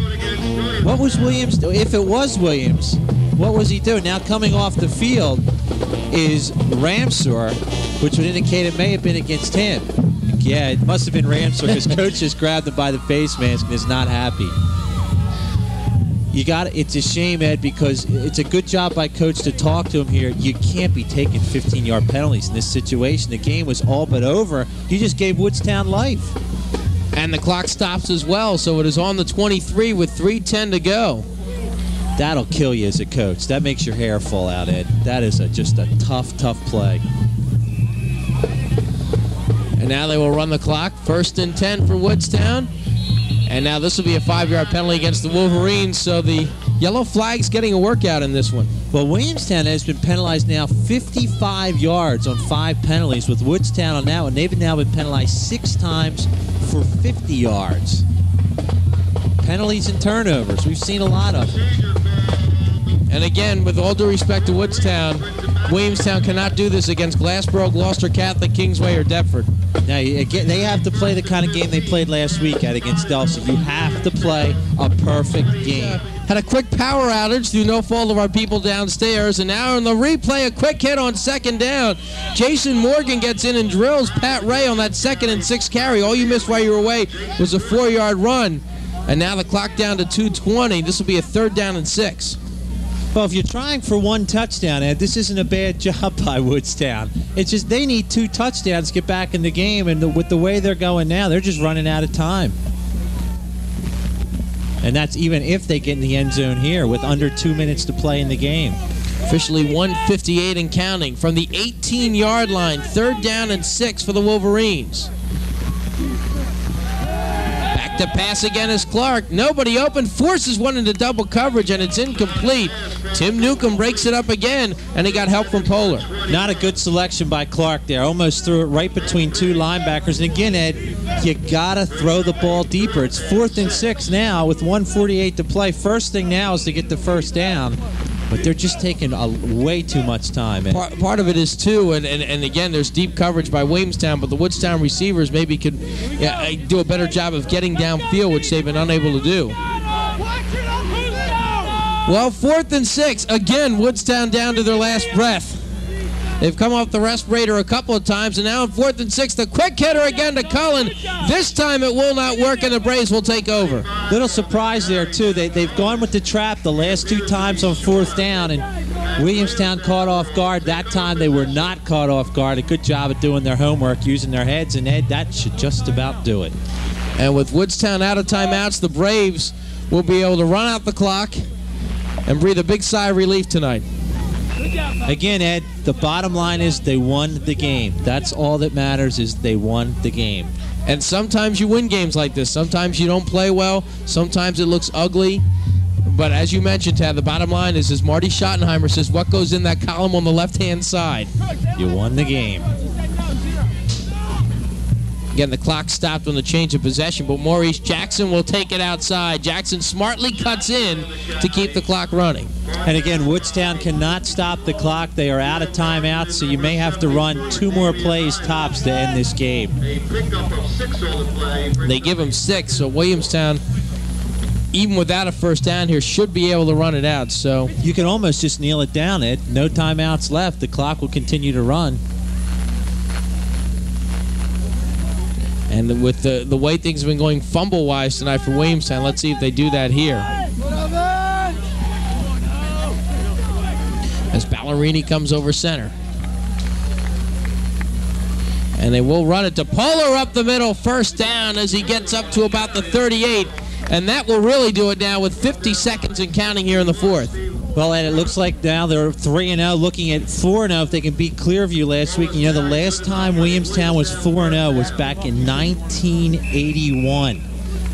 What was Williams? If it was Williams, what was he doing? Now coming off the field is Ramsor, which would indicate it may have been against him. Yeah, it must have been Ramsor because coach just grabbed him by the face mask and is not happy. You got it's a shame, Ed, because it's a good job by coach to talk to him here. You can't be taking 15-yard penalties in this situation. The game was all but over. You just gave Woodstown life. And the clock stops as well, so it is on the 23 with 3:10 to go. That'll kill you as a coach. That makes your hair fall out, Ed. That is a, just a tough, tough play. And now they will run the clock. First and 10 for Woodstown. And now this will be a five-yard penalty against the Wolverines, so the yellow flag's getting a workout in this one. Well, Williamstown has been penalized now 55 yards on five penalties with Woodstown on that one. They've now been penalized six times for 50 yards. Penalties and turnovers. We've seen a lot of them. And again, with all due respect to Woodstown, Williamstown cannot do this against Glassboro, Gloucester Catholic, Kingsway, or Deptford. Now, they have to play the kind of game they played last week at against Delsea. You have to play a perfect game. Had a quick power outage through no fault of our people downstairs, and now in the replay, a quick hit on second down. Jason Morgan gets in and drills Pat Ray on that second and six carry. All you missed while you were away was a four-yard run. And now the clock down to 220. This will be a third down and six. Well, if you're trying for one touchdown, Ed, this isn't a bad job by Woodstown. It's just they need two touchdowns to get back in the game, and the, with the way they're going now, they're just running out of time. And that's even if they get in the end zone here with under two minutes to play in the game. Officially 158 and counting from the 18 yard line. Third down and six for the Wolverines. To pass again is Clark. Nobody open, forces one into double coverage, and it's incomplete. Tim Newcomb breaks it up again, and he got help from Polar. Not a good selection by Clark there. Almost threw it right between two linebackers. And again, Ed, you got to throw the ball deeper. It's fourth and six now with 148 to play. First thing now is to get the first down. But they're just taking a, way too much time. Ed. Part, part of it is too, and, and, and again, there's deep coverage by Williamstown, but the Woodstown receivers maybe could yeah, uh, do a better job of getting downfield, which they've been unable to do. Well, fourth and six. Again, Woodstown down to their last breath. They've come off the respirator a couple of times, and now in fourth and six, the quick hitter again to Cullen. This time it will not work, and the Braves will take over. Little surprise there, too. They, they've gone with the trap the last two times on fourth down, and Williamstown caught off guard. That time they were not caught off guard. A good job at doing their homework, using their heads, and Ed, that should just about do it. And with Woodstown out of timeouts, the Braves will be able to run out the clock and breathe a big sigh of relief tonight. Again, Ed, the bottom line is they won the game. That's all that matters is they won the game. And sometimes you win games like this. Sometimes you don't play well. Sometimes it looks ugly. But as you mentioned, Tad, the bottom line is, as Marty Schottenheimer says, what goes in that column on the left-hand side? You won the game. Again, the clock stopped on the change of possession, but Maurice Jackson will take it outside. Jackson smartly cuts in to keep the clock running. And again, Woodstown cannot stop the clock. They are out of timeouts, so you may have to run two more plays tops to end this game. A pickup of six on the play. They give him six, so Williamstown, even without a first down here, should be able to run it out. So You can almost just kneel it down. It no timeouts left. The clock will continue to run. And with the the way things have been going fumble wise tonight for Williamstown, let's see if they do that here. As Ballerini comes over center. And they will run it to Polar up the middle, first down as he gets up to about the 38. And that will really do it now with 50 seconds and counting here in the fourth. Well, and it looks like now they're 3 and 0, looking at 4 and 0 if they can beat Clearview last week. You know, the last time Williamstown was 4 and 0 was back in 1981.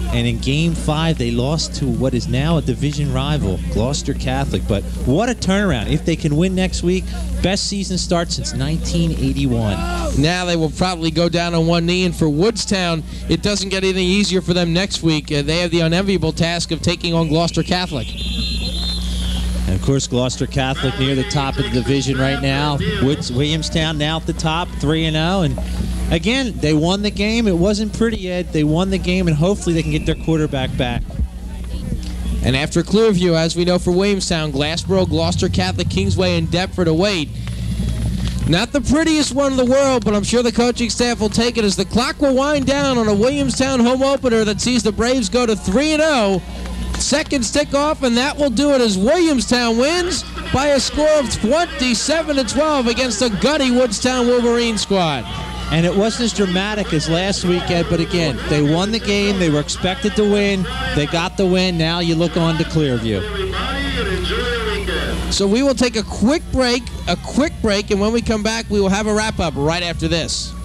And in game five, they lost to what is now a division rival, Gloucester Catholic. But what a turnaround. If they can win next week, best season start since 1981. Now they will probably go down on one knee, and for Woodstown, it doesn't get any easier for them next week. Uh, they have the unenviable task of taking on Gloucester Catholic. And of course, Gloucester Catholic near the top of the division right now. Woods, Williamstown now at the top, 3 and 0. And again, they won the game. It wasn't pretty, yet. They won the game, and hopefully they can get their quarterback back. And after Clearview, as we know for Williamstown, Glassboro, Gloucester Catholic, Kingsway, and Deptford await. Not the prettiest one in the world, but I'm sure the coaching staff will take it as the clock will wind down on a Williamstown home opener that sees the Braves go to 3 0. Seconds tick off, and that will do it as Williamstown wins by a score of 27 to 12 against the gutty Woodstown Wolverine squad. And it wasn't as dramatic as last weekend, but again, they won the game. They were expected to win. They got the win. Now you look on to Clearview. Everybody and enjoy your weekend. So we will take a quick break, a quick break, and when we come back, we will have a wrap up right after this.